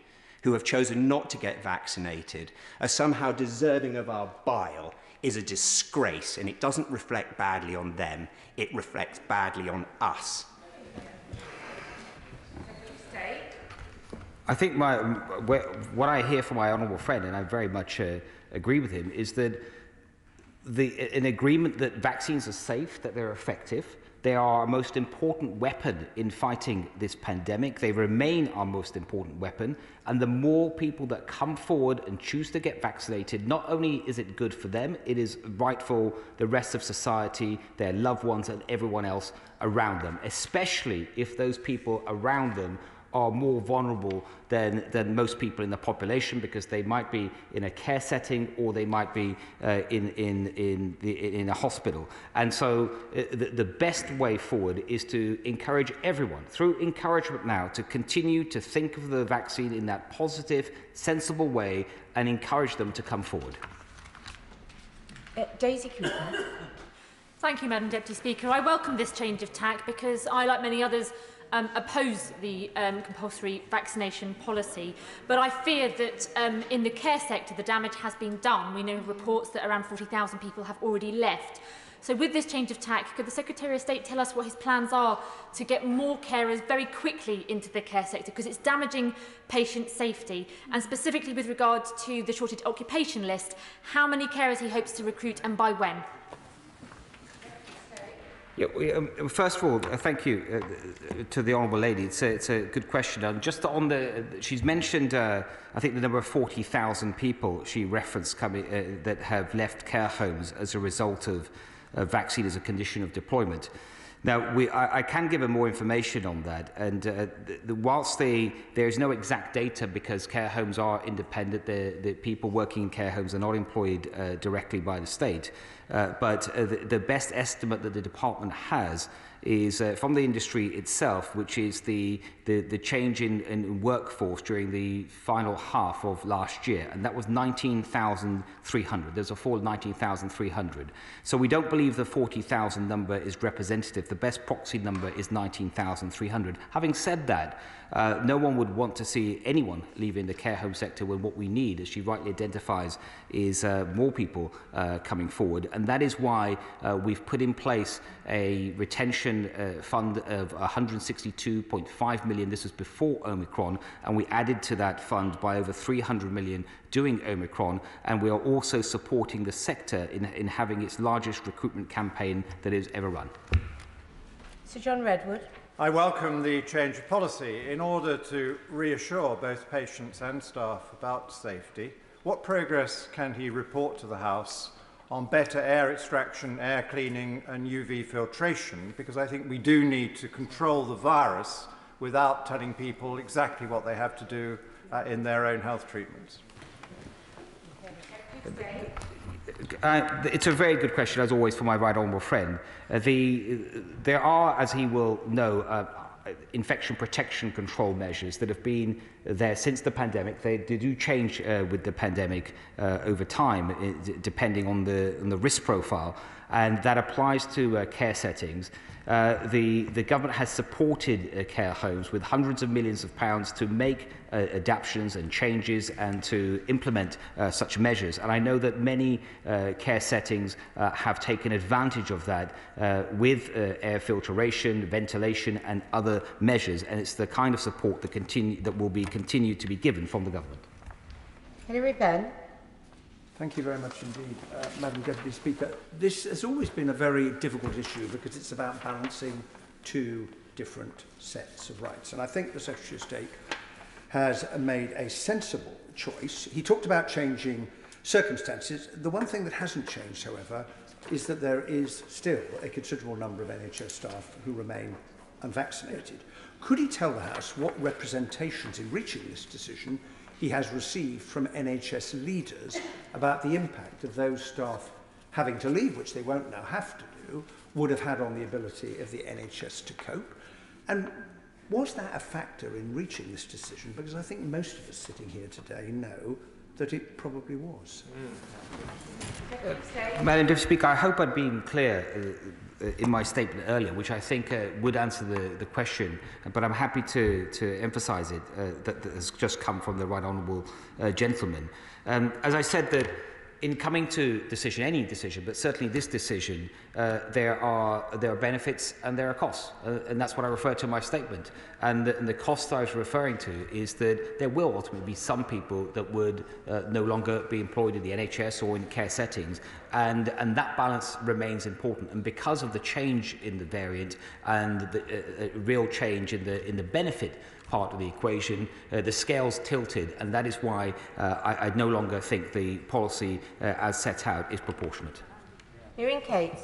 [SPEAKER 120] who have chosen not to get vaccinated, are somehow deserving of our bile is a disgrace and it doesn't reflect badly on them, it reflects badly on us.
[SPEAKER 58] I think my, what I hear from my honourable friend, and I very much uh, agree with him, is that the, an agreement that vaccines are safe, that they're effective, they are our most important weapon in fighting this pandemic. They remain our most important weapon. And the more people that come forward and choose to get vaccinated, not only is it good for them, it is right for the rest of society, their loved ones, and everyone else around them, especially if those people around them are more vulnerable than, than most people in the population because they might be in a care setting or they might be uh, in, in, in, the, in a hospital. And so uh, the, the best way forward is to encourage everyone, through encouragement now, to continue to think of the vaccine in that positive, sensible way and encourage them to come forward.
[SPEAKER 116] Uh, Daisy Cooper.
[SPEAKER 119] Thank you, Madam Deputy Speaker. I welcome this change of tack because I, like many others, um, oppose the um, compulsory vaccination policy. But I fear that um, in the care sector, the damage has been done. We know reports that around 40,000 people have already left. So with this change of tack, could the Secretary of State tell us what his plans are to get more carers very quickly into the care sector? Because it's damaging patient safety. And specifically with regard to the shortage occupation list, how many carers he hopes to recruit and by when?
[SPEAKER 58] Yeah, um, um, first of all, uh, thank you uh, uh, to the honourable lady. It's a, it's a good question. Um, just on the, uh, she's mentioned, uh, I think the number of 40,000 people she referenced coming, uh, that have left care homes as a result of uh, vaccine as a condition of deployment. Now, we, I, I can give her more information on that. And uh, the, the, whilst they, there is no exact data because care homes are independent, the, the people working in care homes are not employed uh, directly by the state. Uh, but uh, the, the best estimate that the department has is uh, from the industry itself, which is the the, the change in, in workforce during the final half of last year, and that was 19,300. There's a fall of 19,300. So we don't believe the 40,000 number is representative. The best proxy number is 19,300. Having said that, uh, no one would want to see anyone leaving the care home sector when what we need, as she rightly identifies, is uh, more people uh, coming forward. And that is why uh, we've put in place a retention uh, fund of 162.5 million. This was before Omicron, and we added to that fund by over 300 million doing Omicron. And we are also supporting the sector in, in having its largest recruitment campaign that has ever run.
[SPEAKER 116] Sir John Redwood.
[SPEAKER 117] I welcome the change of policy in order to reassure both patients and staff about safety. What progress can he report to the House on better air extraction, air cleaning and UV filtration? Because I think we do need to control the virus without telling people exactly what they have to do uh, in their own health treatments.
[SPEAKER 58] Uh, it's a very good question, as always, for my right honourable friend. Uh, the, there are, as he will know, uh, infection protection control measures that have been there since the pandemic. They, they do change uh, with the pandemic uh, over time, uh, depending on the, on the risk profile, and that applies to uh, care settings. Uh, the, the government has supported uh, care homes with hundreds of millions of pounds to make uh, adaptations and changes and to implement uh, such measures. And I know that many uh, care settings uh, have taken advantage of that uh, with uh, air filtration, ventilation and other measures. And it's the kind of support that, continue, that will be continued to be given from the government.
[SPEAKER 116] Hilary Benn.
[SPEAKER 117] Thank you very much indeed, uh, Madam Deputy Speaker. This has always been a very difficult issue because it's about balancing two different sets of rights. And I think the Secretary of State has made a sensible choice. He talked about changing circumstances. The one thing that hasn't changed, however, is that there is still a considerable number of NHS staff who remain unvaccinated. Could he tell the House what representations in reaching this decision he has received from NHS leaders about the impact of those staff having to leave, which they won't now have to do, would have had on the ability of the NHS to cope. And was that a factor in reaching this decision? Because I think most of us sitting here today know that it probably was. Mm.
[SPEAKER 58] Uh, Madam Deputy Speaker, I hope I'd been clear uh, in my statement earlier, which I think uh, would answer the, the question, but I'm happy to, to emphasise it, uh, that, that has just come from the right honourable uh, gentleman. Um, as I said, that in coming to decision, any decision, but certainly this decision, uh, there are there are benefits and there are costs, uh, and that's what I refer to in my statement. And the, and the cost I was referring to is that there will ultimately be some people that would uh, no longer be employed in the NHS or in care settings, and, and that balance remains important. And because of the change in the variant and the uh, uh, real change in the, in the benefit part of the equation, uh, the scales tilted, and that is why uh, I, I no longer think the policy uh, as set out is proportionate.
[SPEAKER 116] You're in, Kate.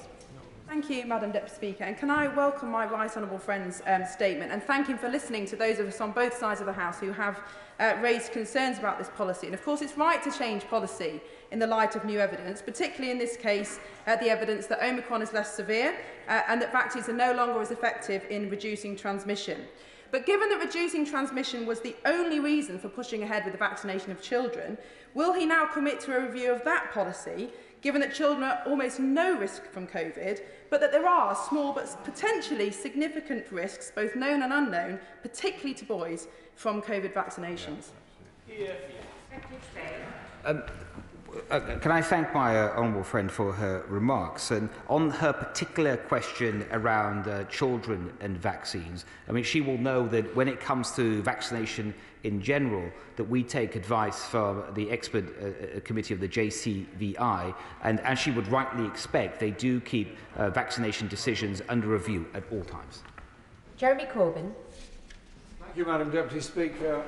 [SPEAKER 121] Thank you, Madam Deputy Speaker. And can I welcome my right honourable friend's um, statement and thank him for listening to those of us on both sides of the House who have uh, raised concerns about this policy. And of course, it's right to change policy in the light of new evidence, particularly in this case, uh, the evidence that Omicron is less severe uh, and that vaccines are no longer as effective in reducing transmission. But given that reducing transmission was the only reason for pushing ahead with the vaccination of children, will he now commit to a review of that policy, given that children are almost no risk from COVID, but that there are small but potentially significant risks, both known and unknown, particularly to boys, from COVID vaccinations? Yeah, yeah.
[SPEAKER 58] Um, uh, can I thank my uh, honourable friend for her remarks? And on her particular question around uh, children and vaccines, I mean, she will know that when it comes to vaccination in general, that we take advice from the expert uh, uh committee of the JCVI, and as she would rightly expect, they do keep uh, vaccination decisions under review at all times.
[SPEAKER 116] Jeremy Corbyn.
[SPEAKER 122] Thank you, Madam Deputy Speaker.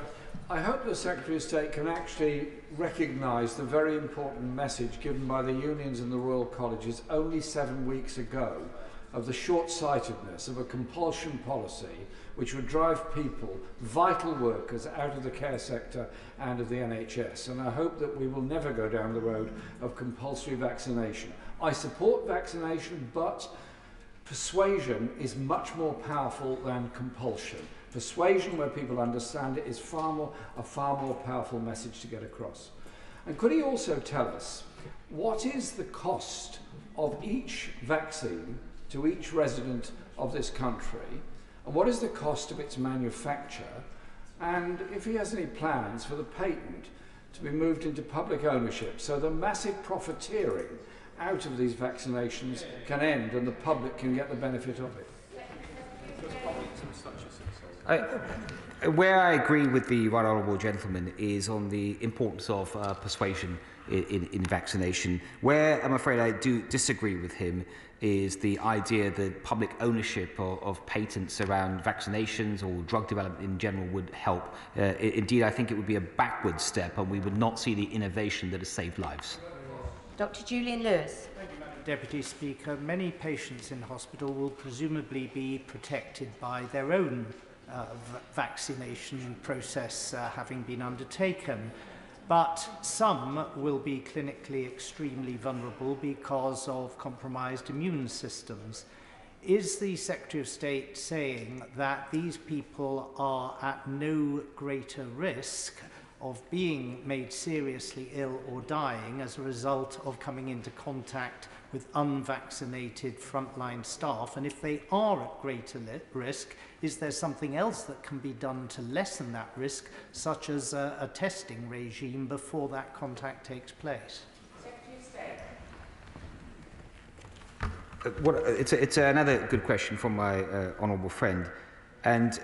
[SPEAKER 122] I hope the Secretary of State can actually recognise the very important message given by the unions and the Royal Colleges only seven weeks ago of the short-sightedness of a compulsion policy which would drive people, vital workers, out of the care sector and of the NHS. And I hope that we will never go down the road of compulsory vaccination. I support vaccination, but persuasion is much more powerful than compulsion. Persuasion, where people understand it, is far more, a far more powerful message to get across. And could he also tell us what is the cost of each vaccine to each resident of this country, and what is the cost of its manufacture, and if he has any plans for the patent to be moved into public ownership so the massive profiteering out of these vaccinations can end and the public can get the benefit of it.
[SPEAKER 58] I, where I agree with the right honourable gentleman is on the importance of uh, persuasion in, in, in vaccination. Where I'm afraid I do disagree with him is the idea that public ownership of, of patents around vaccinations or drug development in general would help. Uh, indeed, I think it would be a backward step and we would not see the innovation that has saved lives.
[SPEAKER 116] Dr Julian Lewis.
[SPEAKER 88] Deputy Speaker, many patients in hospital will presumably be protected by their own uh, vaccination process uh, having been undertaken. But some will be clinically extremely vulnerable because of compromised immune systems.
[SPEAKER 123] Is the Secretary of State saying that these people are at no greater risk of being made seriously ill or dying as a result of coming into contact with unvaccinated frontline staff? And if they are at greater risk, is there something else that can be done to lessen that risk, such as a, a testing regime before that contact takes place?
[SPEAKER 58] Uh, what, it's, a, it's another good question from my uh, honourable friend. And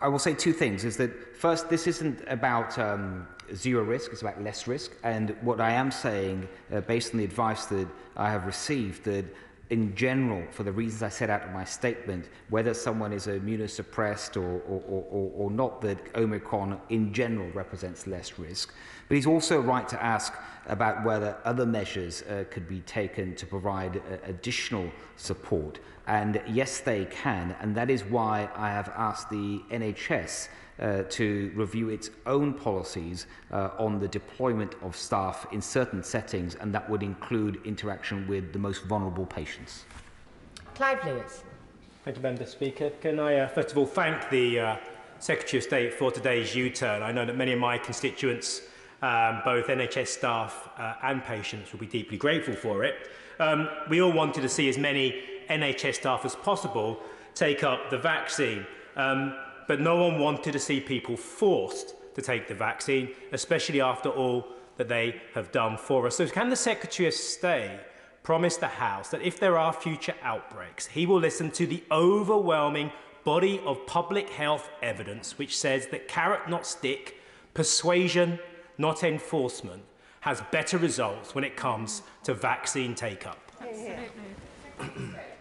[SPEAKER 58] I will say two things. Is that first, this isn't about um, zero risk, it's about less risk. And what I am saying, uh, based on the advice that I have received, that in general, for the reasons I set out in my statement, whether someone is immunosuppressed or, or, or, or not, that Omicron in general represents less risk. But he's also right to ask about whether other measures uh, could be taken to provide uh, additional support. And yes, they can. And that is why I have asked the NHS uh, to review its own policies uh, on the deployment of staff in certain settings, and that would include interaction with the most vulnerable patients.
[SPEAKER 116] Clive Lewis.
[SPEAKER 121] Thank you, Member Speaker. Can I uh, first of all thank the uh, Secretary of State for today's U-turn. I know that many of my constituents um, both NHS staff uh, and patients will be deeply grateful for it. Um, we all wanted to see as many NHS staff as possible take up the vaccine, um, but no one wanted to see people forced to take the vaccine, especially after all that they have done for us. So can the Secretary of State promise the House that if there are future outbreaks, he will listen to the overwhelming body of public health evidence which says that carrot not stick, persuasion not enforcement, has better results when it comes to vaccine take-up. <clears throat>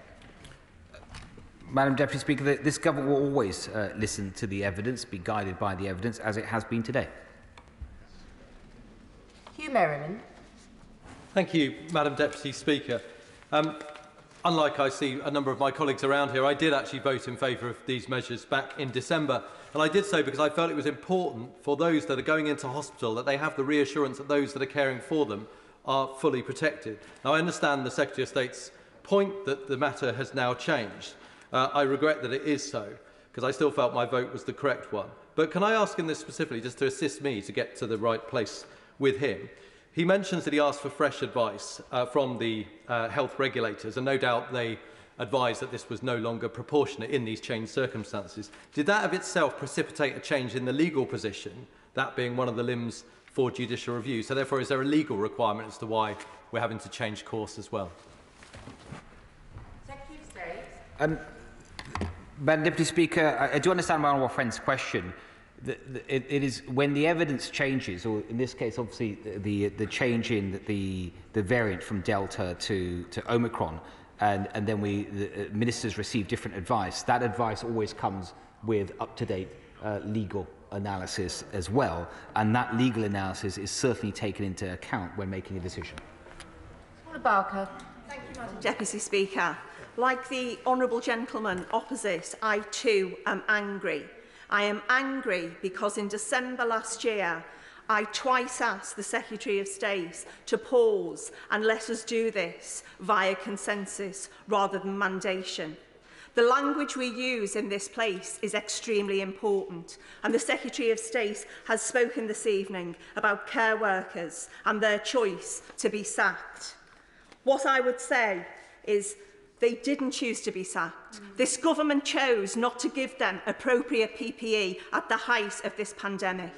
[SPEAKER 58] Madam Deputy Speaker, this government will always uh, listen to the evidence, be guided by the evidence, as it has been today.
[SPEAKER 116] Huw Merriman.
[SPEAKER 124] Thank you, Madam Deputy Speaker. Um, unlike I see a number of my colleagues around here, I did actually vote in favour of these measures back in December. And I did so because I felt it was important for those that are going into hospital that they have the reassurance that those that are caring for them are fully protected. Now, I understand the Secretary of State's point that the matter has now changed. Uh, I regret that it is so, because I still felt my vote was the correct one. But can I ask him this specifically, just to assist me to get to the right place with him? He mentions that he asked for fresh advice uh, from the uh, health regulators, and no doubt they advised that this was no longer proportionate in these changed circumstances. Did that of itself precipitate a change in the legal position, that being one of the limbs for judicial review? So therefore, is there a legal requirement as to why we're having to change course as well?
[SPEAKER 58] Secretary of State. Um, Madam Deputy Speaker, I, I do understand my honourable friend's question. The, the, it, it is when the evidence changes, or in this case, obviously, the, the, the change in the, the variant from Delta to, to Omicron, and, and then we, the uh, ministers receive different advice. That advice always comes with up-to-date uh, legal analysis as well, and that legal analysis is certainly taken into account when making a decision.
[SPEAKER 116] Barker.
[SPEAKER 37] Thank you, Madam Deputy Speaker. Like the honourable gentleman opposite, I too am angry. I am angry because in December last year, I twice asked the Secretary of State to pause and let us do this via consensus rather than mandation. The language we use in this place is extremely important and the Secretary of State has spoken this evening about care workers and their choice to be sacked. What I would say is They didn't choose to be sacked. Mm. This government chose not to give them appropriate PPE at the height of this pandemic.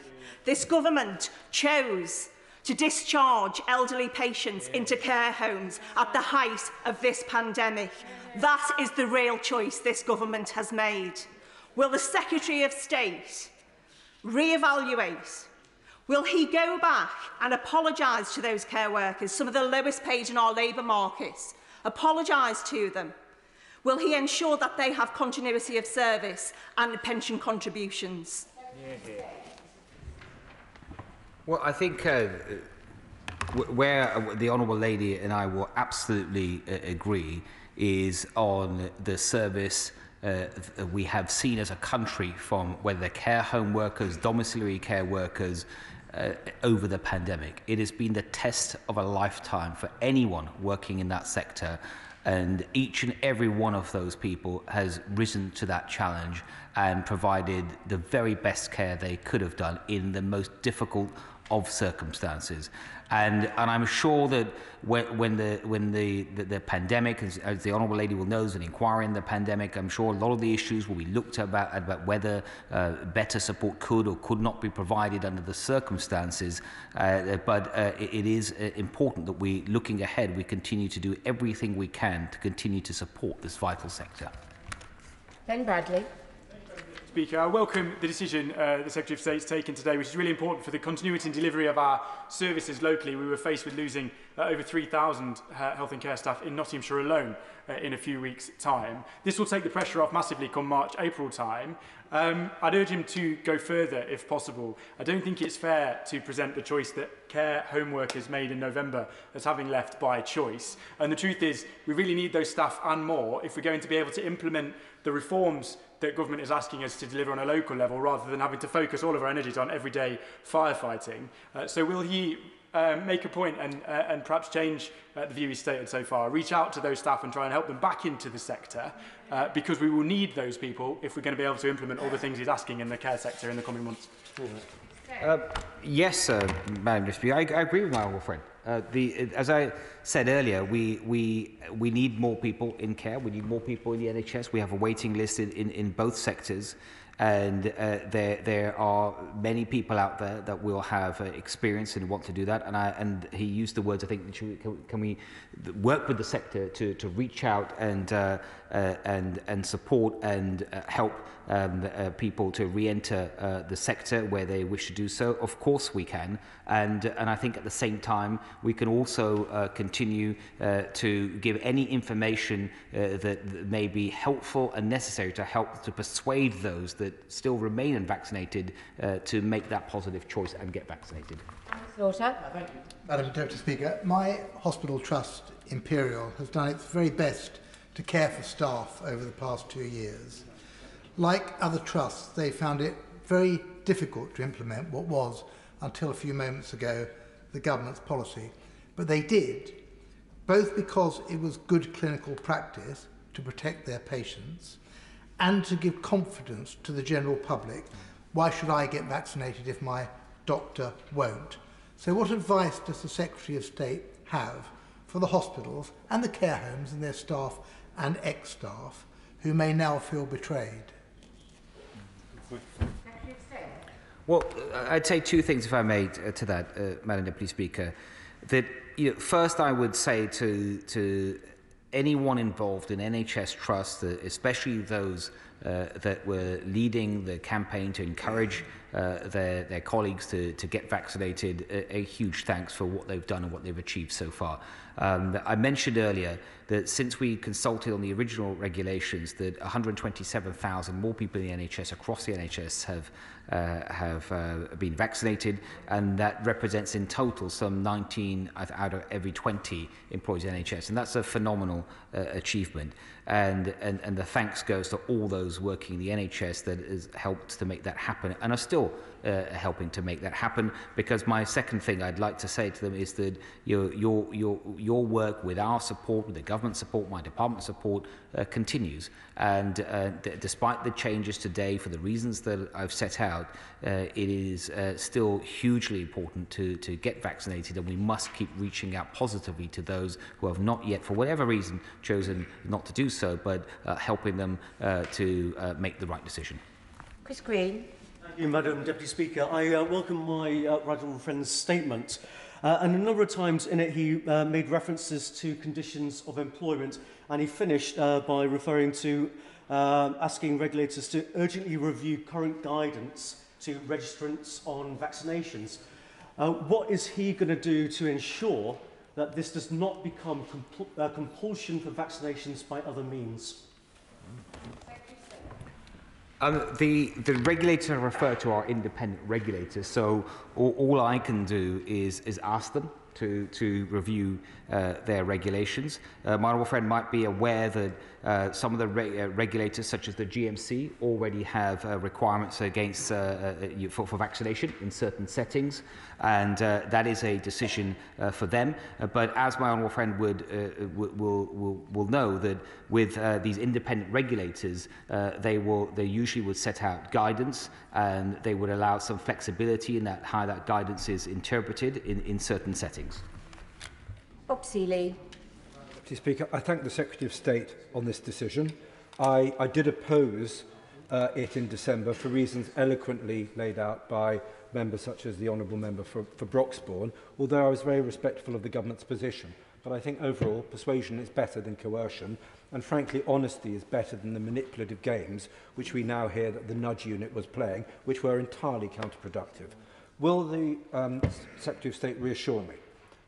[SPEAKER 37] This government chose to discharge elderly patients yeah. into care homes at the height of this pandemic. Yeah. That is the real choice this government has made. Will the Secretary of State re-evaluate Will he go back and apologise to those care workers, some of the lowest paid in our labour markets, apologise to them? Will he ensure that they have continuity of service and pension contributions?
[SPEAKER 58] Well, I think uh, where the Honourable Lady and I will absolutely uh, agree is on the service uh, we have seen as a country from whether they're care home workers, domiciliary care workers, uh, over the pandemic. It has been the test of a lifetime for anyone working in that sector And each and every one of those people has risen to that challenge and provided the very best care they could have done in the most difficult of circumstances. And, and I'm sure that when, the, when the, the, the pandemic, as, as the Honourable Lady will know, is an inquiry in the pandemic, I'm sure a lot of the issues will be looked at about, about whether uh, better support could or could not be provided under the circumstances. Uh, but uh, it, it is uh, important that we, looking ahead, we continue to do everything we can to continue to support this vital sector.
[SPEAKER 116] Ben Bradley.
[SPEAKER 125] Speaker. I welcome the decision uh, the Secretary of State has taken today, which is really important for the continuity and delivery of our services locally. We were faced with losing uh, over 3,000 uh, health and care staff in Nottinghamshire alone uh, in a few weeks' time. This will take the pressure off massively come March, April time. Um, I'd urge him to go further if possible. I don't think it's fair to present the choice that care home workers made in November as having left by choice. And the truth is, we really need those staff and more if we're going to be able to implement the reforms that government is asking us to deliver on a local level rather than having to focus all of our energies on everyday firefighting. Uh, so will he um, make a point and, uh, and perhaps change uh, the view he's stated so far, reach out to those staff and try and help them back into the sector uh, because we will need those people if we're going to be able to implement all the things he's asking in the care sector in the coming months.
[SPEAKER 58] Uh, yes, uh, Madam Deputy, I, I agree with my old friend. Uh, the, as I said earlier, we, we, we need more people in care. We need more people in the NHS. We have a waiting list in, in, in both sectors. And uh, there, there are many people out there that will have uh, experience and want to do that. And, I, and he used the words, I think, can, can we work with the sector to, to reach out and, uh, uh, and, and support and help um, uh, people to re-enter uh, the sector where they wish to do so. Of course we can. And, and I think at the same time, we can also uh, continue uh, to give any information uh, that, that may be helpful and necessary to help to persuade those that still remain unvaccinated uh, to make that positive choice and get vaccinated.
[SPEAKER 116] Slaughter.
[SPEAKER 126] thank you. Madam Deputy Speaker, my hospital trust, Imperial, has done its very best to care for staff over the past two years. Like other trusts, they found it very difficult to implement what was, until a few moments ago, the government's policy. But they did, both because it was good clinical practice to protect their patients and to give confidence to the general public. Why should I get vaccinated if my doctor won't? So what advice does the Secretary of State have for the hospitals and the care homes and their staff and ex-staff who may now feel betrayed?
[SPEAKER 58] Well, I'd say two things, if I may, uh, to that, uh, Madam Deputy Speaker. That you know, first, I would say to to anyone involved in NHS trust, especially those uh, that were leading the campaign to encourage uh, their, their colleagues to, to get vaccinated, a, a huge thanks for what they've done and what they've achieved so far. Um, I mentioned earlier that since we consulted on the original regulations, that 127,000 more people in the NHS across the NHS have uh, have uh, been vaccinated, and that represents in total some 19 out of every 20 employees in NHS, and that's a phenomenal uh, achievement. And, and, and the thanks goes to all those working in the NHS that has helped to make that happen and are still uh, helping to make that happen. Because my second thing I'd like to say to them is that your, your, your, your work with our support, with the government support, my department support, uh, continues. And uh, despite the changes today, for the reasons that I've set out, uh, it is uh, still hugely important to, to get vaccinated, and we must keep reaching out positively to those who have not yet, for whatever reason, chosen not to do so, but uh, helping them uh, to uh, make the right decision.
[SPEAKER 116] Chris Green.
[SPEAKER 127] Thank you, Madam Deputy Speaker. I uh, welcome my uh, radical friend's statement. Uh, and a number of times in it, he uh, made references to conditions of employment, and he finished uh, by referring to uh, asking regulators to urgently review current guidance to registrants on vaccinations. Uh, what is he going to do to ensure that this does not become compl uh, compulsion for vaccinations by other means?
[SPEAKER 58] Um, the, the regulators I refer to are independent regulators, so all, all I can do is, is ask them to, to review uh, their regulations. Uh, my honourable friend might be aware that uh, some of the re uh, regulators, such as the GMC, already have uh, requirements against uh, for, for vaccination in certain settings, and that is a decision for them. But as my honourable friend would will, will will know that with these independent regulators, they will they usually would set out guidance and they would allow some flexibility in that how that guidance is interpreted in, in certain settings.
[SPEAKER 116] Bob Seeley.
[SPEAKER 128] Mr. Speaker, I thank the Secretary of State on this decision. I, I did oppose uh, it in December for reasons eloquently laid out by members such as the Honourable Member for, for Broxbourne, although I was very respectful of the government's position. But I think overall, persuasion is better than coercion, and frankly, honesty is better than the manipulative games which we now hear that the nudge unit was playing, which were entirely counterproductive. Will the um, Secretary of State reassure me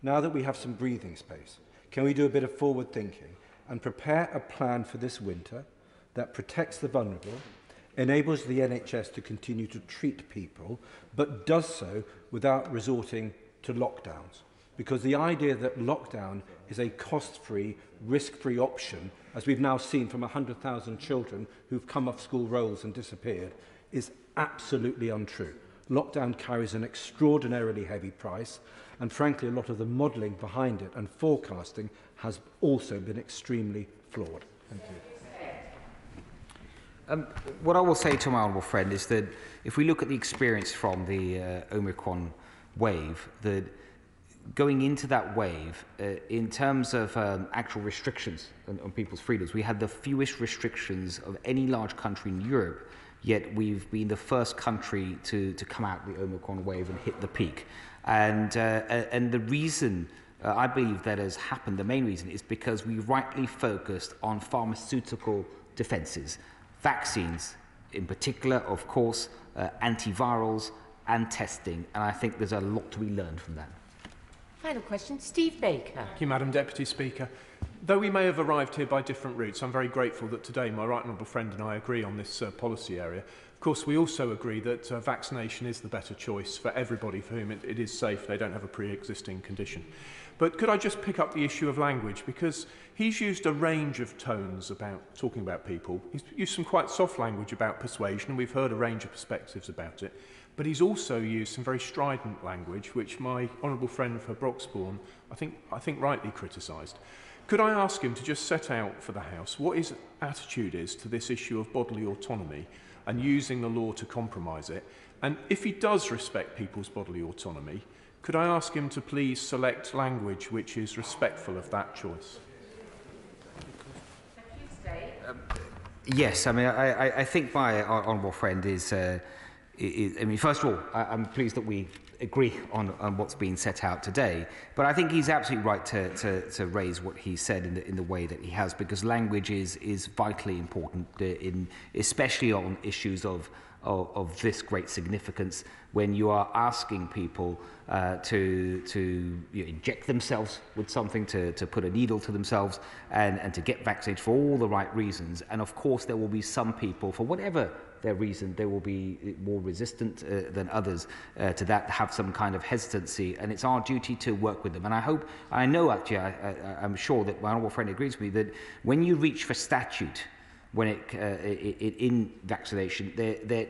[SPEAKER 128] Now that we have some breathing space, can we do a bit of forward thinking and prepare a plan for this winter that protects the vulnerable, enables the NHS to continue to treat people, but does so without resorting to lockdowns? Because the idea that lockdown is a cost-free, risk-free option, as we've now seen from 100,000 children who've come off school rolls and disappeared, is absolutely untrue. Lockdown carries an extraordinarily heavy price, and frankly, a lot of the modelling behind it and forecasting has also been extremely flawed. Thank you.
[SPEAKER 58] Um, what I will say to my honourable friend is that if we look at the experience from the uh, Omicron wave, that going into that wave, uh, in terms of um, actual restrictions on, on people's freedoms, we had the fewest restrictions of any large country in Europe yet we've been the first country to, to come out the Omicron wave and hit the peak. And, uh, and the reason uh, I believe that has happened, the main reason, is because we rightly focused on pharmaceutical defenses, vaccines in particular, of course, uh, antivirals and testing. And I think there's a lot to be learned from that.
[SPEAKER 116] Final question, Steve Baker.
[SPEAKER 129] Thank you, Madam Deputy Speaker. Though we may have arrived here by different routes, I'm very grateful that today my right honourable friend and I agree on this uh, policy area. Of course, we also agree that uh, vaccination is the better choice for everybody for whom it, it is safe, they don't have a pre-existing condition. But could I just pick up the issue of language? Because he's used a range of tones about talking about people. He's used some quite soft language about persuasion, and we've heard a range of perspectives about it. But he's also used some very strident language, which my honourable friend for Broxbourne, I think, I think rightly criticised. Could I ask him to just set out for the House what his attitude is to this issue of bodily autonomy and using the law to compromise it? And if he does respect people's bodily autonomy, could I ask him to please select language which is respectful of that choice?
[SPEAKER 58] Um, yes, I mean, I, I, I think my honourable friend is, uh, is, I mean, first of all, I, I'm pleased that we agree on, on what's being set out today. But I think he's absolutely right to, to, to raise what he said in the, in the way that he has, because language is, is vitally important, uh, in, especially on issues of, of, of this great significance when you are asking people uh, to, to you know, inject themselves with something, to, to put a needle to themselves, and, and to get vaccinated for all the right reasons. And of course, there will be some people, for whatever their reason, they will be eh, more resistant uh, than others uh, to that, have some kind of hesitancy. And it's our duty to work with them. And I hope, I know actually, I, I, I'm sure that my honourable friend agrees with me that when you reach for statute, when it, uh, it, in vaccination, there, there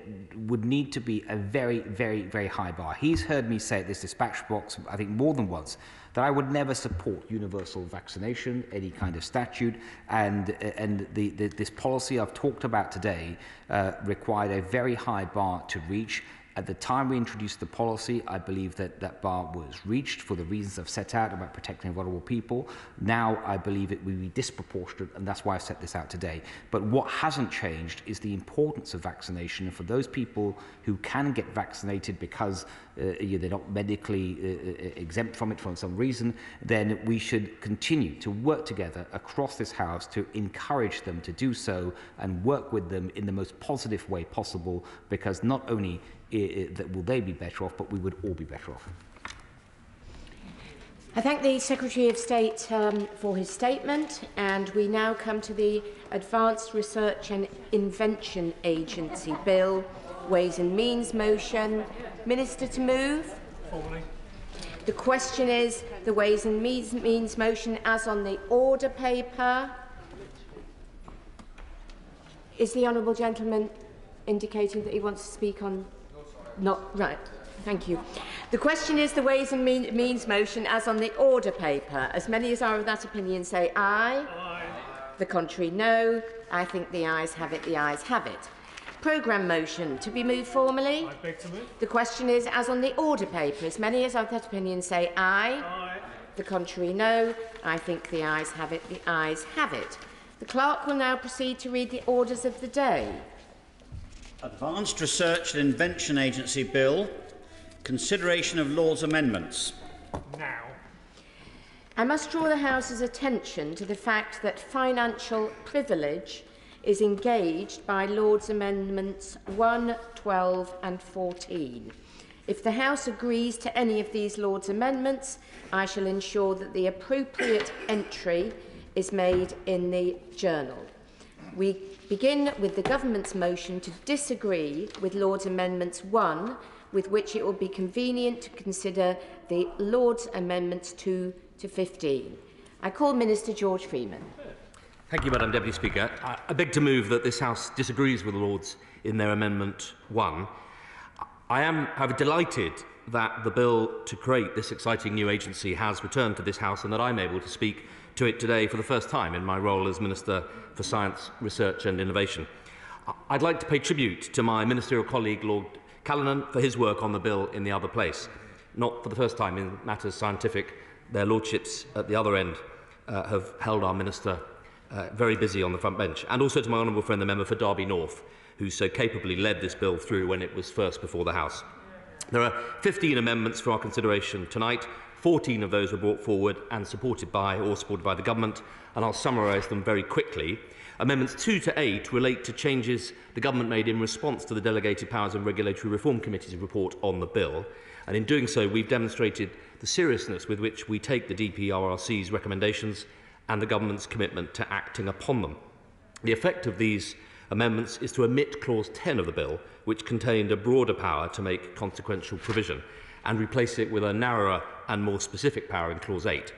[SPEAKER 58] would need to be a very, very, very high bar. He's heard me say at this dispatch box, I think more than once, that I would never support universal vaccination, any kind of statute, and, and the, the, this policy I've talked about today uh, required a very high bar to reach, At the time we introduced the policy, I believe that that bar was reached for the reasons I've set out about protecting vulnerable people. Now I believe it will be disproportionate, and that's why I've set this out today. But what hasn't changed is the importance of vaccination. And for those people who can get vaccinated because uh, they're not medically uh, uh, exempt from it for some reason, then we should continue to work together across this House to encourage them to do so and work with them in the most positive way possible because not only that will they be better off, but we would all be better off.
[SPEAKER 116] I thank the Secretary of State um, for his statement, and we now come to the Advanced Research and Invention Agency Bill, Ways and Means motion. Minister to move. The question is the Ways and Means, means motion as on the order paper. Is the honourable gentleman indicating that he wants to speak on... Not right. Thank you. The question is the Ways and mean, Means motion as on the order paper. As many as are of that opinion say aye. aye. The contrary, no. I think the ayes have it, the ayes have it. Programme motion to be moved formally.
[SPEAKER 125] I beg to move.
[SPEAKER 116] The question is as on the order paper. As many as are of that opinion say aye.
[SPEAKER 125] Aye.
[SPEAKER 116] The contrary, no. I think the ayes have it, the ayes have it. The clerk will now proceed to read the orders of the day.
[SPEAKER 130] Advanced Research and Invention Agency Bill. Consideration of Lord's amendments.
[SPEAKER 125] Now.
[SPEAKER 116] I must draw the House's attention to the fact that financial privilege is engaged by Lord's Amendments 1, 12 and 14. If the House agrees to any of these Lord's amendments, I shall ensure that the appropriate entry is made in the journal. We begin with the government's motion to disagree with Lord's Amendments 1, with which it will be convenient to consider the Lord's Amendments 2 to 15. I call Minister George Freeman.
[SPEAKER 131] Thank you, Madam Deputy Speaker. I, beg to move that this House disagrees with the Lords in their Amendment 1. I am, however, delighted that the bill to create this exciting new agency has returned to this House and that I'm able to speak to it today for the first time in my role as Minister for Science, Research and Innovation. I'd like to pay tribute to my ministerial colleague, Lord Callanan, for his work on the bill in the other place. Not for the first time in matters scientific, their lordships at the other end uh, have held our minister uh, very busy on the front bench. And also to my honourable friend, the member for Derby North, who so capably led this bill through when it was first before the House. There are 15 amendments for our consideration tonight, 14 of those were brought forward and supported by or supported by the government, and I'll summarise them very quickly. Amendments 2 to 8 relate to changes the government made in response to the Delegated Powers and Regulatory Reform Committee's report on the bill. And in doing so, we've demonstrated the seriousness with which we take the DPRRC's recommendations and the government's commitment to acting upon them. The effect of these amendments is to omit Clause 10 of the bill, which contained a broader power to make consequential provision, and replace it with a narrower and more specific power in Clause 8.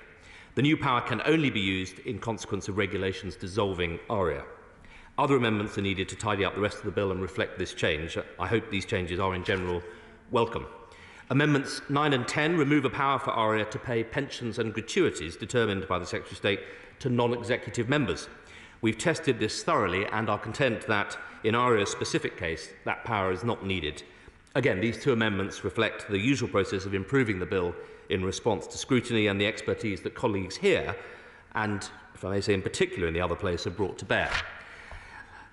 [SPEAKER 131] The new power can only be used in consequence of regulations dissolving ARIA. Other amendments are needed to tidy up the rest of the bill and reflect this change. I hope these changes are in general welcome. Amendments 9 and 10 remove a power for ARIA to pay pensions and gratuities determined by the Secretary of State to non-executive members. We've tested this thoroughly and are content that, in ARIA's specific case, that power is not needed. Again, these two amendments reflect the usual process of improving the bill in response to scrutiny and the expertise that colleagues here, and, if I may say in particular in the other place, have brought to bear.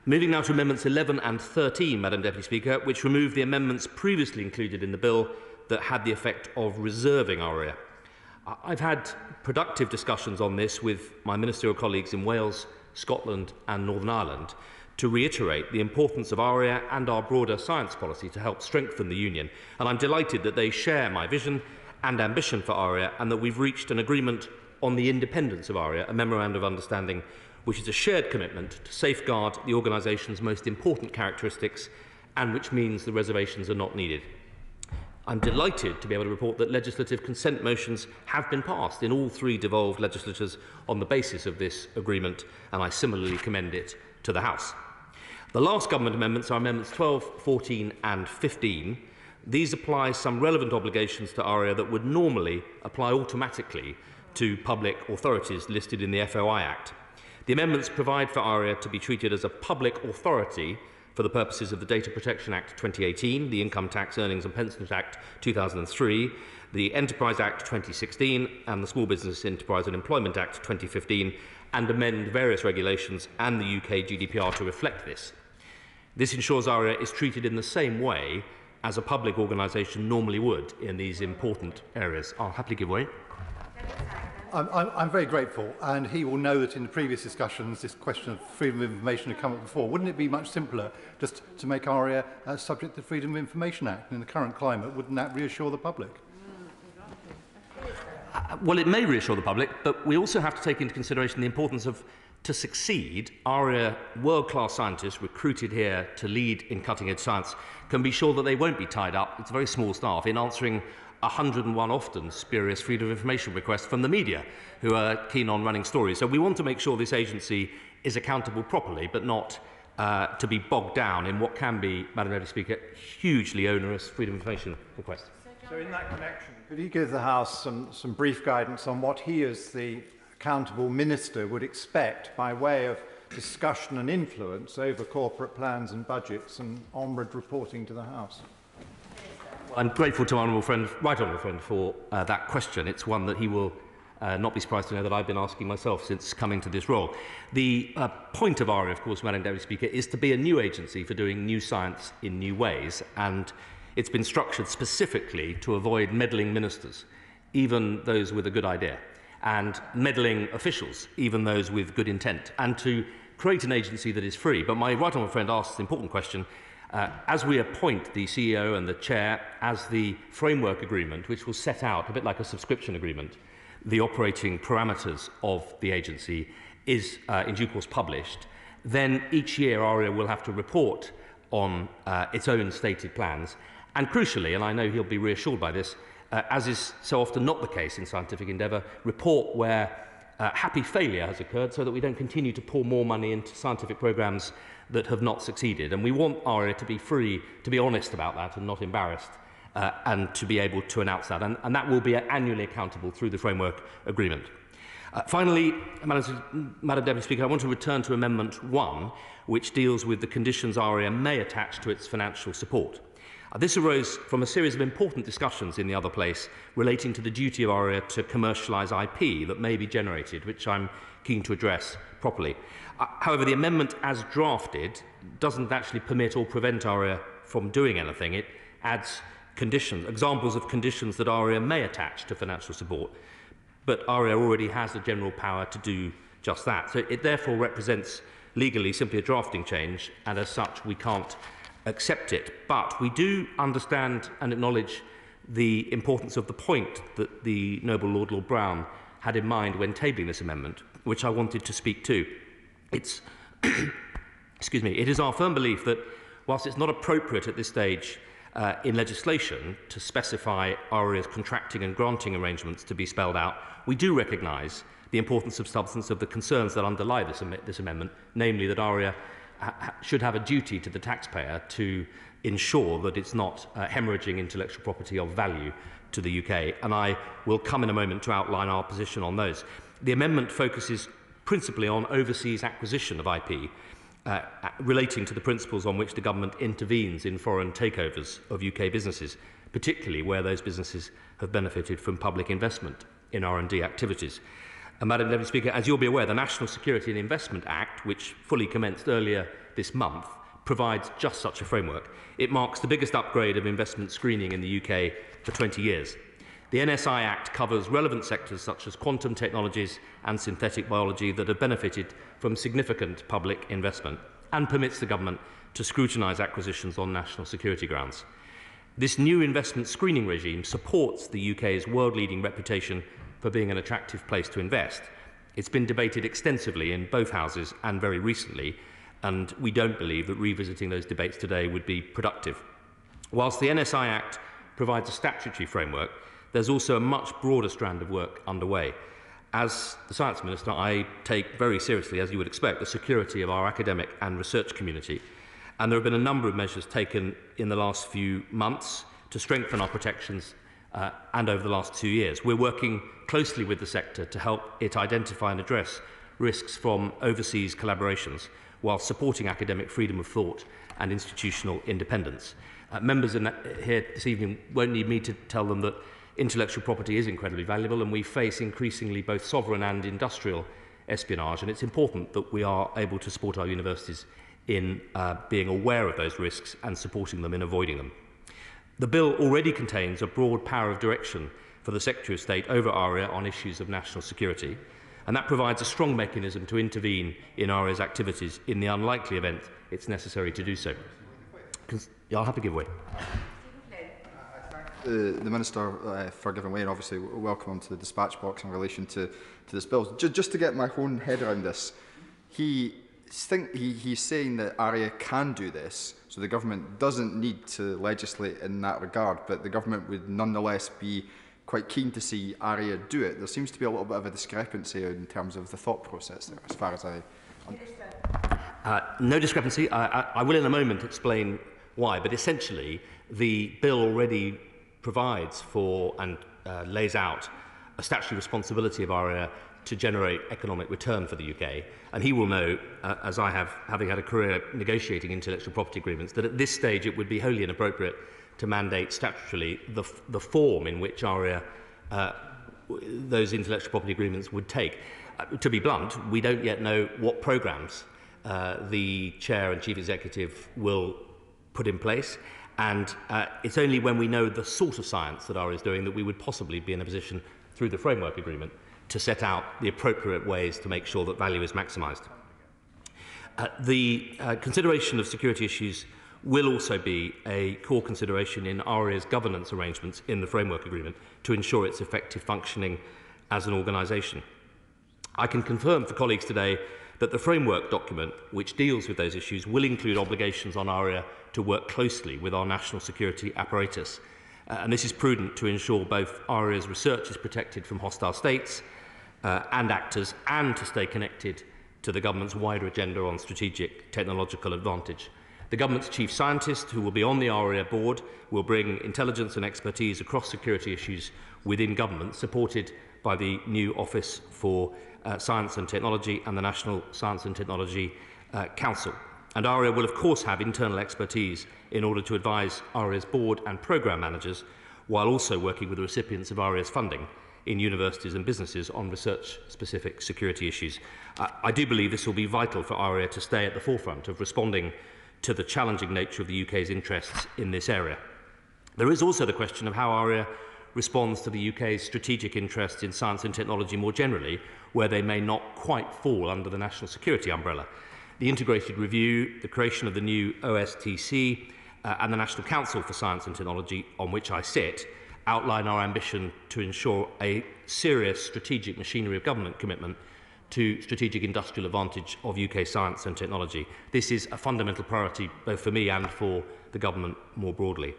[SPEAKER 131] Moving now to Amendments 11 and 13, Madam Deputy Speaker, which remove the amendments previously included in the bill that had the effect of reserving ARIA. I've had productive discussions on this with my ministerial colleagues in Wales, Scotland and Northern Ireland to reiterate the importance of ARIA and our broader science policy to help strengthen the Union. And I'm delighted that they share my vision and ambition for ARIA and that we've reached an agreement on the independence of ARIA, a memorandum of understanding which is a shared commitment to safeguard the organisation's most important characteristics and which means the reservations are not needed. I'm delighted to be able to report that legislative consent motions have been passed in all three devolved legislatures on the basis of this agreement, and I similarly commend it to the House. The last government amendments are Amendments 12, 14 and 15, these apply some relevant obligations to ARIA that would normally apply automatically to public authorities listed in the FOI Act. The amendments provide for ARIA to be treated as a public authority for the purposes of the Data Protection Act 2018, the Income Tax Earnings and Pensions Act 2003, the Enterprise Act 2016, and the Small Business Enterprise and Employment Act 2015, and amend various regulations and the UK GDPR to reflect this. This ensures ARIA is treated in the same way as a public organisation normally would in these important areas. I'll happily give way.
[SPEAKER 132] I'm, I'm, I'm very grateful, and he will know that in the previous discussions, this question of freedom of information had come up before. Wouldn't it be much simpler just to make ARIA uh, subject to the Freedom of Information Act? In the current climate, wouldn't that reassure the public?
[SPEAKER 131] Uh, well, it may reassure the public, but we also have to take into consideration the importance of to succeed, ARIA world-class scientists recruited here to lead in cutting-edge science can be sure that they won't be tied up, it's a very small staff, in answering 101 often spurious freedom of information requests from the media who are keen on running stories. So we want to make sure this agency is accountable properly, but not uh, to be bogged down in what can be, Madam Deputy Speaker, hugely onerous freedom of information requests.
[SPEAKER 133] So in that connection, could he give the House some, some brief guidance on what he as the accountable minister would expect by way of discussion and influence over corporate plans and budgets and onward reporting to the House?
[SPEAKER 131] I'm grateful to my Honourable Friend, Right Honourable Friend, for uh, that question. It's one that he will uh, not be surprised to know that I've been asking myself since coming to this role. The uh, point of ARIA, of course, Madam Deputy Speaker, is to be a new agency for doing new science in new ways, and it's been structured specifically to avoid meddling ministers, even those with a good idea, and meddling officials, even those with good intent, and to create an agency that is free. But my right honourable friend asks an important question. Uh, as we appoint the CEO and the chair as the framework agreement, which will set out, a bit like a subscription agreement, the operating parameters of the agency, is uh, in due course published, then each year ARIA will have to report on uh, its own stated plans. And crucially, and I know he'll be reassured by this, uh, as is so often not the case in scientific endeavour, report where uh, happy failure has occurred so that we don't continue to pour more money into scientific programs that have not succeeded. And we want ARIA to be free, to be honest about that and not embarrassed, uh, and to be able to announce that. And, and that will be annually accountable through the framework agreement. Uh, finally, Madam, Madam Deputy Speaker, I want to return to Amendment 1, which deals with the conditions ARIA may attach to its financial support. Uh, this arose from a series of important discussions in the other place relating to the duty of ARIA to commercialise IP that may be generated, which I'm keen to address properly. Uh, however, the amendment as drafted doesn't actually permit or prevent ARIA from doing anything. It adds conditions, examples of conditions that ARIA may attach to financial support, but ARIA already has the general power to do just that. So it therefore represents legally simply a drafting change, and as such we can't accept it. But we do understand and acknowledge the importance of the point that the Noble Lord Lord Brown had in mind when tabling this amendment, which I wanted to speak to. It's, <coughs> excuse me, it is our firm belief that whilst it's not appropriate at this stage uh, in legislation to specify ARIA's contracting and granting arrangements to be spelled out, we do recognise the importance of substance of the concerns that underlie this, am this amendment, namely that ARIA ha should have a duty to the taxpayer to ensure that it's not uh, hemorrhaging intellectual property of value to the UK. And I will come in a moment to outline our position on those. The amendment focuses principally on overseas acquisition of IP, uh, relating to the principles on which the government intervenes in foreign takeovers of UK businesses, particularly where those businesses have benefited from public investment in R&D activities. Madam Deputy Speaker, as you'll be aware, the National Security and Investment Act, which fully commenced earlier this month, provides just such a framework. It marks the biggest upgrade of investment screening in the UK for 20 years. The NSI Act covers relevant sectors such as quantum technologies and synthetic biology that have benefited from significant public investment and permits the government to scrutinise acquisitions on national security grounds. This new investment screening regime supports the UK's world-leading reputation for being an attractive place to invest. It's been debated extensively in both houses and very recently, and we don't believe that revisiting those debates today would be productive. Whilst the NSI Act provides a statutory framework, there's also a much broader strand of work underway. As the Science Minister, I take very seriously, as you would expect, the security of our academic and research community. And there have been a number of measures taken in the last few months to strengthen our protections uh, and over the last two years. We're working closely with the sector to help it identify and address risks from overseas collaborations while supporting academic freedom of thought and institutional independence. Uh, members in here this evening won't need me to tell them that intellectual property is incredibly valuable and we face increasingly both sovereign and industrial espionage and it's important that we are able to support our universities in uh, being aware of those risks and supporting them in avoiding them. The bill already contains a broad power of direction for the Secretary of State over ARIA on issues of national security, and that provides a strong mechanism to intervene in ARIA's activities in the unlikely event it's necessary to do so. I'll have to give way.
[SPEAKER 134] The, the Minister uh, for giving way and obviously welcome him to the dispatch box in relation to, to this bill. Just, just to get my own head around this, he think he, he's saying that ARIA can do this, So the government doesn't need to legislate in that regard, but the government would nonetheless be quite keen to see ARIA do it. There seems to be a little bit of a discrepancy in terms of the thought process there, as far as I...
[SPEAKER 131] Uh, no discrepancy. I, I, I will in a moment explain why, but essentially the bill already provides for and uh, lays out a statutory responsibility of ARIA to generate economic return for the UK. And he will know, uh, as I have, having had a career negotiating intellectual property agreements, that at this stage it would be wholly inappropriate to mandate statutorily the, the form in which ARIA uh, those intellectual property agreements would take. Uh, to be blunt, we don't yet know what programs uh, the chair and chief executive will put in place. And uh, it's only when we know the sort of science that ARIA is doing that we would possibly be in a position through the framework agreement to set out the appropriate ways to make sure that value is maximised. Uh, the uh, consideration of security issues will also be a core consideration in ARIA's governance arrangements in the framework agreement to ensure its effective functioning as an organisation. I can confirm for colleagues today that the framework document, which deals with those issues, will include obligations on ARIA to work closely with our national security apparatus. Uh, and this is prudent to ensure both ARIA's research is protected from hostile states uh, and actors and to stay connected to the government's wider agenda on strategic technological advantage. The government's chief scientist, who will be on the ARIA board, will bring intelligence and expertise across security issues within government, supported by the new Office for uh, Science and Technology and the National Science and Technology uh, Council. And ARIA will, of course, have internal expertise in order to advise ARIA's board and programme managers, while also working with the recipients of ARIA's funding in universities and businesses on research-specific security issues. Uh, I do believe this will be vital for ARIA to stay at the forefront of responding to the challenging nature of the UK's interests in this area. There is also the question of how ARIA responds to the UK's strategic interests in science and technology more generally, where they may not quite fall under the national security umbrella. The integrated review, the creation of the new OSTC, uh, and the National Council for Science and Technology, on which I sit, outline our ambition to ensure a serious strategic machinery of government commitment to strategic industrial advantage of UK science and technology. This is a fundamental priority both for me and for the government more broadly.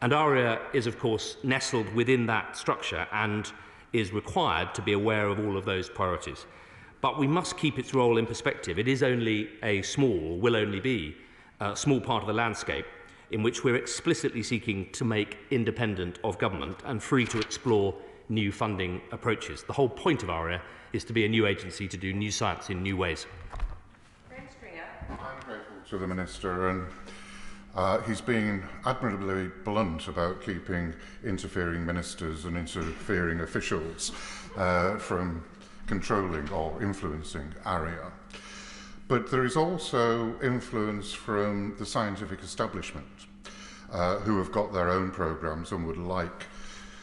[SPEAKER 131] And ARIA is, of course, nestled within that structure and is required to be aware of all of those priorities. But we must keep its role in perspective. It is only a small, will only be, a small part of the landscape in which we're explicitly seeking to make independent of government and free to explore new funding approaches. The whole point of ARIA is to be a new agency to do new science in new ways.
[SPEAKER 135] I'm grateful to the Minister and uh, he's been admirably blunt about keeping interfering ministers and interfering officials uh, from controlling or influencing ARIA. But there is also influence from the scientific establishment, uh, who have got their own programs and would like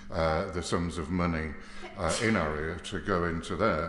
[SPEAKER 135] uh, the sums of money uh, in ARIA to go into their